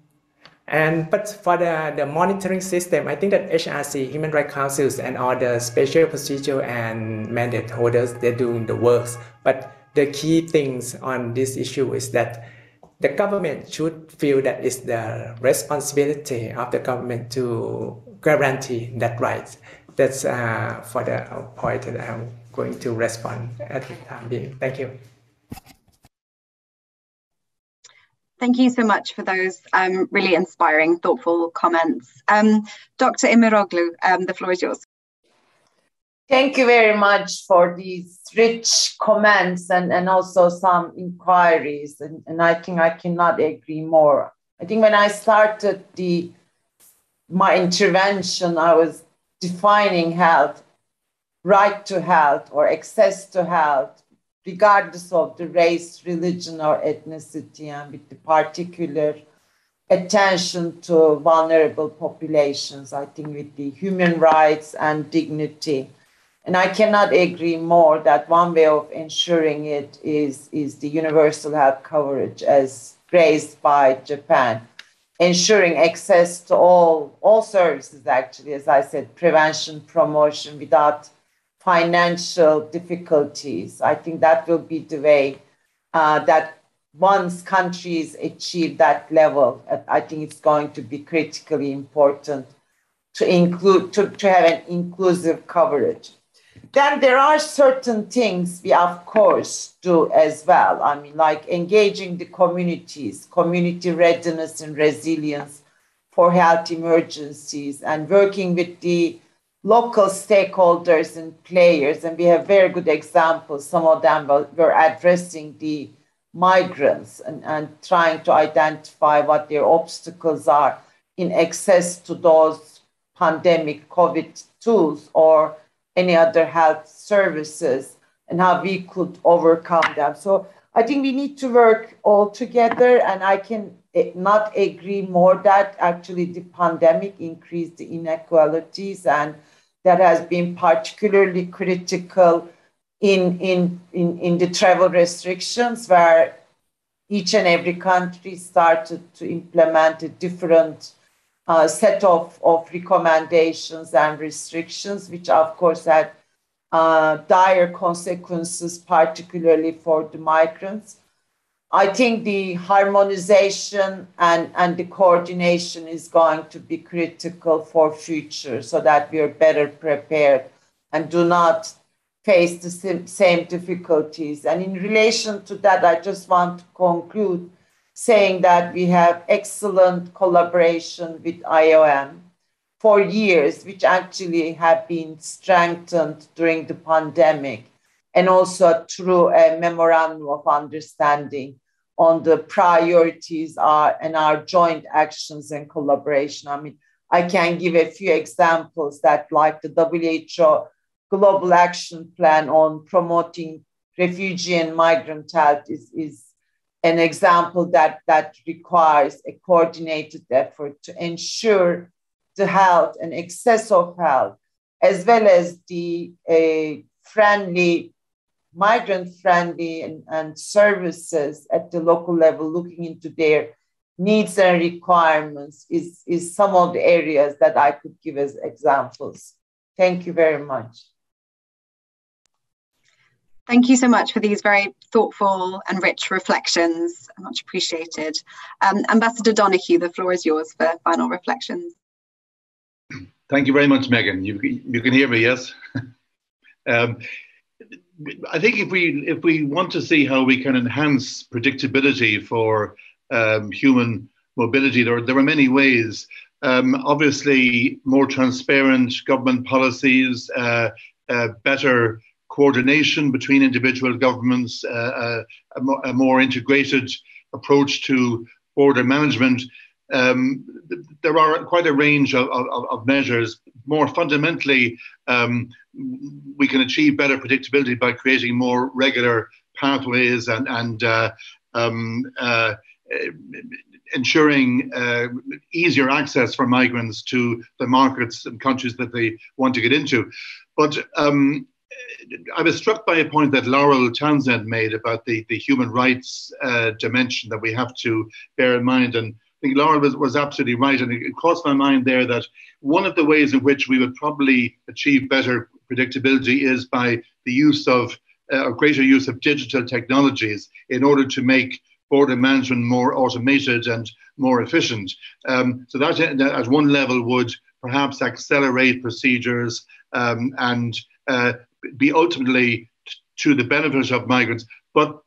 and but for the, the monitoring system, I think that HRC, Human Rights Councils, and all the special procedure and mandate holders, they're doing the works. But the key things on this issue is that the government should feel that it's the responsibility of the government to guarantee that right. That's uh, for the point that I'm going to respond at the time being. Thank you. Thank you so much for those um, really inspiring, thoughtful comments. Um, Dr. Emiroglu, um, the floor is yours. Thank you very much for these rich comments and, and also some inquiries. And, and I think I cannot agree more. I think when I started the my intervention, I was defining health, right to health or access to health, regardless of the race, religion, or ethnicity, and with the particular attention to vulnerable populations, I think with the human rights and dignity. And I cannot agree more that one way of ensuring it is, is the universal health coverage as raised by Japan, ensuring access to all, all services, actually, as I said, prevention, promotion without financial difficulties. I think that will be the way uh, that once countries achieve that level, I think it's going to be critically important to include to, to have an inclusive coverage. Then there are certain things we, of course, do as well. I mean, like engaging the communities, community readiness and resilience for health emergencies, and working with the local stakeholders and players. And we have very good examples. Some of them were addressing the migrants and, and trying to identify what their obstacles are in access to those pandemic COVID tools or any other health services and how we could overcome them. So I think we need to work all together, and I can eh, not agree more that actually the pandemic increased the inequalities, and that has been particularly critical in, in, in, in the travel restrictions, where each and every country started to implement a different uh, set of, of recommendations and restrictions, which of course had uh, dire consequences, particularly for the migrants. I think the harmonization and, and the coordination is going to be critical for future so that we are better prepared and do not face the same, same difficulties. And in relation to that, I just want to conclude saying that we have excellent collaboration with IOM for years, which actually have been strengthened during the pandemic, and also through a memorandum of understanding on the priorities are and our joint actions and collaboration. I mean, I can give a few examples that, like the WHO Global Action Plan on promoting refugee and migrant health, is, is an example that, that requires a coordinated effort to ensure the health and access of health, as well as the uh, friendly, migrant friendly and, and services at the local level, looking into their needs and requirements is, is some of the areas that I could give as examples. Thank you very much. Thank you so much for these very thoughtful and rich reflections. Much appreciated. Um, Ambassador Donoghue, the floor is yours for final reflections. Thank you very much, Meghan. You, you can hear me, yes? *laughs* um, I think if we if we want to see how we can enhance predictability for um, human mobility, there, there are many ways. Um, obviously, more transparent government policies, uh, uh, better coordination between individual governments, uh, uh a, a, more, integrated approach to border management. Um, there are quite a range of, of, of measures. More fundamentally, um, we can achieve better predictability by creating more regular pathways and, and uh, um, uh, ensuring uh, easier access for migrants to the markets and countries that they want to get into. But um, I was struck by a point that Laurel Townhead made about the, the human rights uh, dimension that we have to bear in mind. And I think Laurel was, was absolutely right. And it crossed my mind there that one of the ways in which we would probably achieve better predictability is by the use of uh, greater use of digital technologies in order to make border management more automated and more efficient. Um, so that at one level would perhaps accelerate procedures um, and uh, be ultimately to the benefit of migrants. But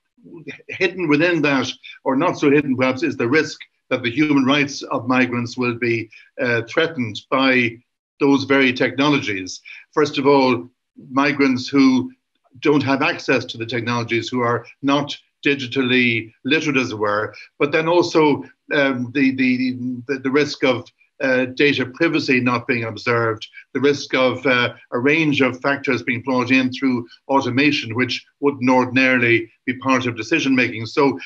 hidden within that, or not so hidden perhaps, is the risk that the human rights of migrants will be uh, threatened by those very technologies. First of all, migrants who don't have access to the technologies, who are not digitally literate, as it were, but then also um, the, the, the, the risk of uh, data privacy not being observed, the risk of uh, a range of factors being brought in through automation, which wouldn't ordinarily be part of decision making. So,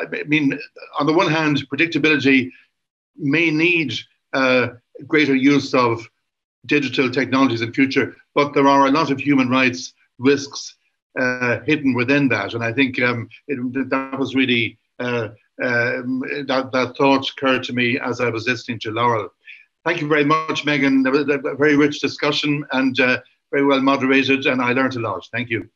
I mean, on the one hand, predictability may need uh, greater use of digital technologies in future, but there are a lot of human rights risks uh, hidden within that. And I think um, it, that was really uh, um, that, that thought occurred to me as I was listening to Laurel. Thank you very much, Meghan. Was a very rich discussion and uh, very well moderated, and I learned a lot. Thank you.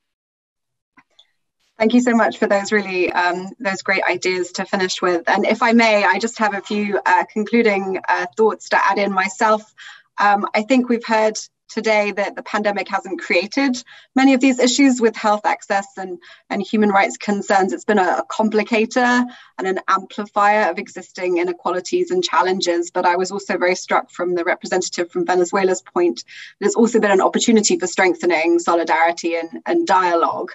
Thank you so much for those really um, those great ideas to finish with. And if I may, I just have a few uh, concluding uh, thoughts to add in myself. Um, I think we've heard today that the pandemic hasn't created many of these issues with health access and, and human rights concerns. It's been a, a complicator and an amplifier of existing inequalities and challenges. But I was also very struck from the representative from Venezuela's point that it's also been an opportunity for strengthening solidarity and, and dialogue.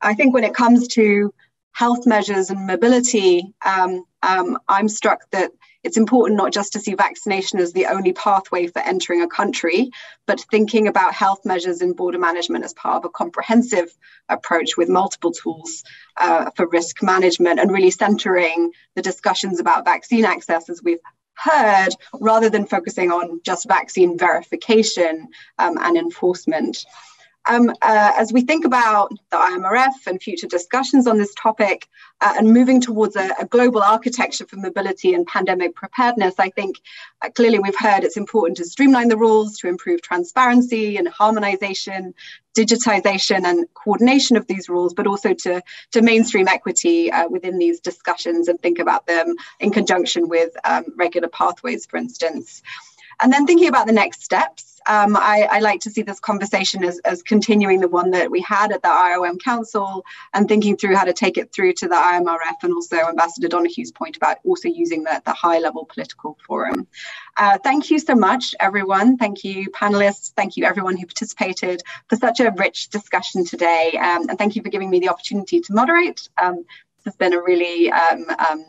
I think when it comes to health measures and mobility, um, um, I'm struck that it's important not just to see vaccination as the only pathway for entering a country, but thinking about health measures in border management as part of a comprehensive approach with multiple tools uh, for risk management and really centering the discussions about vaccine access as we've heard rather than focusing on just vaccine verification um, and enforcement. Um, uh, as we think about the IMRF and future discussions on this topic uh, and moving towards a, a, global architecture for mobility and pandemic preparedness, I think uh, clearly we've heard it's important to streamline the rules to improve transparency and harmonization, digitization and coordination of these rules, but also to, to mainstream equity uh, within these discussions and think about them in conjunction with um, regular pathways, for instance. And then thinking about the next steps, um, I, I, like to see this conversation as, as continuing the one that we had at the IOM Council and thinking through how to take it through to the IMRF and also Ambassador Donoghue's point about also using the, the high level political forum. Uh, thank you so much, everyone. Thank you, panelists. Thank you, everyone who participated for such a rich discussion today. Um, and thank you for giving me the opportunity to moderate. Um, this has been a really um, um,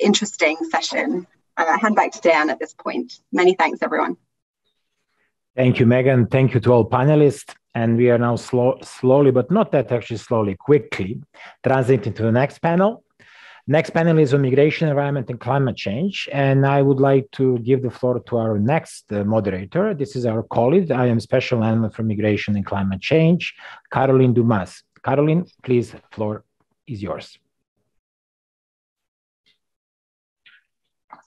interesting session. Uh, hand back to Dan at this point. Many thanks, everyone. Thank you, Meghan. Thank you to all panelists. And we are now slow, slowly, but not that actually slowly, quickly transiting to the next panel. Next panel is on migration, environment, and climate change. And I would like to give the floor to our next uh, moderator. This is our colleague. I am Special Envoy for Migration and Climate Change, Caroline Dumas. Caroline, please, floor is yours.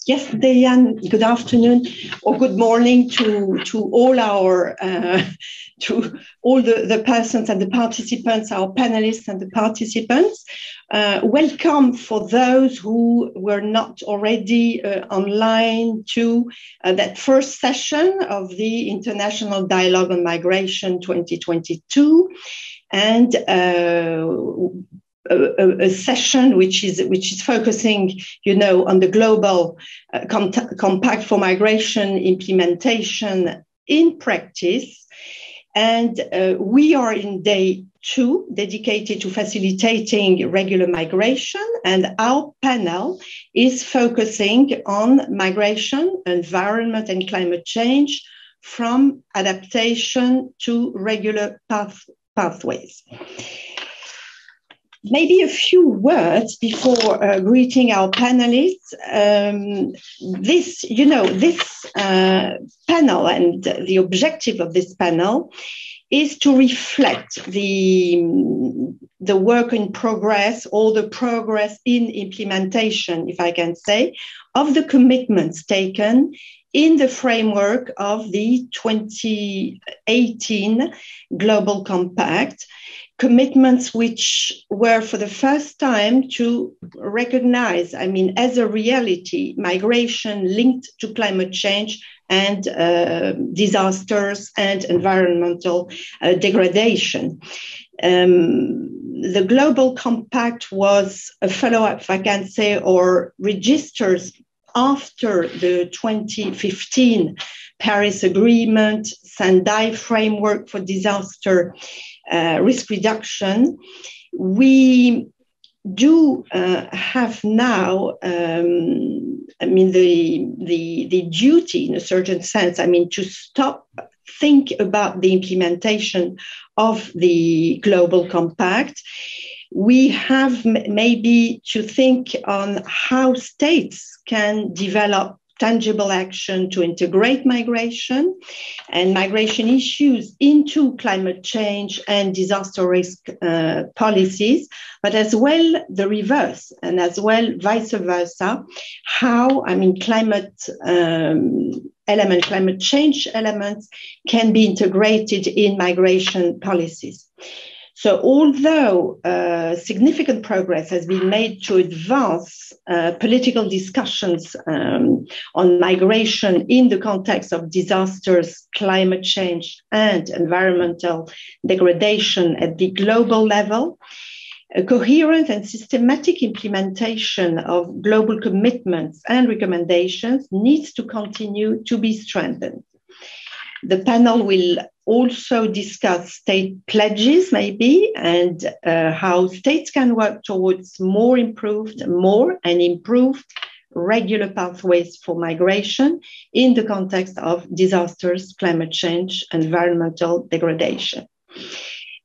Yes, Diane, good afternoon or good morning to, to all our uh, *laughs* to all the, the persons and the participants, our panelists and the participants. Uh, welcome for those who were not already uh, online to uh, that first session of the International Dialogue on Migration 2022. And uh, a, a, session which is which is focusing, you know, on the global uh, compact for migration implementation in practice. And uh, we are in day two, dedicated to facilitating regular migration. And our panel is focusing on migration, environment, and climate change from adaptation to regular path, pathways. Maybe a few words before uh, greeting our panelists. Um, this, you know, this uh, panel and the objective of this panel is to reflect the, the work in progress or the progress in implementation, if I can say, of the commitments taken in the framework of the 2018 Global Compact commitments which were for the first time to recognize, I mean, as a reality, migration linked to climate change and uh, disasters and environmental uh, degradation. Um, the Global Compact was a follow up, I can say, or registers after the 2015 Paris Agreement, Sendai framework for disaster uh, risk reduction, we do uh, have now, um, I mean, the, the, the duty in a certain sense, I mean, to stop, think about the implementation of the global compact. We have maybe to think on how states can develop tangible action to integrate migration and migration issues into climate change and disaster risk uh, policies, but as well the reverse and as well vice versa, how, I mean, climate um, element, climate change elements can be integrated in migration policies. So, although uh, significant progress has been made to advance uh, political discussions um, on migration in the context of disasters, climate change, and environmental degradation at the global level, a coherent and systematic implementation of global commitments and recommendations needs to continue to be strengthened. The panel will also discuss state pledges, maybe, and uh, how states can work towards more improved, more and improved regular pathways for migration in the context of disasters, climate change, environmental degradation.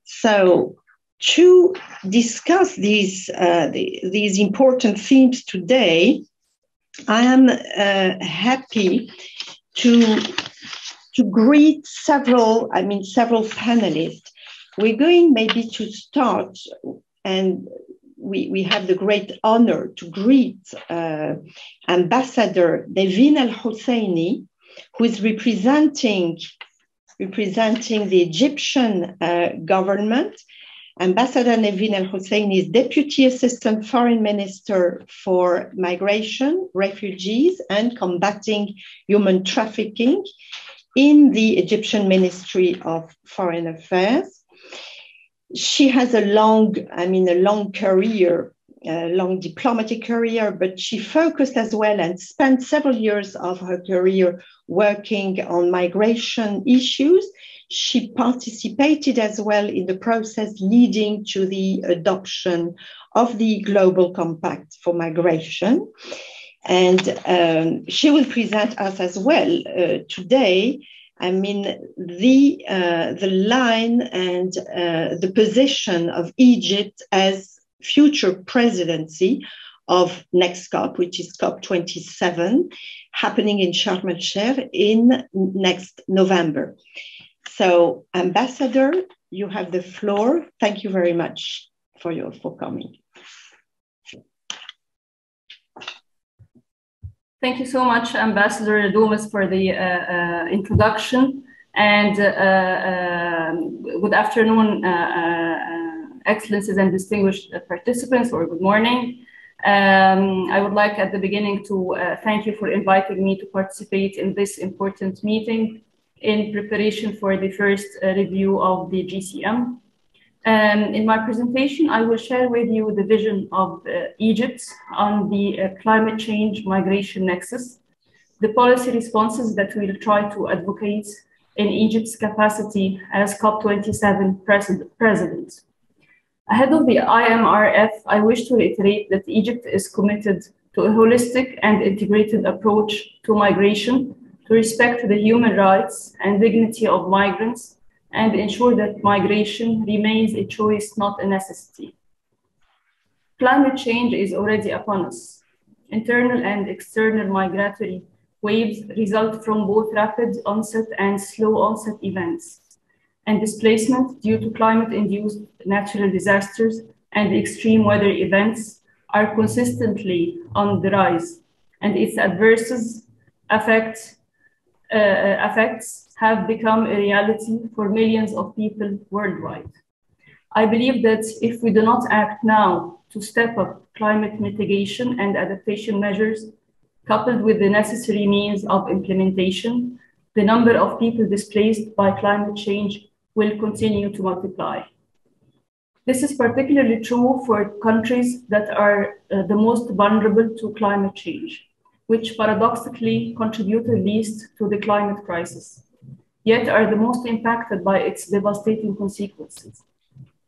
So, to discuss these, uh, the, these important themes today, I am uh, happy to to greet several, I mean, several panelists We're going maybe to start, and we, we have the great honor to greet uh, Ambassador Nevin Al Hosseini, who is representing, representing the Egyptian uh, government. Ambassador Nevin Al Hosseini is Deputy Assistant Foreign Minister for Migration, Refugees, and Combating Human Trafficking in the Egyptian Ministry of Foreign Affairs. She has a long, I mean, a long career, a long diplomatic career, but she focused as well and spent several years of her career working on migration issues. She participated as well in the process leading to the adoption of the Global Compact for Migration. And um, she will present us as well uh, today. I mean, the, uh, the line and uh, the position of Egypt as future presidency of next COP, which is COP27, happening in Sharm el Sheikh in next November. So, Ambassador, you have the floor. Thank you very much for your for coming. Thank you so much, Ambassador Dumas, for the uh, uh, introduction. And uh, um, good afternoon, uh, uh, Excellencies and distinguished participants, or good morning. Um, I would like at the beginning to uh, thank you for inviting me to participate in this important meeting in preparation for the first review of the GCM. Um, in my presentation, I will share with you the vision of uh, Egypt on the uh, climate change migration nexus, the policy responses that we'll try to advocate in Egypt's capacity as COP27 president. Ahead of the IMRF, I wish to reiterate that Egypt is committed to a holistic and integrated approach to migration to respect the human rights and dignity of migrants and ensure that migration remains a choice, not a necessity. Climate change is already upon us. Internal and external migratory waves result from both rapid onset and slow onset events, and displacement due to climate induced natural disasters and extreme weather events are consistently on the rise, and its adverse effects, uh, effects have become a reality for millions of people worldwide. I believe that if we do not act now to step up climate mitigation and adaptation measures, coupled with the necessary means of implementation, the number of people displaced by climate change will continue to multiply. This is particularly true for countries that are uh, the most vulnerable to climate change, which paradoxically contribute the least to the climate crisis yet are the most impacted by its devastating consequences.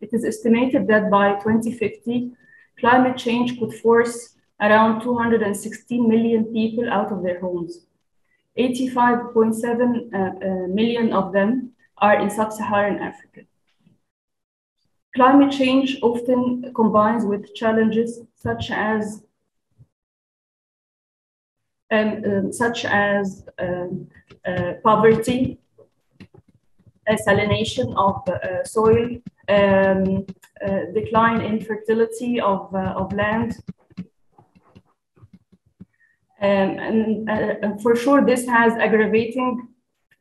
It is estimated that by 2050, climate change could force around 216 million people out of their homes. 85.7 uh, uh, million of them are in sub Saharan Africa. Climate change often combines with challenges such as um, um, such as um, uh, poverty, salination of uh, soil, um, uh, decline in fertility of, uh, of land. Um, and, and for sure, this has aggravating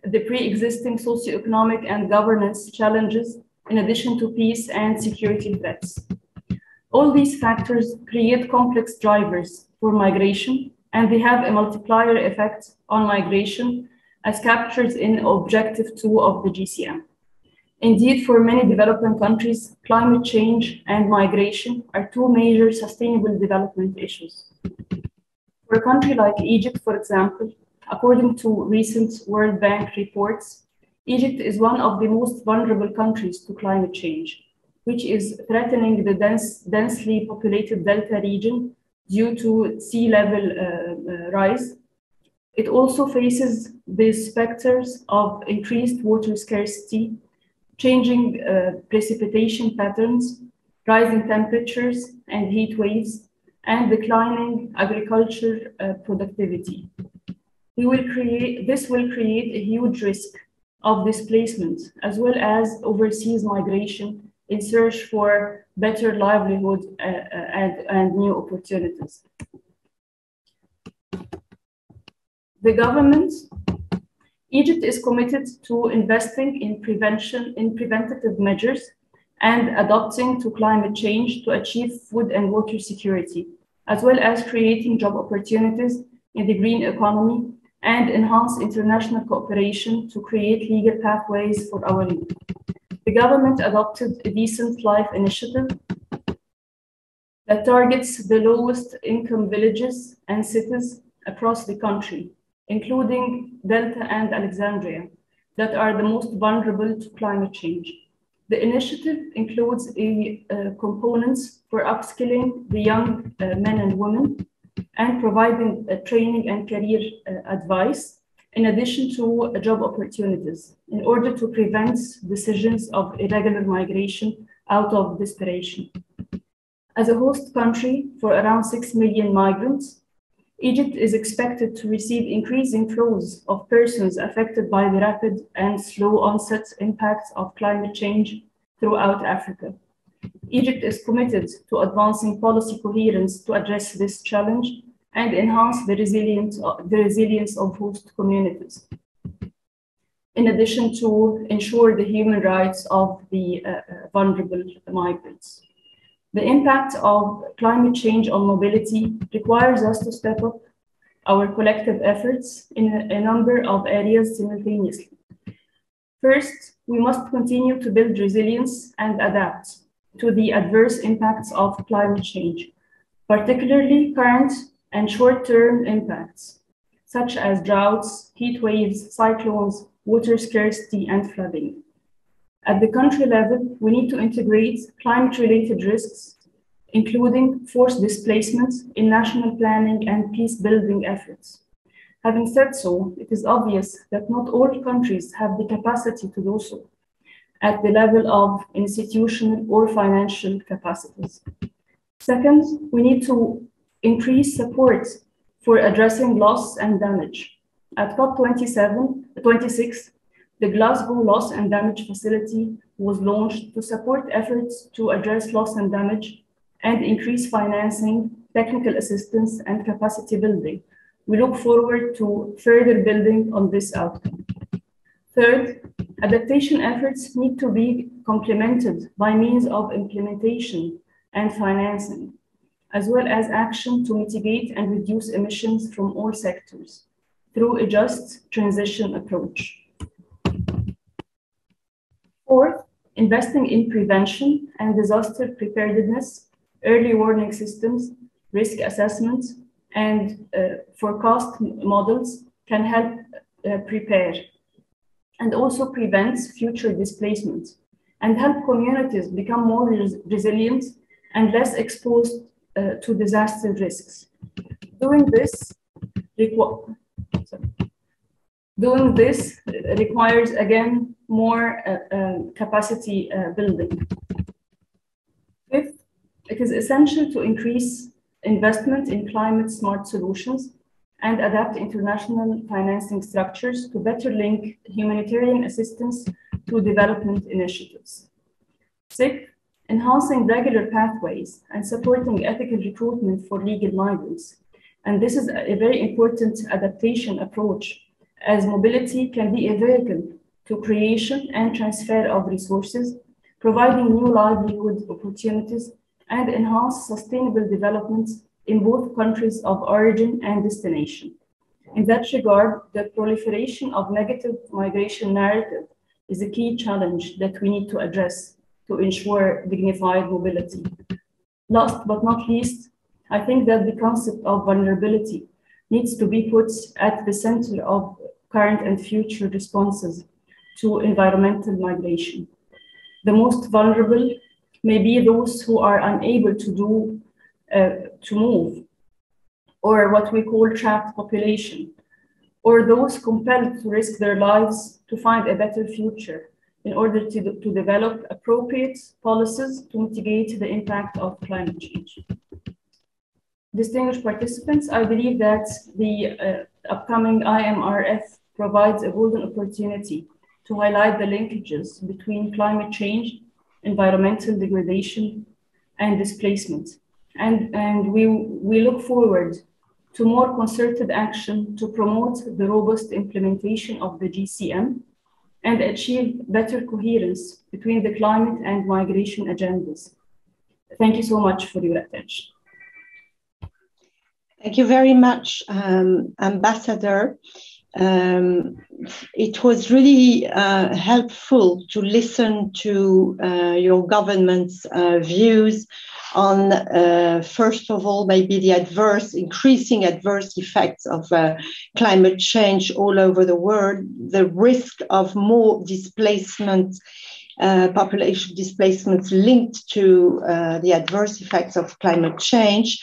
the pre-existing socioeconomic and governance challenges in addition to peace and security threats. All these factors create complex drivers for migration, and they have a multiplier effect on migration as captured in Objective 2 of the GCM. Indeed, for many developing countries, climate change and migration are two major sustainable development issues. For a country like Egypt, for example, according to recent World Bank reports, Egypt is one of the most vulnerable countries to climate change, which is threatening the dense, densely populated Delta region due to sea level uh, uh, rise it also faces the specters of increased water scarcity, changing uh, precipitation patterns, rising temperatures and heat waves, and declining agriculture uh, productivity. We will create, this will create a huge risk of displacement, as well as overseas migration in search for better livelihood uh, uh, and, and new opportunities. The government, Egypt is committed to investing in prevention, in preventative measures and adapting to climate change to achieve food and water security, as well as creating job opportunities in the green economy and enhance international cooperation to create legal pathways for our youth. The government adopted a decent life initiative that targets the lowest income villages and cities across the country, including Delta and Alexandria, that are the most vulnerable to climate change. The initiative includes a uh, components for upskilling the young uh, men and women and providing uh, training and career uh, advice in addition to uh, job opportunities in order to prevent decisions of irregular migration out of desperation. As a host country for around 6 million migrants, Egypt is expected to receive increasing flows of persons affected by the rapid and slow onset impacts of climate change throughout Africa. Egypt is committed to advancing policy coherence to address this challenge and enhance the resilience, the resilience of host communities. In addition to ensure the human rights of the uh, uh vulnerable migrants. The impact of climate change on mobility requires us to step up our collective efforts in a, number of areas simultaneously. First, we must continue to build resilience and adapt to the adverse impacts of climate change, particularly current and short-term impacts, such as droughts, heat waves, cyclones, water scarcity, and flooding. At the country level, we need to integrate climate-related risks, including forced displacement in national planning and peace-building efforts. Having said so, it is obvious that not all countries have the capacity to do so at the level of institutional or financial capacities. Second, we need to increase support for addressing loss and damage. At COP27, 26, the Glasgow Loss and Damage Facility was launched to support efforts to address loss and damage and increase financing, technical assistance, and capacity building. We look forward to further building on this outcome. Third, adaptation efforts need to be complemented by means of implementation and financing, as well as action to mitigate and reduce emissions from all sectors through a just transition approach. Fourth, investing in prevention and disaster preparedness, early warning systems, risk assessments, and uh, forecast models can help uh, prepare and also prevent future displacement and help communities become more res resilient and less exposed uh, to disaster risks. Doing this, doing this requires again more uh, uh, capacity building. Fifth, it is essential to increase investment in climate smart solutions and adapt international financing structures to better link humanitarian assistance to development initiatives. Sixth, enhancing regular pathways and supporting ethical recruitment for legal migrants. And this is a very important adaptation approach as mobility can be a vehicle to creation and transfer of resources, providing new livelihood opportunities and enhance sustainable development in both countries of origin and destination. In that regard, the proliferation of negative migration narrative is a key challenge that we need to address to ensure dignified mobility. Last but not least, I think that the concept of vulnerability needs to be put at the center of current and future responses to environmental migration. The most vulnerable may be those who are unable to do uh, to move, or what we call trapped population, or those compelled to risk their lives to find a better future in order to, to develop appropriate policies to mitigate the impact of climate change. Distinguished participants, I believe that the uh, upcoming IMRF provides a golden opportunity to highlight the linkages between climate change, environmental degradation, and displacement. And, and we, we look forward to more concerted action to promote the robust implementation of the GCM and achieve better coherence between the climate and migration agendas. Thank you so much for your attention. Thank you very much, um, Ambassador. Um, it was really uh, helpful to listen to uh, your government's uh, views on, uh, first of all, maybe the adverse, increasing adverse effects of uh, climate change all over the world, the risk of more displacement uh, population displacements linked to uh, the adverse effects of climate change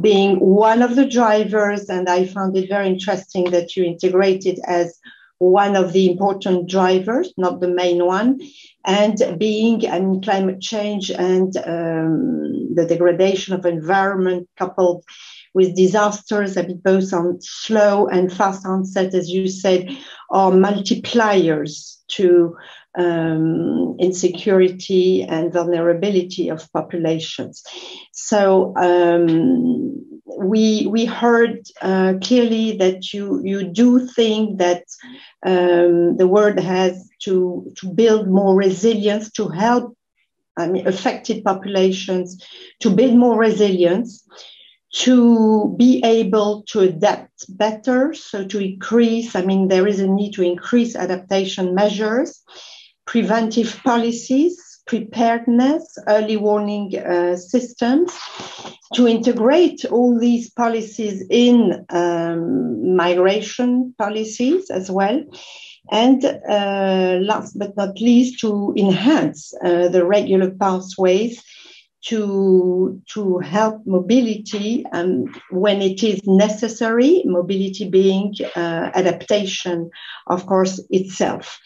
being one of the drivers. And I found it very interesting that you integrated as one of the important drivers, not the main one, and being I mean, climate change and um, the degradation of environment coupled with disasters, I both on slow and fast onset, as you said, are multipliers to um, insecurity and vulnerability of populations. So um, we we heard uh, clearly that you you do think that um, the world has to to build more resilience to help I mean affected populations to build more resilience to be able to adapt better so to increase i mean there is a need to increase adaptation measures preventive policies, preparedness, early warning uh, systems, to integrate all these policies in um, migration policies as well. And uh, last but not least, to enhance uh, the regular pathways to, to help mobility um, when it is necessary, mobility being uh, adaptation, of course, itself.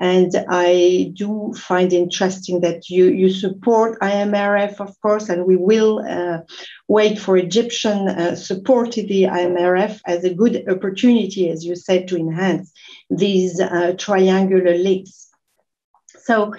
And I do find interesting that you, you support IMRF, of course, and we will uh, wait for Egyptian uh, support to the IMRF as a good opportunity, as you said, to enhance these uh, triangular links. So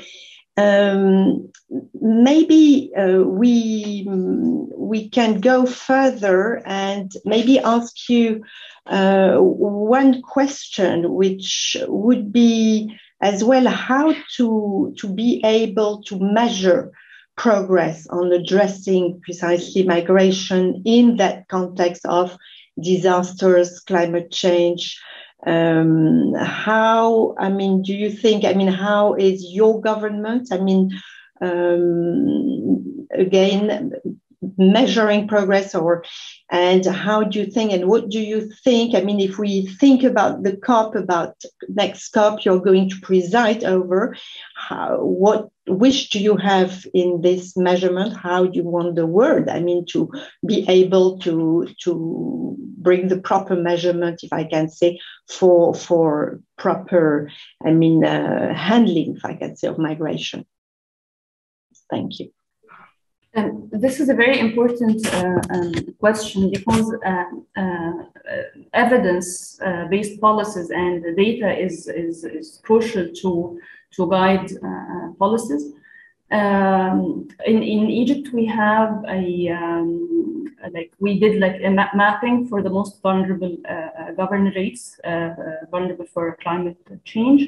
um, maybe uh, we we can go further and maybe ask you uh, one question, which would be as well how to, to be able to measure progress on addressing precisely migration in that context of disasters, climate change. Um, how, I mean, do you think, I mean, how is your government, I mean, um, again, measuring progress or and how do you think and what do you think? I mean if we think about the cop about next cop you're going to preside over how, what wish do you have in this measurement? How do you want the world i mean to be able to to bring the proper measurement if i can say for for proper i mean uh, handling if i can say of migration? Thank you um, this is a very important uh, um, question because uh, uh, evidence-based policies and data is, is, is, crucial to, to guide uh, policies. Um, in, in Egypt, we have a, um, like, we did like a map mapping for the most vulnerable uh, governorates, uh, vulnerable for climate change.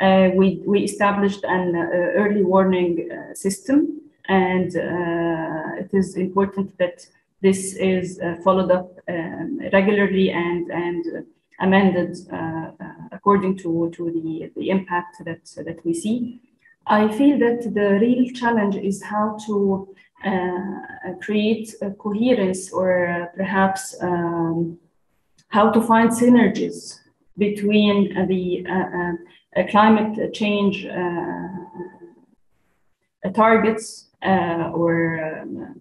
we, we established an early warning system and uh, it is important that this is uh, followed up um, regularly and, and amended uh, according to, to the, the impact that, that we see. I feel that the real challenge is how to uh, create a coherence or perhaps um, how to find synergies between the uh, uh, climate change targets uh, or, um,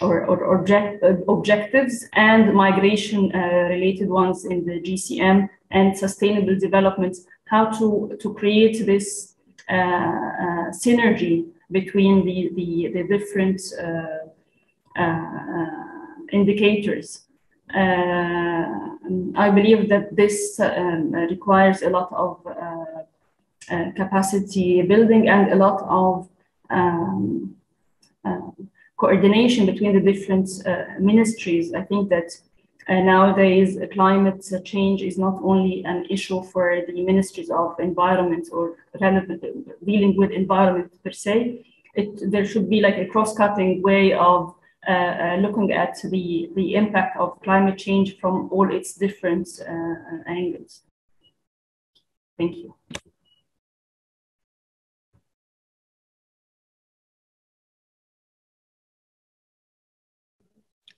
or, or object, uh, objectives and migration uh, related ones in the GCM and sustainable development, how to, to create this synergy between the, the, the different indicators. Uh, I believe that this um, requires a lot of uh, uh, capacity building and a lot of um, uh, coordination between the different uh, ministries. I think that uh, nowadays climate change is not only an issue for the ministries of environment or relevant, dealing with environment per se. It, there should be like a cross-cutting way of uh, uh, looking at the, the impact of climate change from all its different uh, angles. Thank you.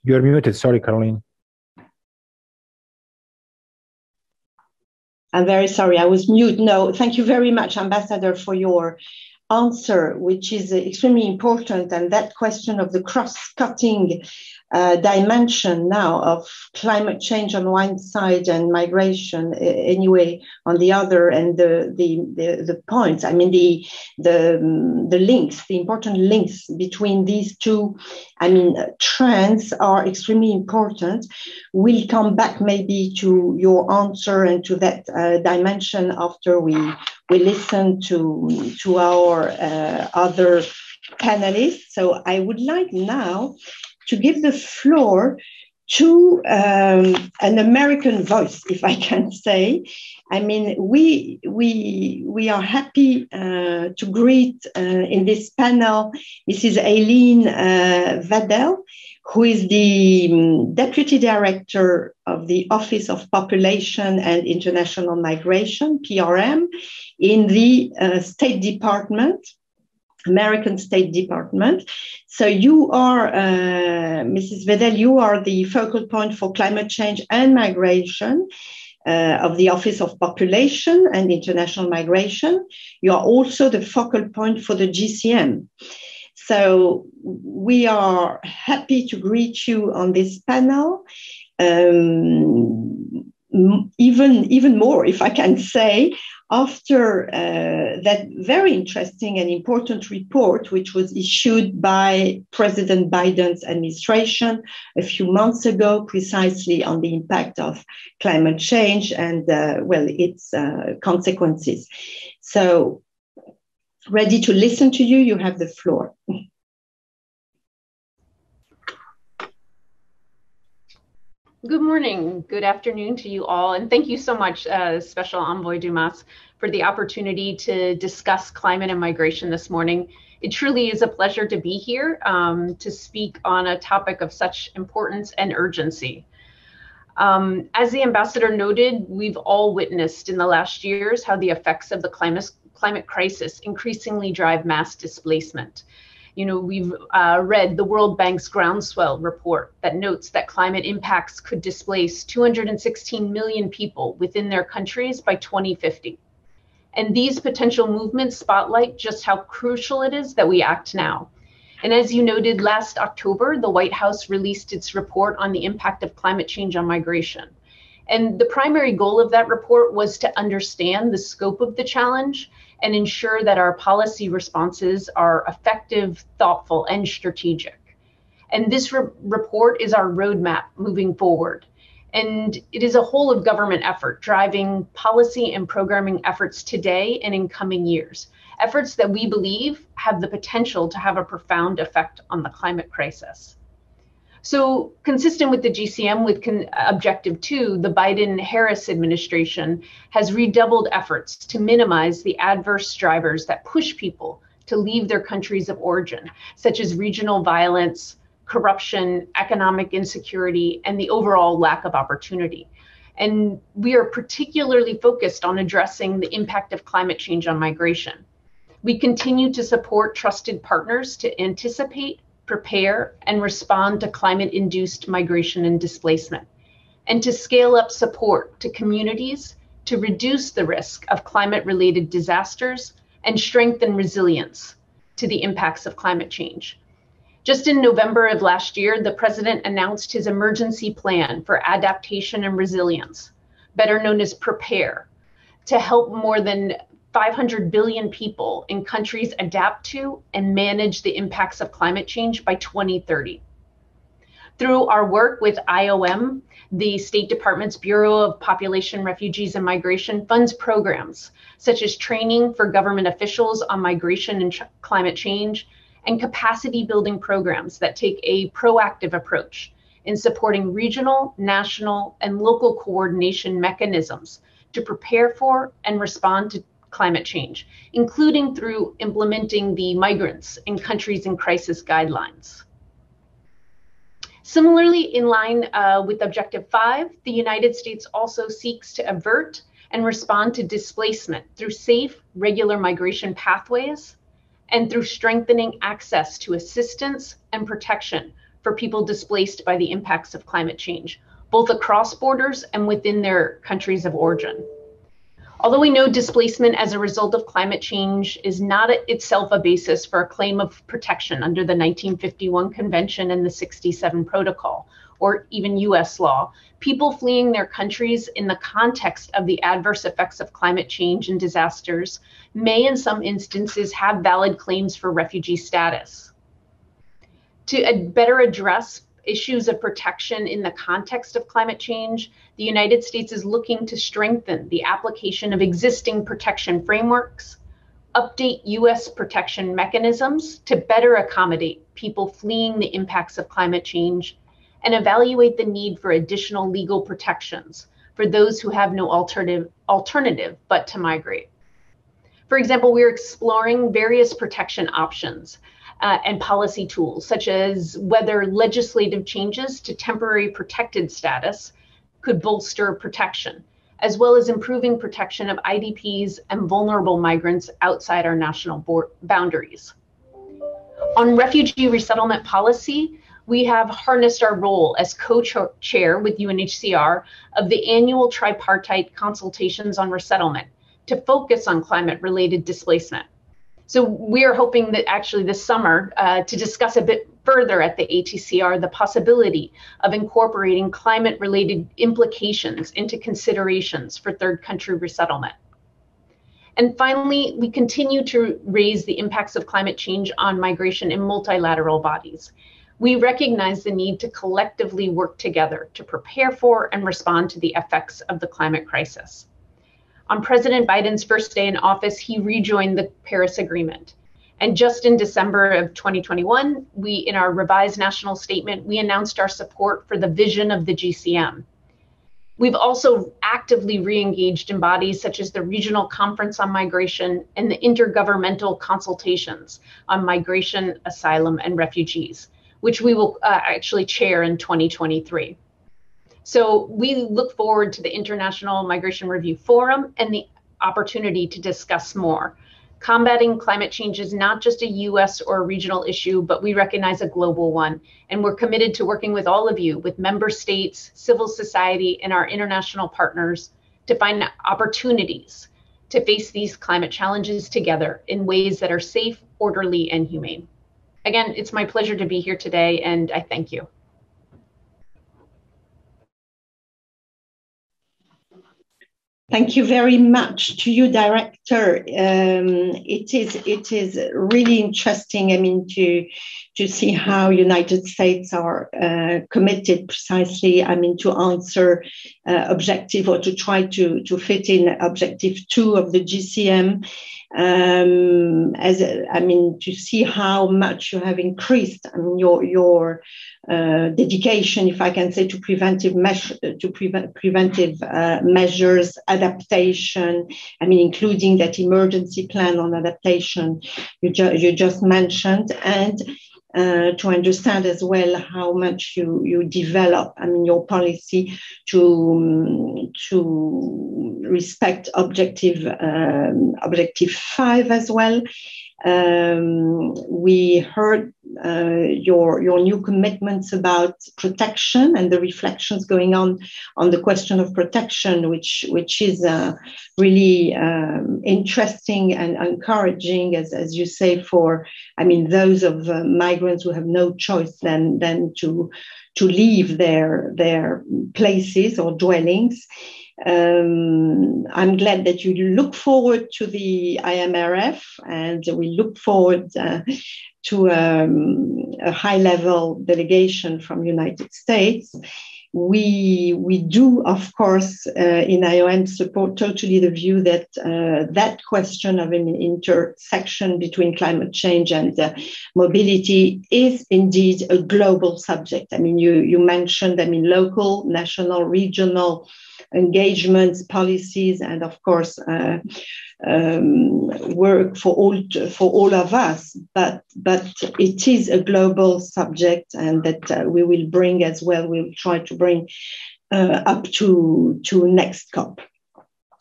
You're muted. Sorry, Caroline. I'm very sorry, I was mute. No, thank you very much, Ambassador, for your answer, which is extremely important. And that question of the cross cutting uh, dimension now of climate change on one side and migration anyway on the other and the the the, the points i mean the the the links the important links between these two i mean trends are extremely important we'll come back maybe to your answer and to that uh, dimension after we we listen to to our uh, other panelists. So i would like now to give the floor to um, an American voice, if I can say. I mean, we we we are happy uh, to greet uh, in this panel Mrs. Eileen uh, Waddell, who is the um, deputy director of the Office of Population and International Migration (PRM) in the uh, State Department. American State Department. So you are, uh, Mrs. Waddell, you are the focal point for climate change and migration. Uh, of the Office of Population and International Migration. You are also the focal point for the GCM. So we are happy to greet you on this panel. Um, even even more, if I can say, after uh, that very interesting and important report, which was issued by President Biden's administration a few months ago, precisely on the impact of climate change and, uh, well, its uh, consequences. So, ready to listen to you, you have the floor. *laughs* Good morning, good afternoon to you all, and thank you so much, uh, Special Envoy Dumas, for the opportunity to discuss climate and migration this morning. It truly is a pleasure to be here um, to speak on a topic of such importance and urgency. Um, as the ambassador noted, we've all witnessed in the last years how the effects of the climate, climate crisis increasingly drive mass displacement you know, we've uh, read the World Bank's groundswell report that notes that climate impacts could displace 216 million people within their countries by 2050. And these potential movements spotlight just how crucial it is that we act now. And as you noted last October, the White House released its report on the impact of climate change on migration. And the primary goal of that report was to understand the scope of the challenge and ensure that our policy responses are effective, thoughtful, and strategic. And this re- report is our roadmap moving forward. And it is a whole of government effort driving policy and programming efforts today and in coming years. Efforts that we believe have the potential to have a profound effect on the climate crisis. So, consistent with the GCM, with con- Objective 2, the Biden Harris administration has redoubled efforts to minimize the adverse drivers that push people to leave their countries of origin, such as regional violence, corruption, economic insecurity, and the overall lack of opportunity. And we are particularly focused on addressing the impact of climate change on migration. We continue to support trusted partners to anticipate prepare, and respond to climate induced migration and displacement, and to scale up support to communities to reduce the risk of climate related disasters and strengthen resilience to the impacts of climate change. Just in November of last year, the president announced his emergency plan for adaptation and resilience, better known as PREPARE, to help more than 500 billion people in countries adapt to and manage the impacts of climate change by 2030. Through our work with IOM, the State Department's Bureau of Population, Refugees, and Migration funds programs such as training for government officials on migration and ch- climate change and capacity building programs that take a proactive approach in supporting regional, national, and local coordination mechanisms to prepare for and respond to climate change, including through implementing the migrants in countries in crisis guidelines. Similarly, in line uh, with Objective 5, the United States also seeks to avert and respond to displacement through safe, regular migration pathways and through strengthening access to assistance and protection for people displaced by the impacts of climate change, both across borders and within their countries of origin. Although we know displacement as a result of climate change is not itself a basis for a claim of protection under the 1951 Convention and the 67 Protocol, or even US law, people fleeing their countries in the context of the adverse effects of climate change and disasters may, in some instances, have valid claims for refugee status. To better address issues of protection in the context of climate change, the United States is looking to strengthen the application of existing protection frameworks, update U.S. protection mechanisms to better accommodate people fleeing the impacts of climate change, and evaluate the need for additional legal protections for those who have no alternative, alternative but to migrate. For example, we're exploring various protection options uh, and policy tools, such as whether legislative changes to temporary protected status could bolster protection, as well as improving protection of IDPs and vulnerable migrants outside our national boundaries. On refugee resettlement policy, we have harnessed our role as co-chair with UNHCR of the annual tripartite consultations on resettlement to focus on climate-related displacement. So we are hoping that actually this summer uh, to discuss a bit further at the ATCR the possibility of incorporating climate related implications into considerations for third country resettlement. And finally, we continue to raise the impacts of climate change on migration in multilateral bodies. We recognize the need to collectively work together to prepare for and respond to the effects of the climate crisis. On President Biden's first day in office, he rejoined the Paris Agreement. And just in December of 2021, we, in our revised national statement, we announced our support for the vision of the GCM. We've also actively re-engaged in bodies such as the Regional Conference on Migration and the Intergovernmental Consultations on Migration, Asylum, and Refugees, which we will uh, actually chair in 2023. So we look forward to the International Migration Review Forum and the opportunity to discuss more. Combating climate change is not just a US or a regional issue, but we recognize a global one. And we're committed to working with all of you, with member states, civil society, and our international partners to find opportunities to face these climate challenges together in ways that are safe, orderly, and humane. Again, it's my pleasure to be here today, and I thank you. Thank you very much to you, Director. Um, it is it is really interesting. I mean, to to see how United States are uh, committed precisely. I mean, to answer uh, objective or to try to to fit in objective two of the GCM. Um, as I mean, to see how much you have increased. I mean, your your uh, dedication, if I can say, to preventive measure, to prevent preventive uh, measures, adaptation. I mean, including that emergency plan on adaptation you, ju- you just mentioned, and uh, to understand as well how much you, you develop, I mean, your policy to, um, to respect objective, um, objective five as well. Um, we heard uh, your your new commitments about protection and the reflections going on on the question of protection, which which is uh, really um, interesting and encouraging, as as you say, for I mean those of uh, migrants who have no choice than than to to leave their their places or dwellings. Um, I'm glad that you look forward to the IMRF and we look forward uh, to um, a high level delegation from United States we we do of course uh, in IOM support totally the view that uh, that question of an intersection between climate change and uh, mobility is indeed a global subject. I mean, you you mentioned I mean local, national, regional engagements, policies, and of course uh, um, work for all for all of us. But but it is a global subject, and that uh, we will bring as well. We'll try to bring uh, up to to next COP.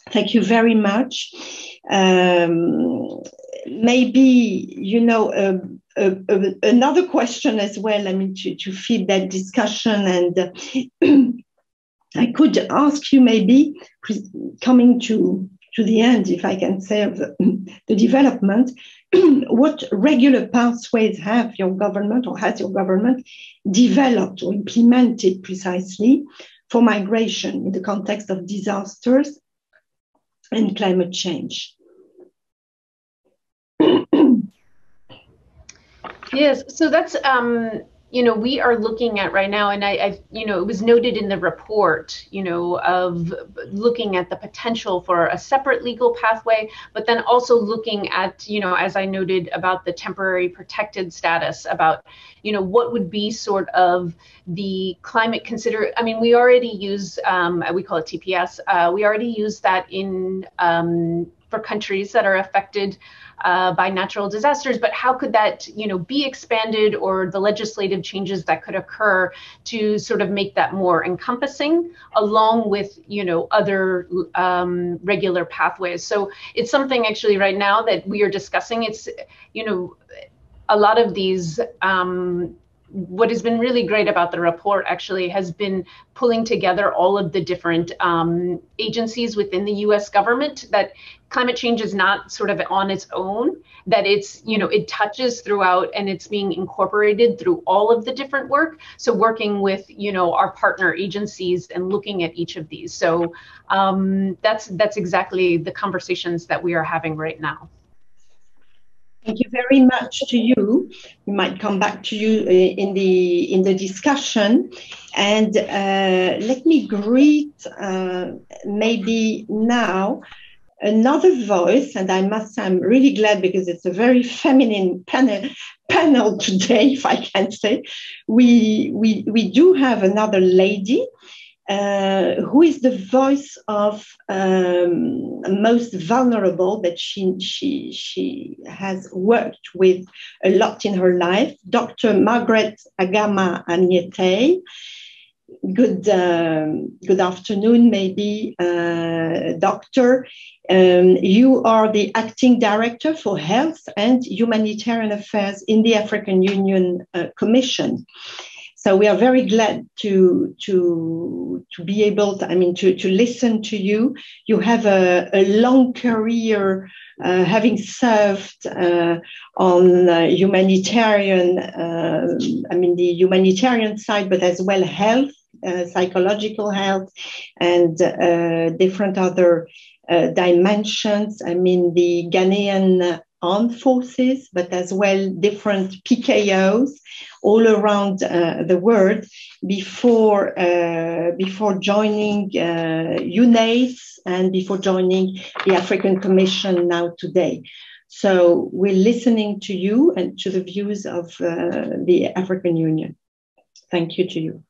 Thank you very much. Um, maybe you know. Um, uh, another question as well. I mean, to, to feed that discussion and *clears throat* I could ask you maybe, coming to, to the end, if I can say, of the, *clears throat* the development, *clears throat* what regular pathways have your government or has your government developed or implemented precisely for migration in the context of disasters and climate change? *clears throat* yes, so that's um, you know we are looking at right now and I, I you know it was noted in the report you know of looking at the potential for a separate legal pathway but then also looking at you know as i noted about the temporary protected status about you know what would be sort of the climate consider i mean we already use um, we call it tps uh, we already use that in um, for countries that are affected uh, by natural disasters, but how could that, you know, be expanded or the legislative changes that could occur to sort of make that more encompassing, along with, you know, other um, regular pathways. So it's something actually right now that we are discussing. It's, you know, a lot of these um, what has been really great about the report actually has been pulling together all of the different um, agencies within the US government that climate change is not sort of on its own that it's you know it touches throughout and it's being incorporated through all of the different work. So working with you know our partner agencies and looking at each of these. So um, that's that's exactly the conversations that we are having right now Thank you very much to you. We might come back to you uh, in the in the discussion, and uh, let me greet uh, maybe now another voice. And I must say, I'm really glad because it's a very feminine panel panel today, *laughs* if I can say. We we we do have another lady uh, who is the voice of um, most vulnerable that she, she, she has worked with a lot in her life, Dr. Margaret Agama Anyetei. Good, um, good afternoon, maybe, uh, doctor. Um, you are the acting director for health and humanitarian affairs in the African Union uh, Commission. So we are very glad to to to be able to, I mean to to listen to you. You have a, a long career, uh, having served uh, on uh, humanitarian, uh, I mean the humanitarian side, but as well health, uh, psychological health, and uh, different other dimensions. I mean the Ghanaian armed forces, but as well different PKOs all around uh, the world before uh, before joining uh, UNAIDS and before joining the African Commission now today. So we're listening to you and to the views of uh, the African Union. Thank you to you.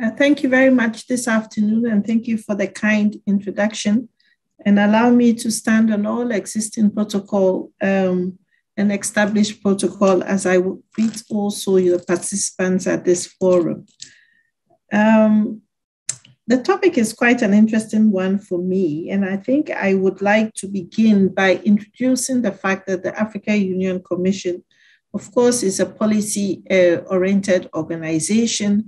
Uh, thank you very much this afternoon, and thank you for the kind introduction and allow me to stand on all existing protocol um, and established protocol as I would greet also your participants at this forum. Um, the topic is quite an interesting one for me, and I think I would like to begin by introducing the fact that the African Union Commission, of course, is a policy uh, oriented organization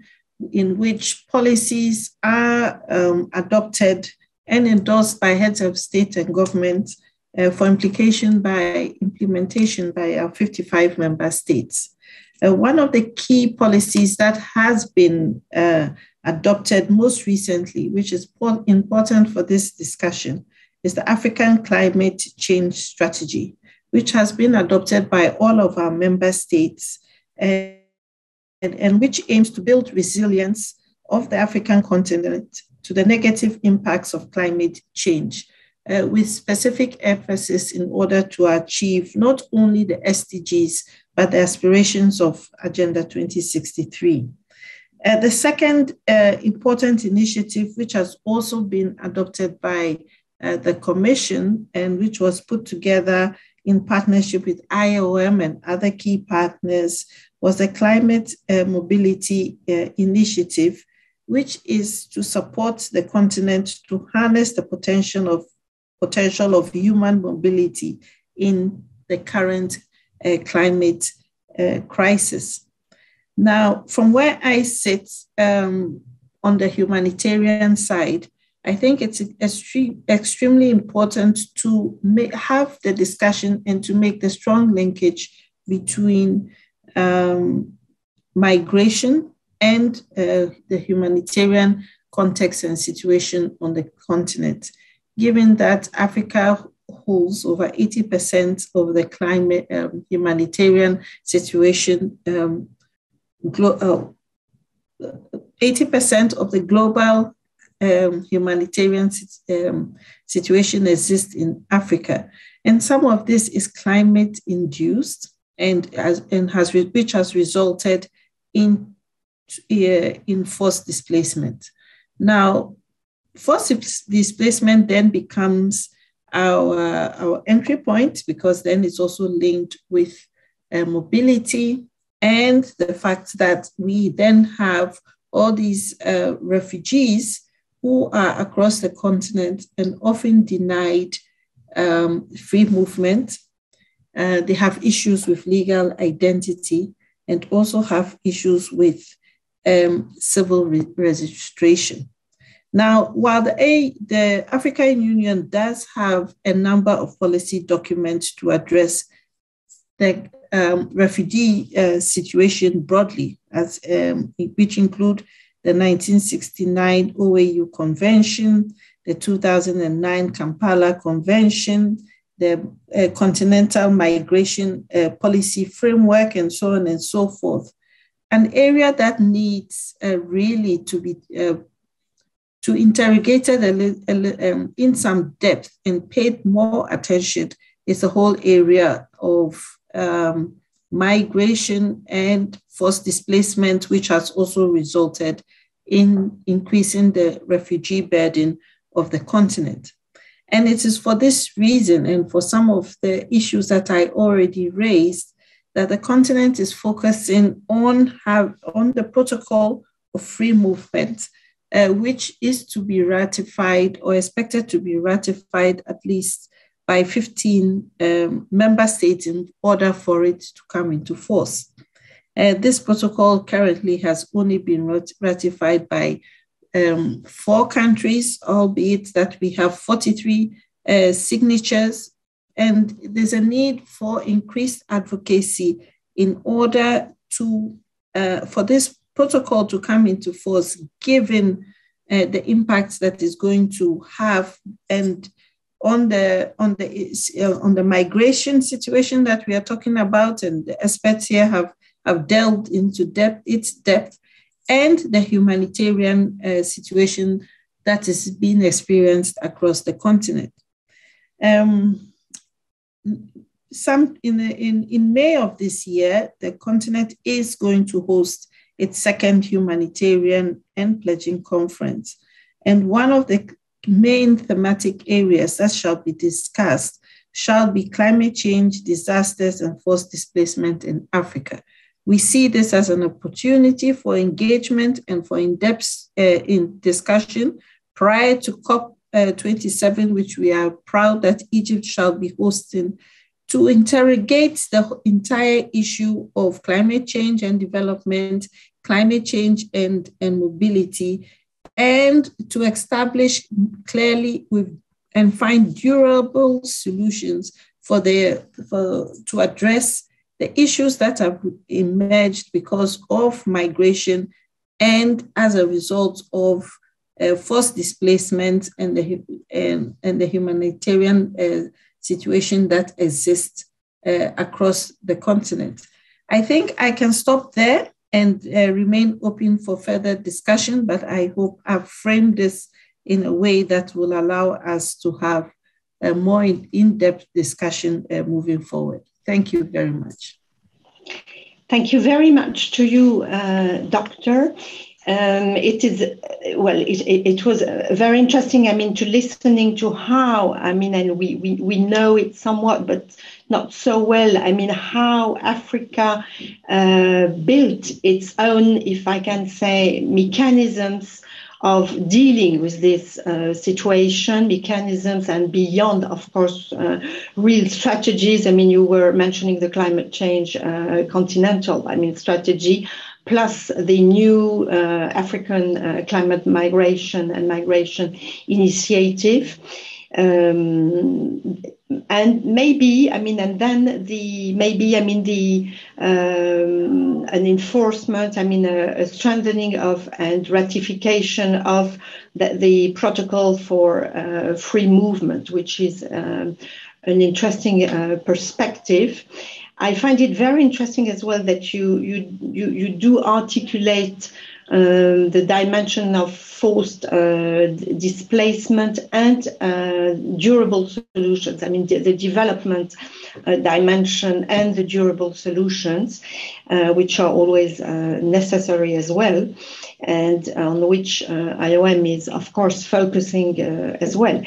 in which policies are um, adopted and endorsed by heads of state and government uh, for implication by implementation by our 55 member states. Uh, one of the key policies that has been uh, adopted most recently, which is important for this discussion, is the African Climate Change Strategy, which has been adopted by all of our member states and, and, and which aims to build resilience of the African continent to the negative impacts of climate change. Uh, with specific emphasis in order to achieve not only the SDGs, but the aspirations of Agenda 2063. Uh, the second uh, important initiative, which has also been adopted by uh, the Commission and which was put together in partnership with IOM and other key partners, was the Climate uh, Mobility uh, Initiative, which is to support the continent to harness the potential of potential of human mobility in the current uh, climate crisis. Now, from where I sit um, on the humanitarian side, I think it's extreme, extremely important to make, have the discussion and to make the strong linkage between um, migration and uh, the humanitarian context and situation on the continent, given that Africa holds over 80% of the climate um, humanitarian situation um, 80% uh, of the global um, humanitarian um, situation exists in Africa. And some of this is climate induced and, as, and has, which has resulted in, in forced displacement. Now, forced displacement then becomes our, our entry point because then it's also linked with uh, mobility and the fact that we then have all these uh, refugees who are across the continent and often denied um, free movement. Uh, they have issues with legal identity and also have issues with um, civil re- registration. Now, while the, A, the African Union does have a number of policy documents to address the um, refugee uh, situation broadly, as um, which include the 1969 OAU Convention, the 2009 Kampala Convention, the uh, Continental Migration uh, Policy Framework, and so on and so forth. An area that needs uh, really to be uh, to interrogated um, in some depth and paid more attention is the whole area of um, migration and forced displacement, which has also resulted in increasing the refugee burden of the continent. And it is for this reason and for some of the issues that I already raised that the continent is focusing on, have, on the protocol of free movement, uh, which is to be ratified or expected to be ratified at least by 15 um, member states in order for it to come into force. Uh, this protocol currently has only been ratified by um, four countries, albeit that we have 43 uh, signatures. And there's a need for increased advocacy in order to uh, for this protocol to come into force, given uh, the impact that is going to have and on the on the uh, on the migration situation that we are talking about, and the experts here have have delved into depth its depth, and the humanitarian uh, situation that is being experienced across the continent. Um, some in, the, in in May of this year, the continent is going to host its second humanitarian and pledging conference. And one of the main thematic areas that shall be discussed shall be climate change, disasters, and forced displacement in Africa. We see this as an opportunity for engagement and for in-depth uh, in discussion prior to COP27, uh, which we are proud that Egypt shall be hosting, to interrogate the entire issue of climate change and development, climate change and, and mobility, and to establish clearly with and find durable solutions for the for to address the issues that have emerged because of migration and as a result of uh, forced displacement and the, and, and the humanitarian uh, situation that exists uh, across the continent. I think I can stop there and uh, remain open for further discussion, but I hope I've framed this in a way that will allow us to have a more in-depth discussion uh, moving forward. Thank you very much. Thank you very much to you, uh, Doctor. Um, it is well. It, it, it, was very interesting. I mean, to listening to how I mean, and we, we we know it somewhat, but not so well. I mean, how Africa uh, built its own, if I can say, mechanisms of dealing with this uh, situation, mechanisms, and beyond, of course, uh, real strategies. I mean, you were mentioning the climate change uh, continental, I mean, strategy, plus the new uh, African uh, climate migration and migration initiative. Um, and maybe i mean and then the maybe i mean the um, an enforcement i mean a, a, strengthening of and ratification of the, the protocol for uh, free movement which is um, an interesting uh, perspective i find it very interesting as well that you you you, you do articulate um, the dimension of forced uh, displacement and uh, durable solutions. I mean, the, the development uh, dimension and the durable solutions, uh, which are always uh, necessary as well, and on which uh, IOM is, of course, focusing as well.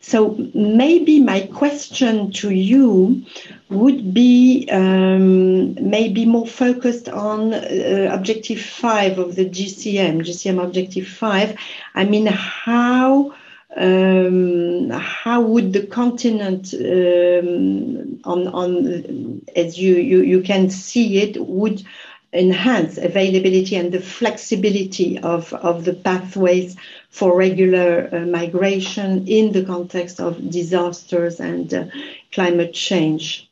So maybe my question to you would be um, maybe more focused on uh, objective five of the GCM, GCM objective five. I mean, how um, how would the continent, um, on on as you, you you can see it, would enhance availability and the flexibility of, of the pathways for regular uh, migration in the context of disasters and uh, climate change.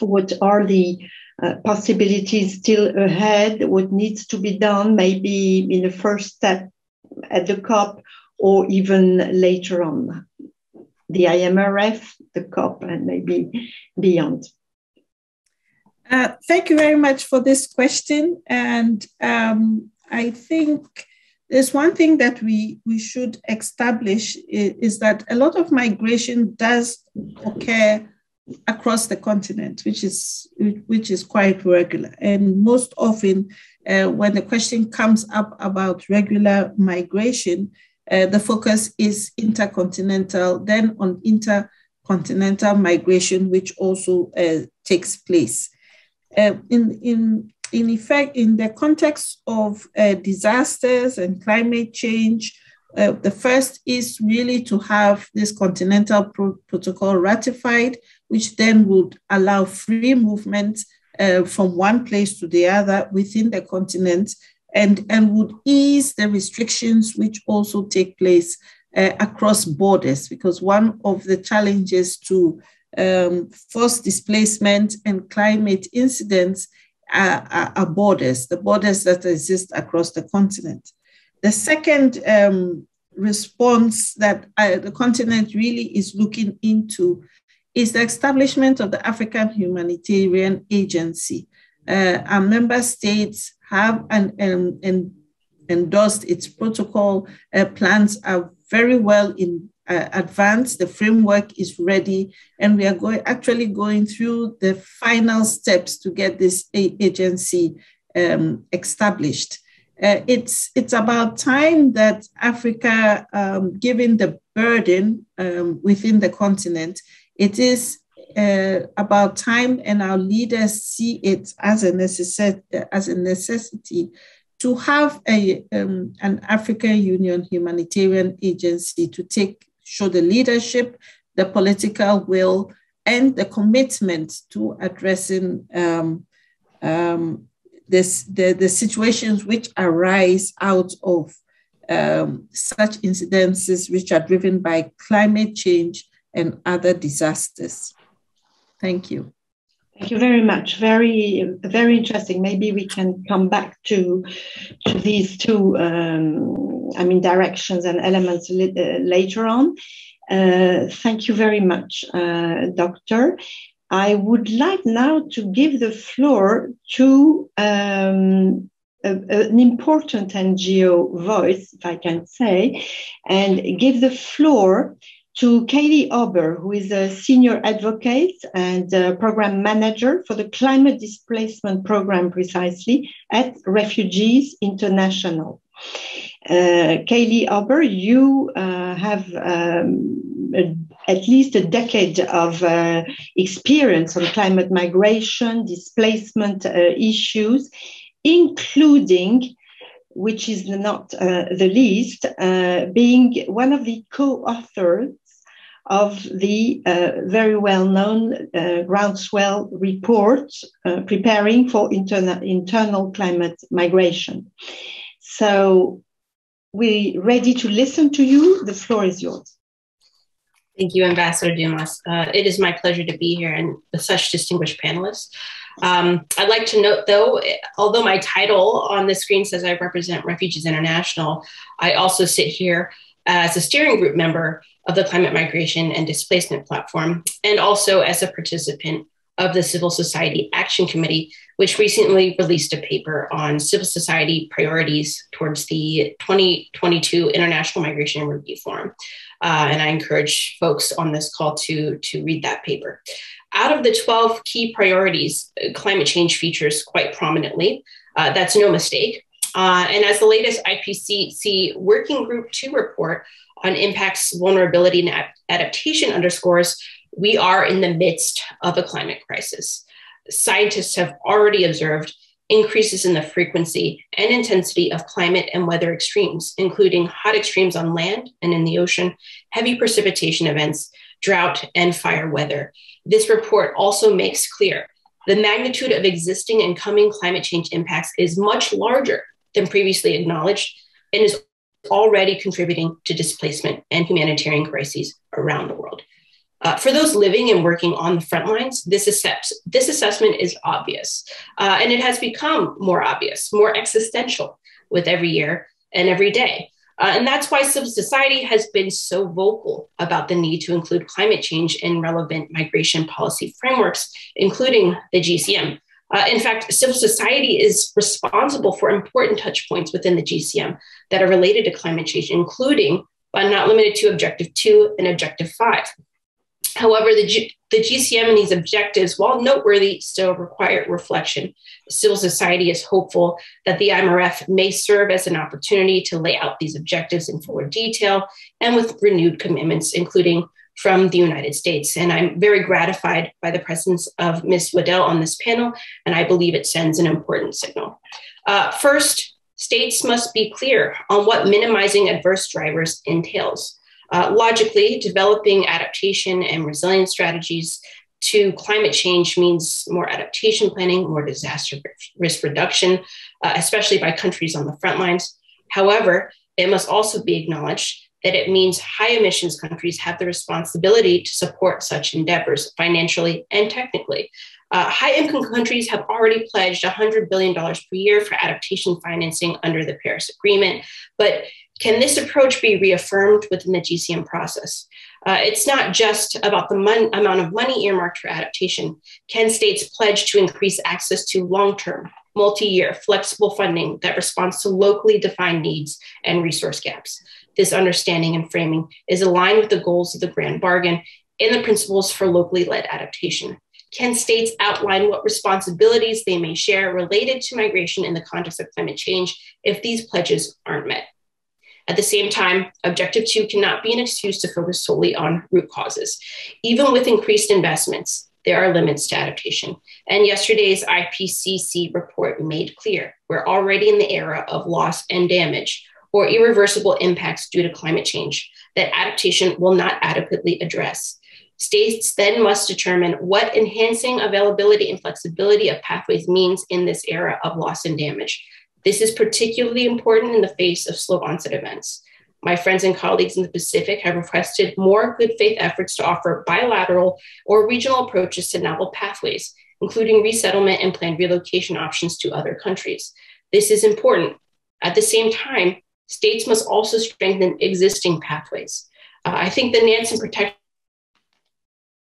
What are the uh, possibilities still ahead? What needs to be done, maybe in the first step at the COP or even later on? The IMRF, the COP, and maybe beyond. Uh, thank you very much for this question. And um, I think there's one thing that we, we should establish is, is, that a lot of migration does occur across the continent, which is which is quite regular. And most often, uh, when the question comes up about regular migration, uh, the focus is intercontinental, then on intercontinental migration, which also uh, takes place uh, in, in, in effect, in the context of uh, disasters and climate change, uh, the first is really to have this continental pro- protocol ratified, which then would allow free movement uh, from one place to the other within the continent and, and would ease the restrictions which also take place uh, across borders. Because one of the challenges to um, forced displacement and climate incidents are, are, are, borders, the borders that exist across the continent. The second um, response that uh, the continent really is looking into is the establishment of the African Humanitarian Agency. Uh, our member states have an, an, an endorsed its protocol. Uh, plans are very well in uh, advanced, the framework is ready, and we are going actually going through the final steps to get this agency um, established. Uh, it's it's about time that Africa, um, given the burden um, within the continent, it is uh, about time, and our leaders see it as a necessity as a necessity to have a um, an African Union humanitarian agency to take show the leadership, the political will, and the commitment to addressing um, um, this, the, the situations which arise out of um, such incidences which are driven by climate change and other disasters. Thank you. Thank you very much. Very, very interesting. Maybe we can come back to to these two, um, I mean, directions and elements uh, later on. Uh, thank you very much, uh, Doctor. I would like now to give the floor to um, a, an important NGO voice, if I can say, and give the floor to Katie Ober, who is a senior advocate and program manager for the climate displacement program precisely at Refugees International. Uh, Kayly Ober, you uh, have um, a, at least a decade of uh, experience on climate migration, displacement uh, issues, including which is not uh, the least, uh, being one of the co authors of the very well known groundswell report preparing for interna- internal climate migration. So we're ready to listen to you. The floor is yours. Thank you, Ambassador Dumas. Uh, it is my pleasure to be here and with such distinguished panelists. Um, I'd like to note, though, although my title on the screen says I represent Refugees International, I also sit here as a steering group member of the Climate Migration and Displacement Platform, and also as a participant of the Civil Society Action Committee, which recently released a paper on civil society priorities towards the 2022 International Migration Review Forum. Uh, and I encourage folks on this call to, to read that paper. Out of the 12 key priorities, uh, climate change features quite prominently. Uh, that's no mistake. Uh, and as the latest IPCC Working Group 2 report on impacts, vulnerability, and adaptation underscores, we are in the midst of a climate crisis. Scientists have already observed increases in the frequency and intensity of climate and weather extremes, including hot extremes on land and in the ocean, heavy precipitation events, drought, and fire weather. This report also makes clear the magnitude of existing and coming climate change impacts is much larger than previously acknowledged and is already contributing to displacement and humanitarian crises around the world. Uh, for those living and working on the front lines, this, assess- this assessment is obvious, uh, and it has become more obvious, more existential with every year and every day. Uh, and that's why civil society has been so vocal about the need to include climate change in relevant migration policy frameworks, including the GCM. Uh, in fact, civil society is responsible for important touch points within the GCM that are related to climate change, including, but not limited to, Objective 2 and Objective 5. However, the, G- the GCM and these objectives, while noteworthy, still require reflection. Civil society is hopeful that the IMRF may serve as an opportunity to lay out these objectives in fuller detail and with renewed commitments, including from the United States. And I'm very gratified by the presence of Ms. Waddell on this panel, and I believe it sends an important signal. Uh, first, states must be clear on what minimizing adverse drivers entails. Uh, logically, developing adaptation and resilience strategies to climate change means more adaptation planning, more disaster risk reduction, uh, especially by countries on the front lines. However, it must also be acknowledged that it means high emissions countries have the responsibility to support such endeavors financially and technically. Uh, high income countries have already pledged $100 billion per year for adaptation financing under the Paris Agreement, but can this approach be reaffirmed within the GCM process? Uh, it's not just about the mon- amount of money earmarked for adaptation. Can states pledge to increase access to long term, multi year, flexible funding that responds to locally defined needs and resource gaps? This understanding and framing is aligned with the goals of the Grand Bargain and the principles for locally led adaptation. Can states outline what responsibilities they may share related to migration in the context of climate change if these pledges aren't met? At the same time, Objective 2 cannot be an excuse to focus solely on root causes. Even with increased investments, there are limits to adaptation. And yesterday's IPCC report made clear we're already in the era of loss and damage or irreversible impacts due to climate change that adaptation will not adequately address. States then must determine what enhancing availability and flexibility of pathways means in this era of loss and damage. This is particularly important in the face of slow onset events. My friends and colleagues in the Pacific have requested more good faith efforts to offer bilateral or regional approaches to novel pathways, including resettlement and planned relocation options to other countries. This is important. At the same time, states must also strengthen existing pathways. Uh, I think the Nansen Protection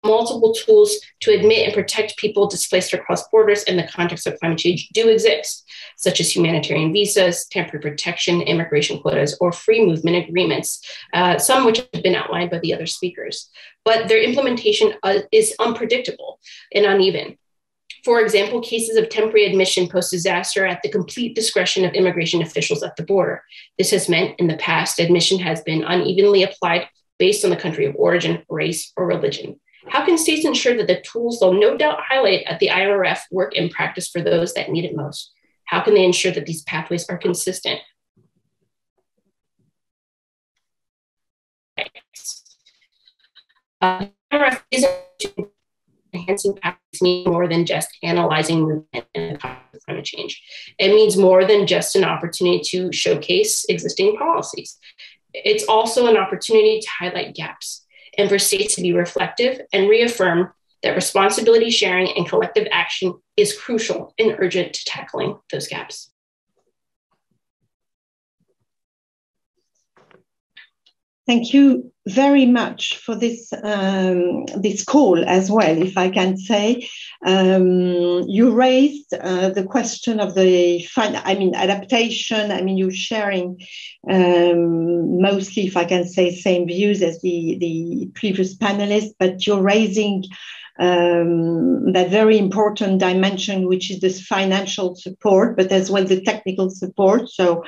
multiple tools to admit and protect people displaced across borders in the context of climate change do exist, such as humanitarian visas, temporary protection, immigration quotas, or free movement agreements, uh, some which have been outlined by the other speakers. But their implementation uh, is unpredictable and uneven. For example, cases of temporary admission post disaster at the complete discretion of immigration officials at the border. This has meant in the past admission has been unevenly applied based on the country of origin, race, or religion. How can states ensure that the tools they'll no doubt highlight at the IMRF work in practice for those that need it most? How can they ensure that these pathways are consistent? Uh, IMRF is enhancing pathways mean more than just analyzing movement and climate change. It means more than just an opportunity to showcase existing policies. It's also an opportunity to highlight gaps and for states to be reflective and reaffirm that responsibility sharing and collective action is crucial and urgent to tackling those gaps. Thank you very much for this um, this call as well. If I can say, um, you raised uh, the question of the I mean adaptation. I mean you're sharing um, mostly, if I can say, same views as the the previous panelists, but you're raising um, that very important dimension, which is this financial support, but as well the technical support. So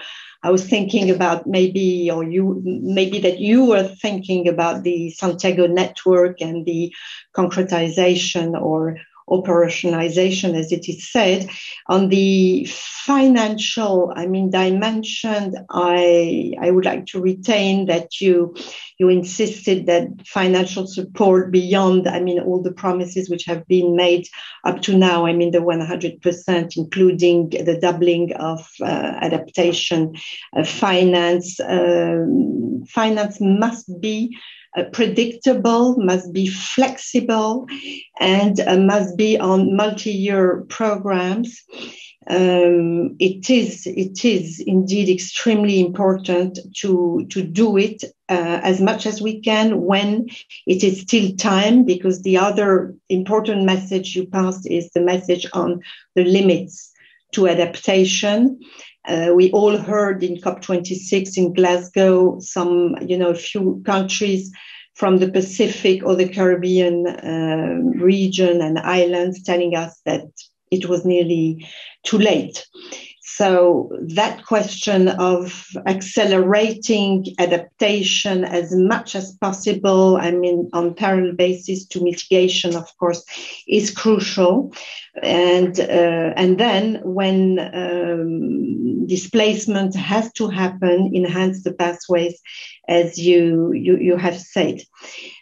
I was thinking about maybe, or you, maybe that you were thinking about the Santiago network and the concretization or operationalization, as it is said. On the financial, I mean, dimension, I, I would like to retain that you, you insisted that financial support beyond, I mean, all the promises which have been made up to now, I mean, the 100%, including the doubling of uh, adaptation, uh, finance, um, finance must be uh, predictable, must be flexible, and uh, must be on multi-year programs. Um, it is it is indeed extremely important to to do it uh, as much as we can when it is still time because the other important message you passed is the message on the limits to adaptation uh, we all heard in COP26 in Glasgow some, you know, a few countries from the Pacific or the Caribbean uh, region and islands telling us that it was nearly too late. So that question of accelerating adaptation as much as possible, I mean, on parallel basis to mitigation, of course, is crucial. And uh, and then when um, displacement has to happen, enhance the pathways, as you you, you have said.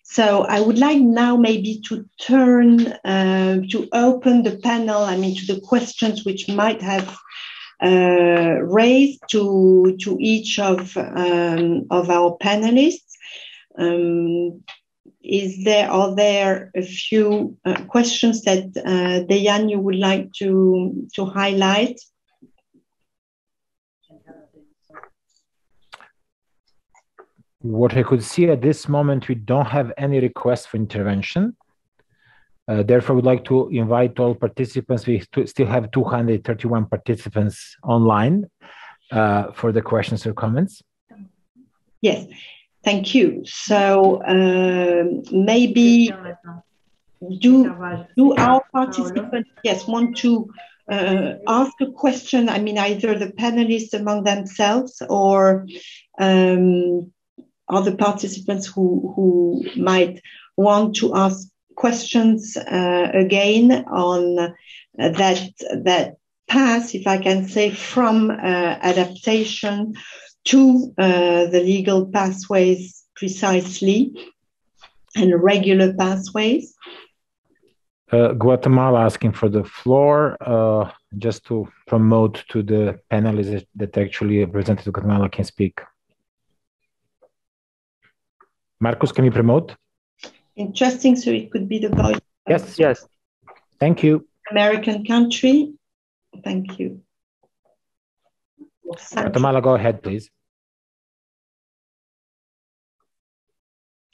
So I would like now maybe to turn uh, to open the panel. I mean, to the questions which might have uh, raised to, to each of, um, of our panelists. Um, is there are there a few uh, questions that uh, Dejan you would like to to highlight? What I could see at this moment, we don't have any requests for intervention. Uh, therefore, we'd like to invite all participants. We still have 231 participants online uh, for the questions or comments. Yes, thank you. So um, maybe do, do our participants, yes, want to uh, ask a question? I mean, either the panelists among themselves or um, other participants who, who might want to ask questions uh, again on uh, that that path, if I can say, from uh, adaptation to uh, the legal pathways precisely and regular pathways. Uh, Guatemala asking for the floor, uh, just to promote to the panelists that actually represented Guatemala can speak. Marcos, can you promote? Interesting. So it could be the voice. Yes, yes. Thank you. American country? Thank you. Guatemala, go ahead, please.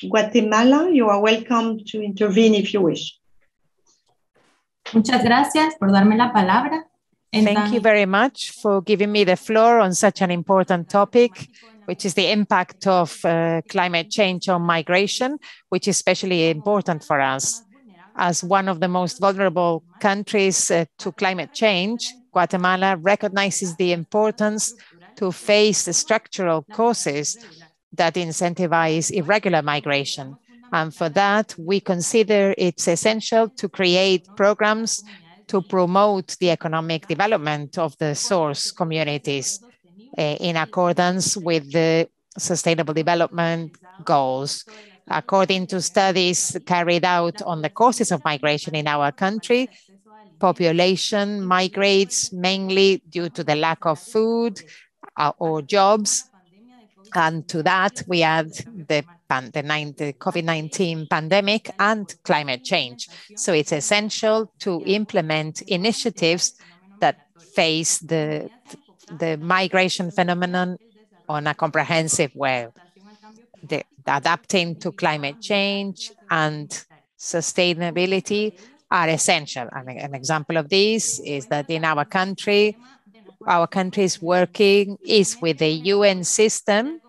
Guatemala, you are welcome to intervene if you wish. Muchas gracias por darme la palabra. Thank you very much for giving me the floor on such an important topic, which is the impact of uh, climate change on migration, which is especially important for us. As one of the most vulnerable countries uh, to climate change, Guatemala recognizes the importance to face the structural causes that incentivize irregular migration. And for that, we consider it's essential to create programs to promote the economic development of the source communities in accordance with the Sustainable Development Goals. According to studies carried out on the causes of migration in our country, population migrates mainly due to the lack of food uh, or jobs. And to that, we add the, the COVID-19 pandemic and climate change. So it's essential to implement initiatives that face the, the migration phenomenon on a comprehensive way. The, adapting to climate change and sustainability are essential. And an example of this is that in our country, our country is working is with the UN system,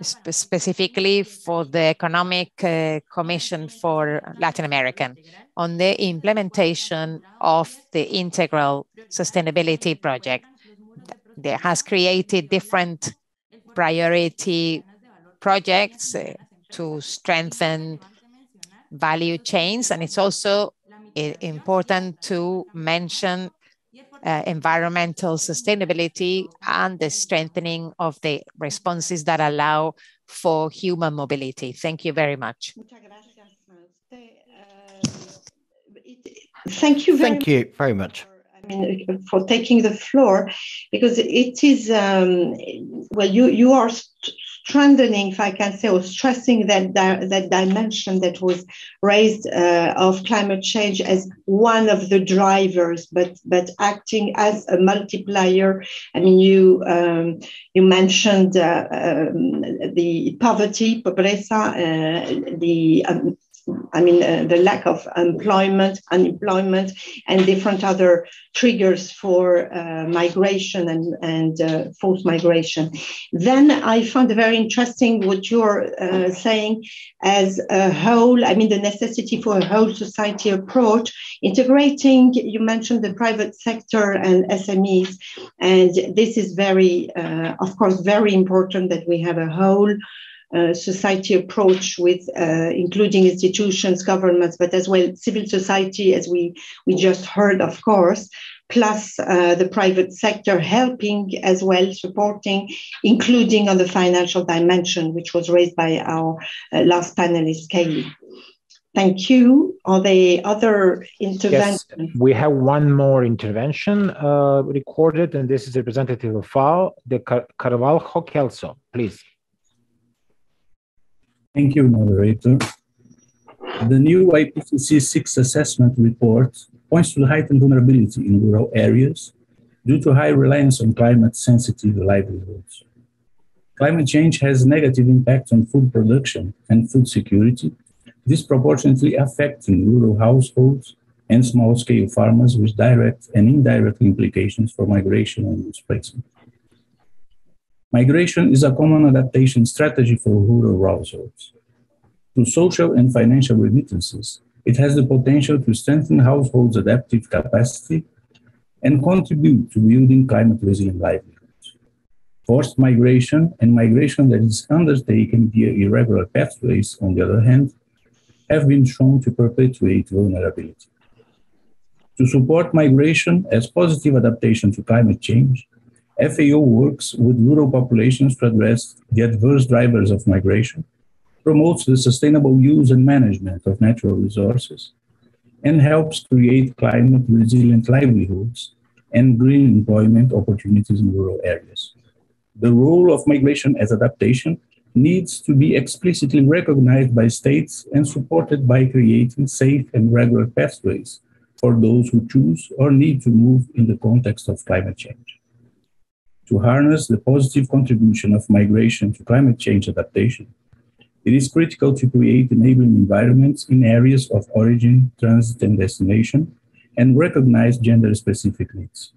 spe specifically for the Economic uh, Commission for Latin American on the implementation of the integral sustainability project that has created different priority projects uh, to strengthen value chains. And it's also important to mention uh, environmental sustainability and the strengthening of the responses that allow for human mobility. Thank you very much. Thank you very Thank you very much. Mean, for taking the floor, because it is um, well, you you are strengthening, if I can say, or stressing that that dimension that was raised uh, of climate change as one of the drivers, but but acting as a multiplier. I mean, you um, you mentioned uh, um, the poverty, pobreza, uh, the um, I mean, uh, the lack of employment, unemployment, and different other triggers for uh, migration and, and uh, forced migration. Then I found very interesting what you're uh, saying as a whole, I mean, the necessity for a whole society approach, integrating, you mentioned the private sector and SMEs. And this is very, uh, of course, very important that we have a whole uh, society approach with uh, including institutions, governments, but as well civil society, as we, we just heard, of course, plus uh, the private sector helping as well, supporting, including on the financial dimension, which was raised by our uh, last panelist, Kayly. Thank you. Are there other interventions? Yes, we have one more intervention uh, recorded, and this is representative of FAO, the Car Carvalho Kelso. Please. Thank you, moderator. The new IPCC 6 assessment report points to the heightened vulnerability in rural areas due to high reliance on climate-sensitive livelihoods. Climate change has negative impact on food production and food security, disproportionately affecting rural households and small-scale farmers with direct and indirect implications for migration and displacement. Migration is a common adaptation strategy for rural households. Through social and financial remittances, it has the potential to strengthen households' adaptive capacity and contribute to building climate resilient livelihoods. Forced migration and migration that is undertaken via irregular pathways, on the other hand, have been shown to perpetuate vulnerability. To support migration as positive adaptation to climate change, FAO works with rural populations to address the adverse drivers of migration, promotes the sustainable use and management of natural resources, and helps create climate resilient livelihoods and green employment opportunities in rural areas. The role of migration as adaptation needs to be explicitly recognized by states and supported by creating safe and regular pathways for those who choose or need to move in the context of climate change. To harness the positive contribution of migration to climate change adaptation, it is critical to create enabling environments in areas of origin, transit, and destination, and recognize gender specific needs.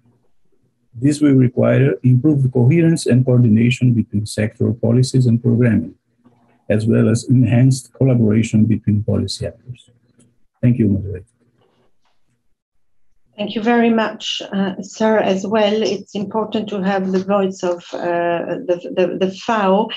This will require improved coherence and coordination between sectoral policies and programming, as well as enhanced collaboration between policy actors. Thank you, moderator. Thank you very much, uh, sir, as well. It's important to have the voice of uh, the, the, the, FAO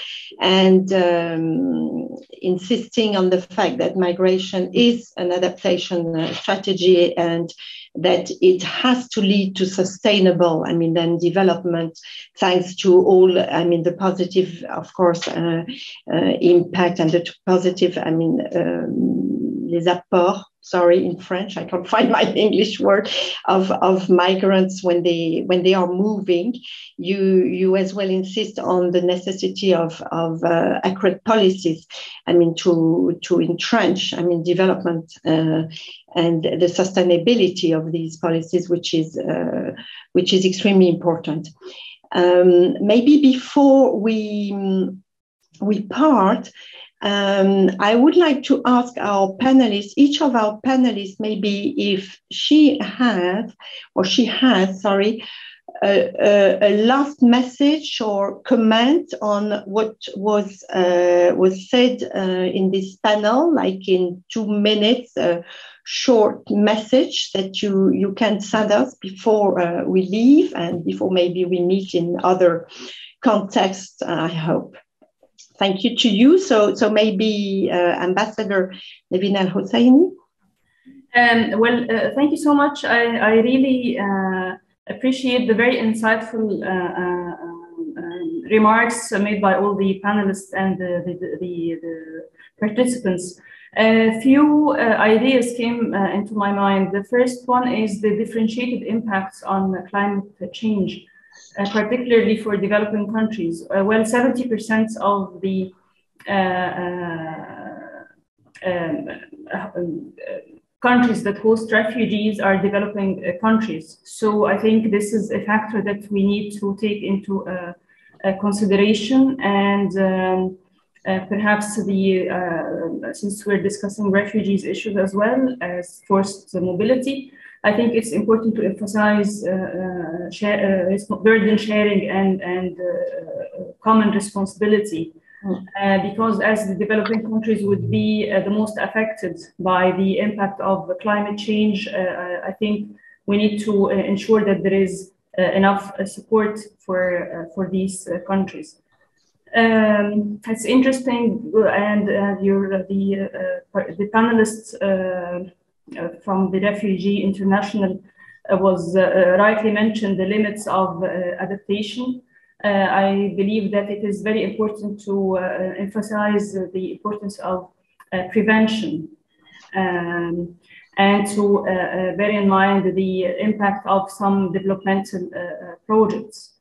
and um, insisting on the fact that migration is an adaptation uh, strategy and that it has to lead to sustainable, I mean, then development, thanks to all, I mean, the positive, of course, uh, uh, impact and the positive, I mean, um, les apports sorry in french i can't *laughs* find my english word of, of migrants when they when they are moving. You you as well insist on the necessity of of uh, accurate policies i mean to to entrench i mean development uh, and the sustainability of these policies which is uh, which is extremely important. Um, maybe before we we part um, I would like to ask our panelists, each of our panelists, maybe if she has, or she has, sorry, a, a, a last message or comment on what was uh, was said uh, in this panel, like in two minutes, a short message that you you can send us before uh, we leave and before maybe we meet in other contexts. I hope thank you to you. So, so maybe uh, Ambassador Nevin Al Hosseini. Um, well, uh, thank you so much. I, I really uh, appreciate the very insightful uh, uh, um, remarks made by all the panelists and the, the, the, the participants. A few uh, ideas came into my mind. The first one is the differentiated impacts on climate change uh, particularly for developing countries. Uh, well, 70% of the uh, um, um countries that host refugees are developing countries. So I think this is a factor that we need to take into consideration and um, uh, perhaps the uh, since we're discussing refugees issues as well as forced mobility, I think it's important to emphasize uh, uh, share, uh, burden sharing and, and common responsibility. Mm. because as the developing countries would be the most affected by the impact of climate change, I think we need to ensure that there is enough support for, for these countries. Um, it's interesting, and uh, your, the, uh, the panelists uh, uh, from the Refugee International uh, was uh, rightly mentioned the limits of adaptation. I believe that it is very important to emphasize the importance of prevention um, and to bear in mind the impact of some developmental projects.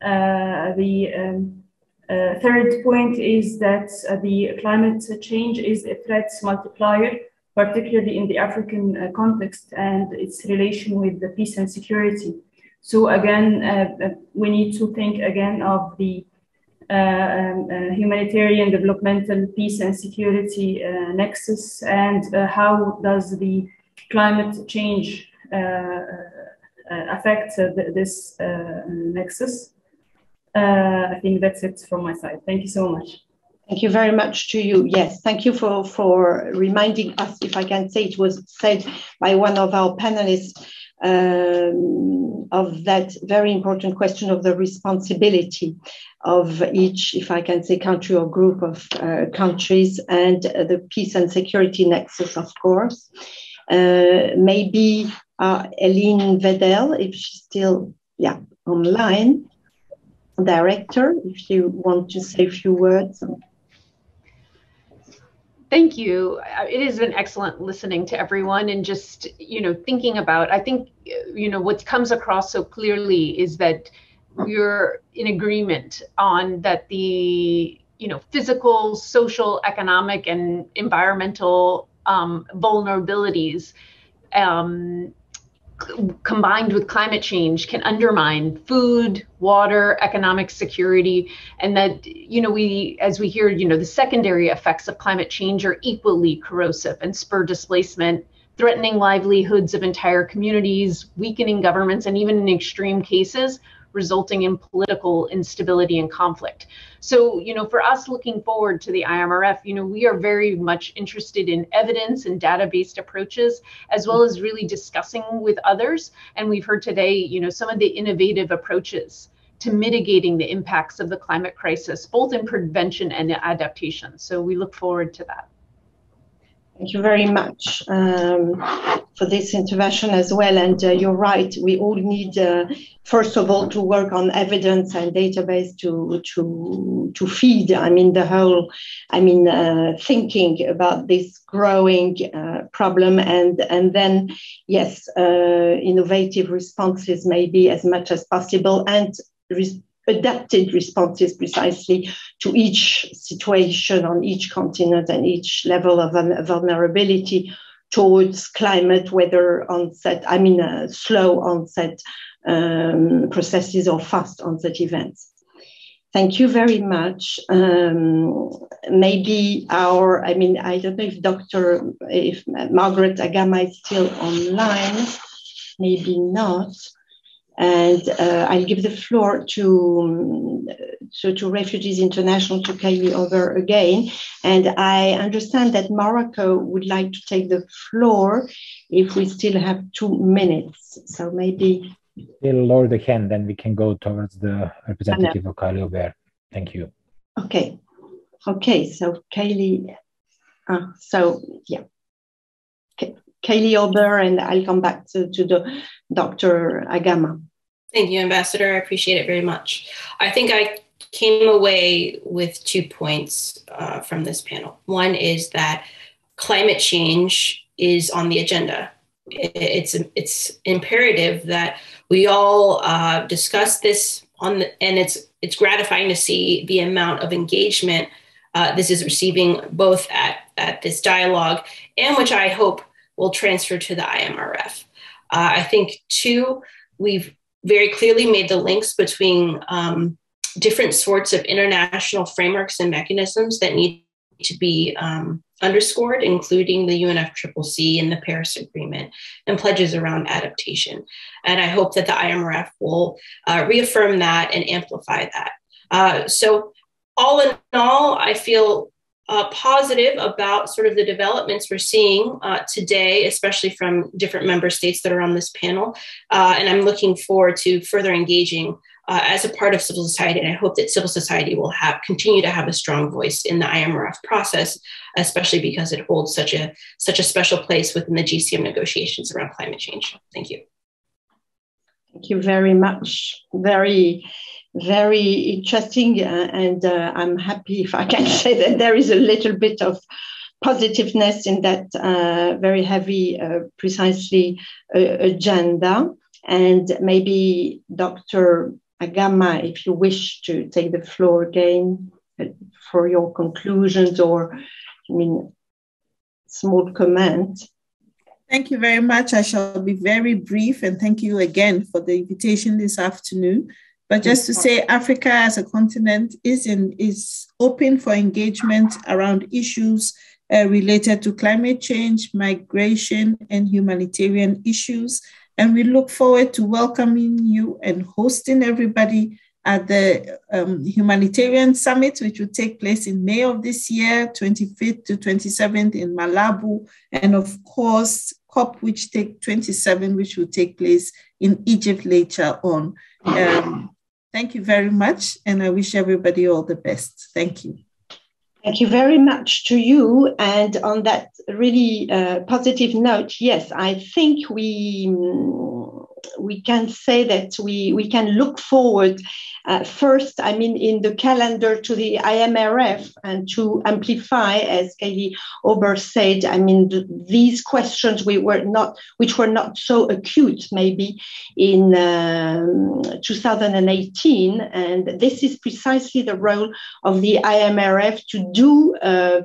the um, uh, third point is that uh, the climate change is a threat multiplier particularly in the African uh, context and its relation with the peace and security. So again, uh, uh we need to think again of the uh, um, uh, humanitarian, developmental, peace and security nexus, and how does the climate change affect this nexus. I think that's it from my side. Thank you so much. Thank you very much to you. Yes, thank you for, for reminding us, if I can say it was said by one of our panelists, um, of that very important question of the responsibility of each, if I can say, country or group of uh, countries and uh, the peace and security nexus, of course. Uh, maybe uh, Eline Wedel, if she's still yeah, online, director, if you want to say a few words. Thank you. Uh, it has been excellent listening to everyone and just, you know, thinking about, I think, you know, what comes across so clearly is that we're in agreement on that the, you know, physical, social, economic, and environmental um, vulnerabilities um, combined with climate change can undermine food water economic security and that you know we as we hear you know the secondary effects of climate change are equally corrosive and spur displacement threatening livelihoods of entire communities weakening governments and even in extreme cases resulting in political instability and conflict. So, you know, for us looking forward to the IMRF, you know, we are very much interested in evidence and data-based approaches, as well as really discussing with others. And we've heard today, you know, some of the innovative approaches to mitigating the impacts of the climate crisis, both in prevention and adaptation. So we look forward to that. Thank you very much um, for this intervention as well. And uh, you're right, we all need, uh, first of all, to work on evidence and database to to to feed. I mean, the whole, I mean, uh, thinking about this growing uh, problem, and and then yes, uh, innovative responses maybe as much as possible, and adapted responses precisely to each situation on each continent and each level of vulnerability towards climate, whether onset, I mean, uh, slow onset um, processes or fast onset events. Thank you very much. Um, maybe our, I mean, I don't know if Dr. if Margaret Agama is still online, maybe not. And uh, I'll give the floor to, to, to, Refugees International, to Kayly Ober again. And I understand that Morocco would like to take the floor if we still have two minutes. So maybe. Still lower the hand, then we can go towards the representative of Kayly Ober. Thank you. Okay. Okay, so Kayly, uh, so yeah. Kayly Ober, and I'll come back to, to the Dr. Agama. Thank you, Ambassador. I appreciate it very much. I think I came away with two points uh, from this panel. One is that climate change is on the agenda. It's it's imperative that we all uh, discuss this on, the, and it's it's gratifying to see the amount of engagement uh, this is receiving both at at this dialogue and which I hope will transfer to the IMRF. Uh, I think, two, we've very clearly made the links between um, different sorts of international frameworks and mechanisms that need to be um, underscored, including the UNFCCC and the Paris Agreement and pledges around adaptation. And I hope that the IMRF will uh, reaffirm that and amplify that. Uh, so, all in all, I feel uh, positive about sort of the developments we're seeing uh, today, especially from different member states that are on this panel. Uh, and I'm looking forward to further engaging uh, as a part of civil society. And I hope that civil society will have continue to have a strong voice in the IMRF process, especially because it holds such a such a special place within the GCM negotiations around climate change. Thank you. Thank you very much. Very very interesting. Uh, and uh, I'm happy if I can *laughs* say that there is a little bit of positiveness in that uh, very heavy, precisely agenda. And maybe Dr. Agama, if you wish to take the floor again for your conclusions or, I mean, small comment. Thank you very much. I shall be very brief and thank you again for the invitation this afternoon. But just to say, Africa as a continent is in, is open for engagement around issues uh, related to climate change, migration, and humanitarian issues. And we look forward to welcoming you and hosting everybody at the um, Humanitarian Summit, which will take place in May of this year, 25th to 27th in Malabo. And of course, COP, which take 27, which will take place in Egypt later on. Um, Thank you very much, and I wish everybody all the best. Thank you. Thank you very much to you. And on that really uh, positive note, yes, I think we we can say that we, we can look forward uh, first, I mean, in the calendar to the IMRF and to amplify, as Kelly Ober said, I mean, th- these questions we were not, which were not so acute maybe in um, 2018. And this is precisely the role of the IMRF to do uh,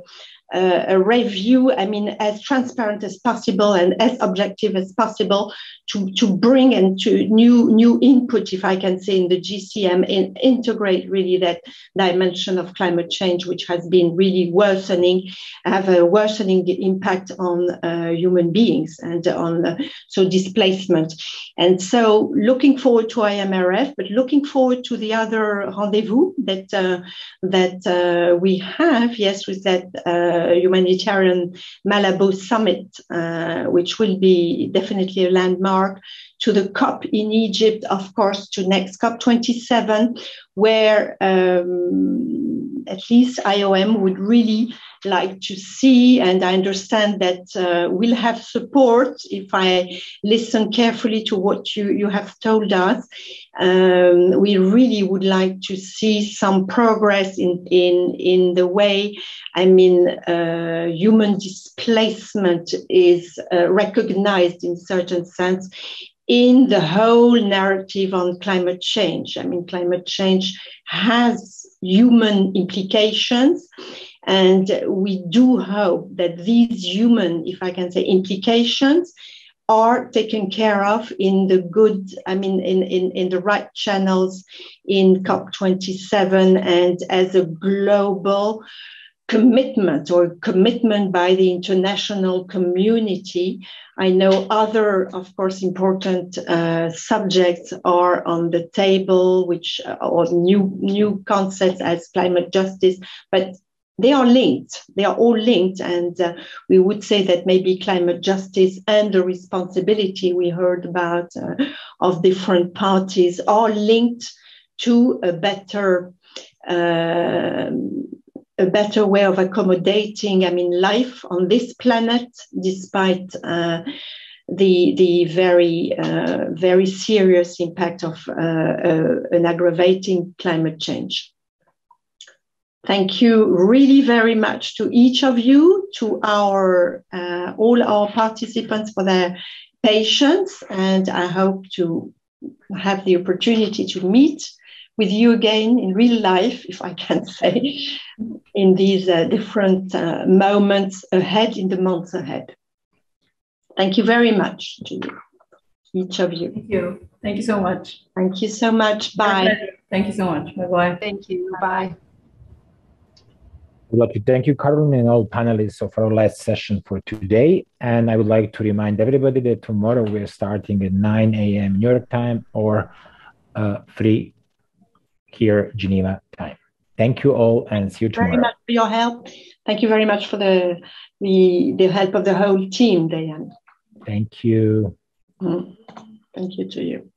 uh, a review, I mean, as transparent as possible and as objective as possible to, to bring into new new input, if I can say, in the GCM, and integrate really that dimension of climate change, which has been really worsening, have a worsening impact on uh, human beings and on uh, so displacement. And so, looking forward to IMRF, but looking forward to the other rendezvous that uh, that uh, we have, yes, with that uh, humanitarian Malabo summit, uh, which will be definitely a landmark, to the COP in Egypt, of course, to next COP 27, where um, at least IOM would really like to see, and I understand that uh, we'll have support if I listen carefully to what you, you have told us. Um, we really would like to see some progress in, in, in the way, I mean, uh, human displacement is uh, recognized in certain sense in the whole narrative on climate change. I mean, climate change has human implications. And we do hope that these human, if I can say, implications are taken care of in the good, I mean, in, in, in the right channels in COP27 and as a global commitment or commitment by the international community. I know other, of course, important uh, subjects are on the table, which uh, or new new concepts as climate justice, but they are linked. They are all linked, and uh, we would say that maybe climate justice and the responsibility we heard about uh, of different parties are linked to a better. Uh, a better way of accommodating, I mean, life on this planet, despite uh, the the very uh, very serious impact of uh, uh an aggravating climate change. Thank you really very much to each of you, to our uh, all our participants for their patience, and I hope to have the opportunity to meet with you again in real life, if I can *laughs* say, in these uh, different uh, moments ahead, in the months ahead. Thank you very much to you, each of you. Thank you. Thank you so much. Thank you so much. Bye. Thank you so much. Bye bye. Thank you. Bye. I would like to thank you, Caroline, and all panelists of our last session for today. And I would like to remind everybody that tomorrow we're starting at 9 a.m. New York time or uh, 3 here, Geneva time. Thank you all and see you tomorrow. Very much for your help. Thank you very much for the the, the help of the whole team, Diane. Thank you. Mm. Thank you to you.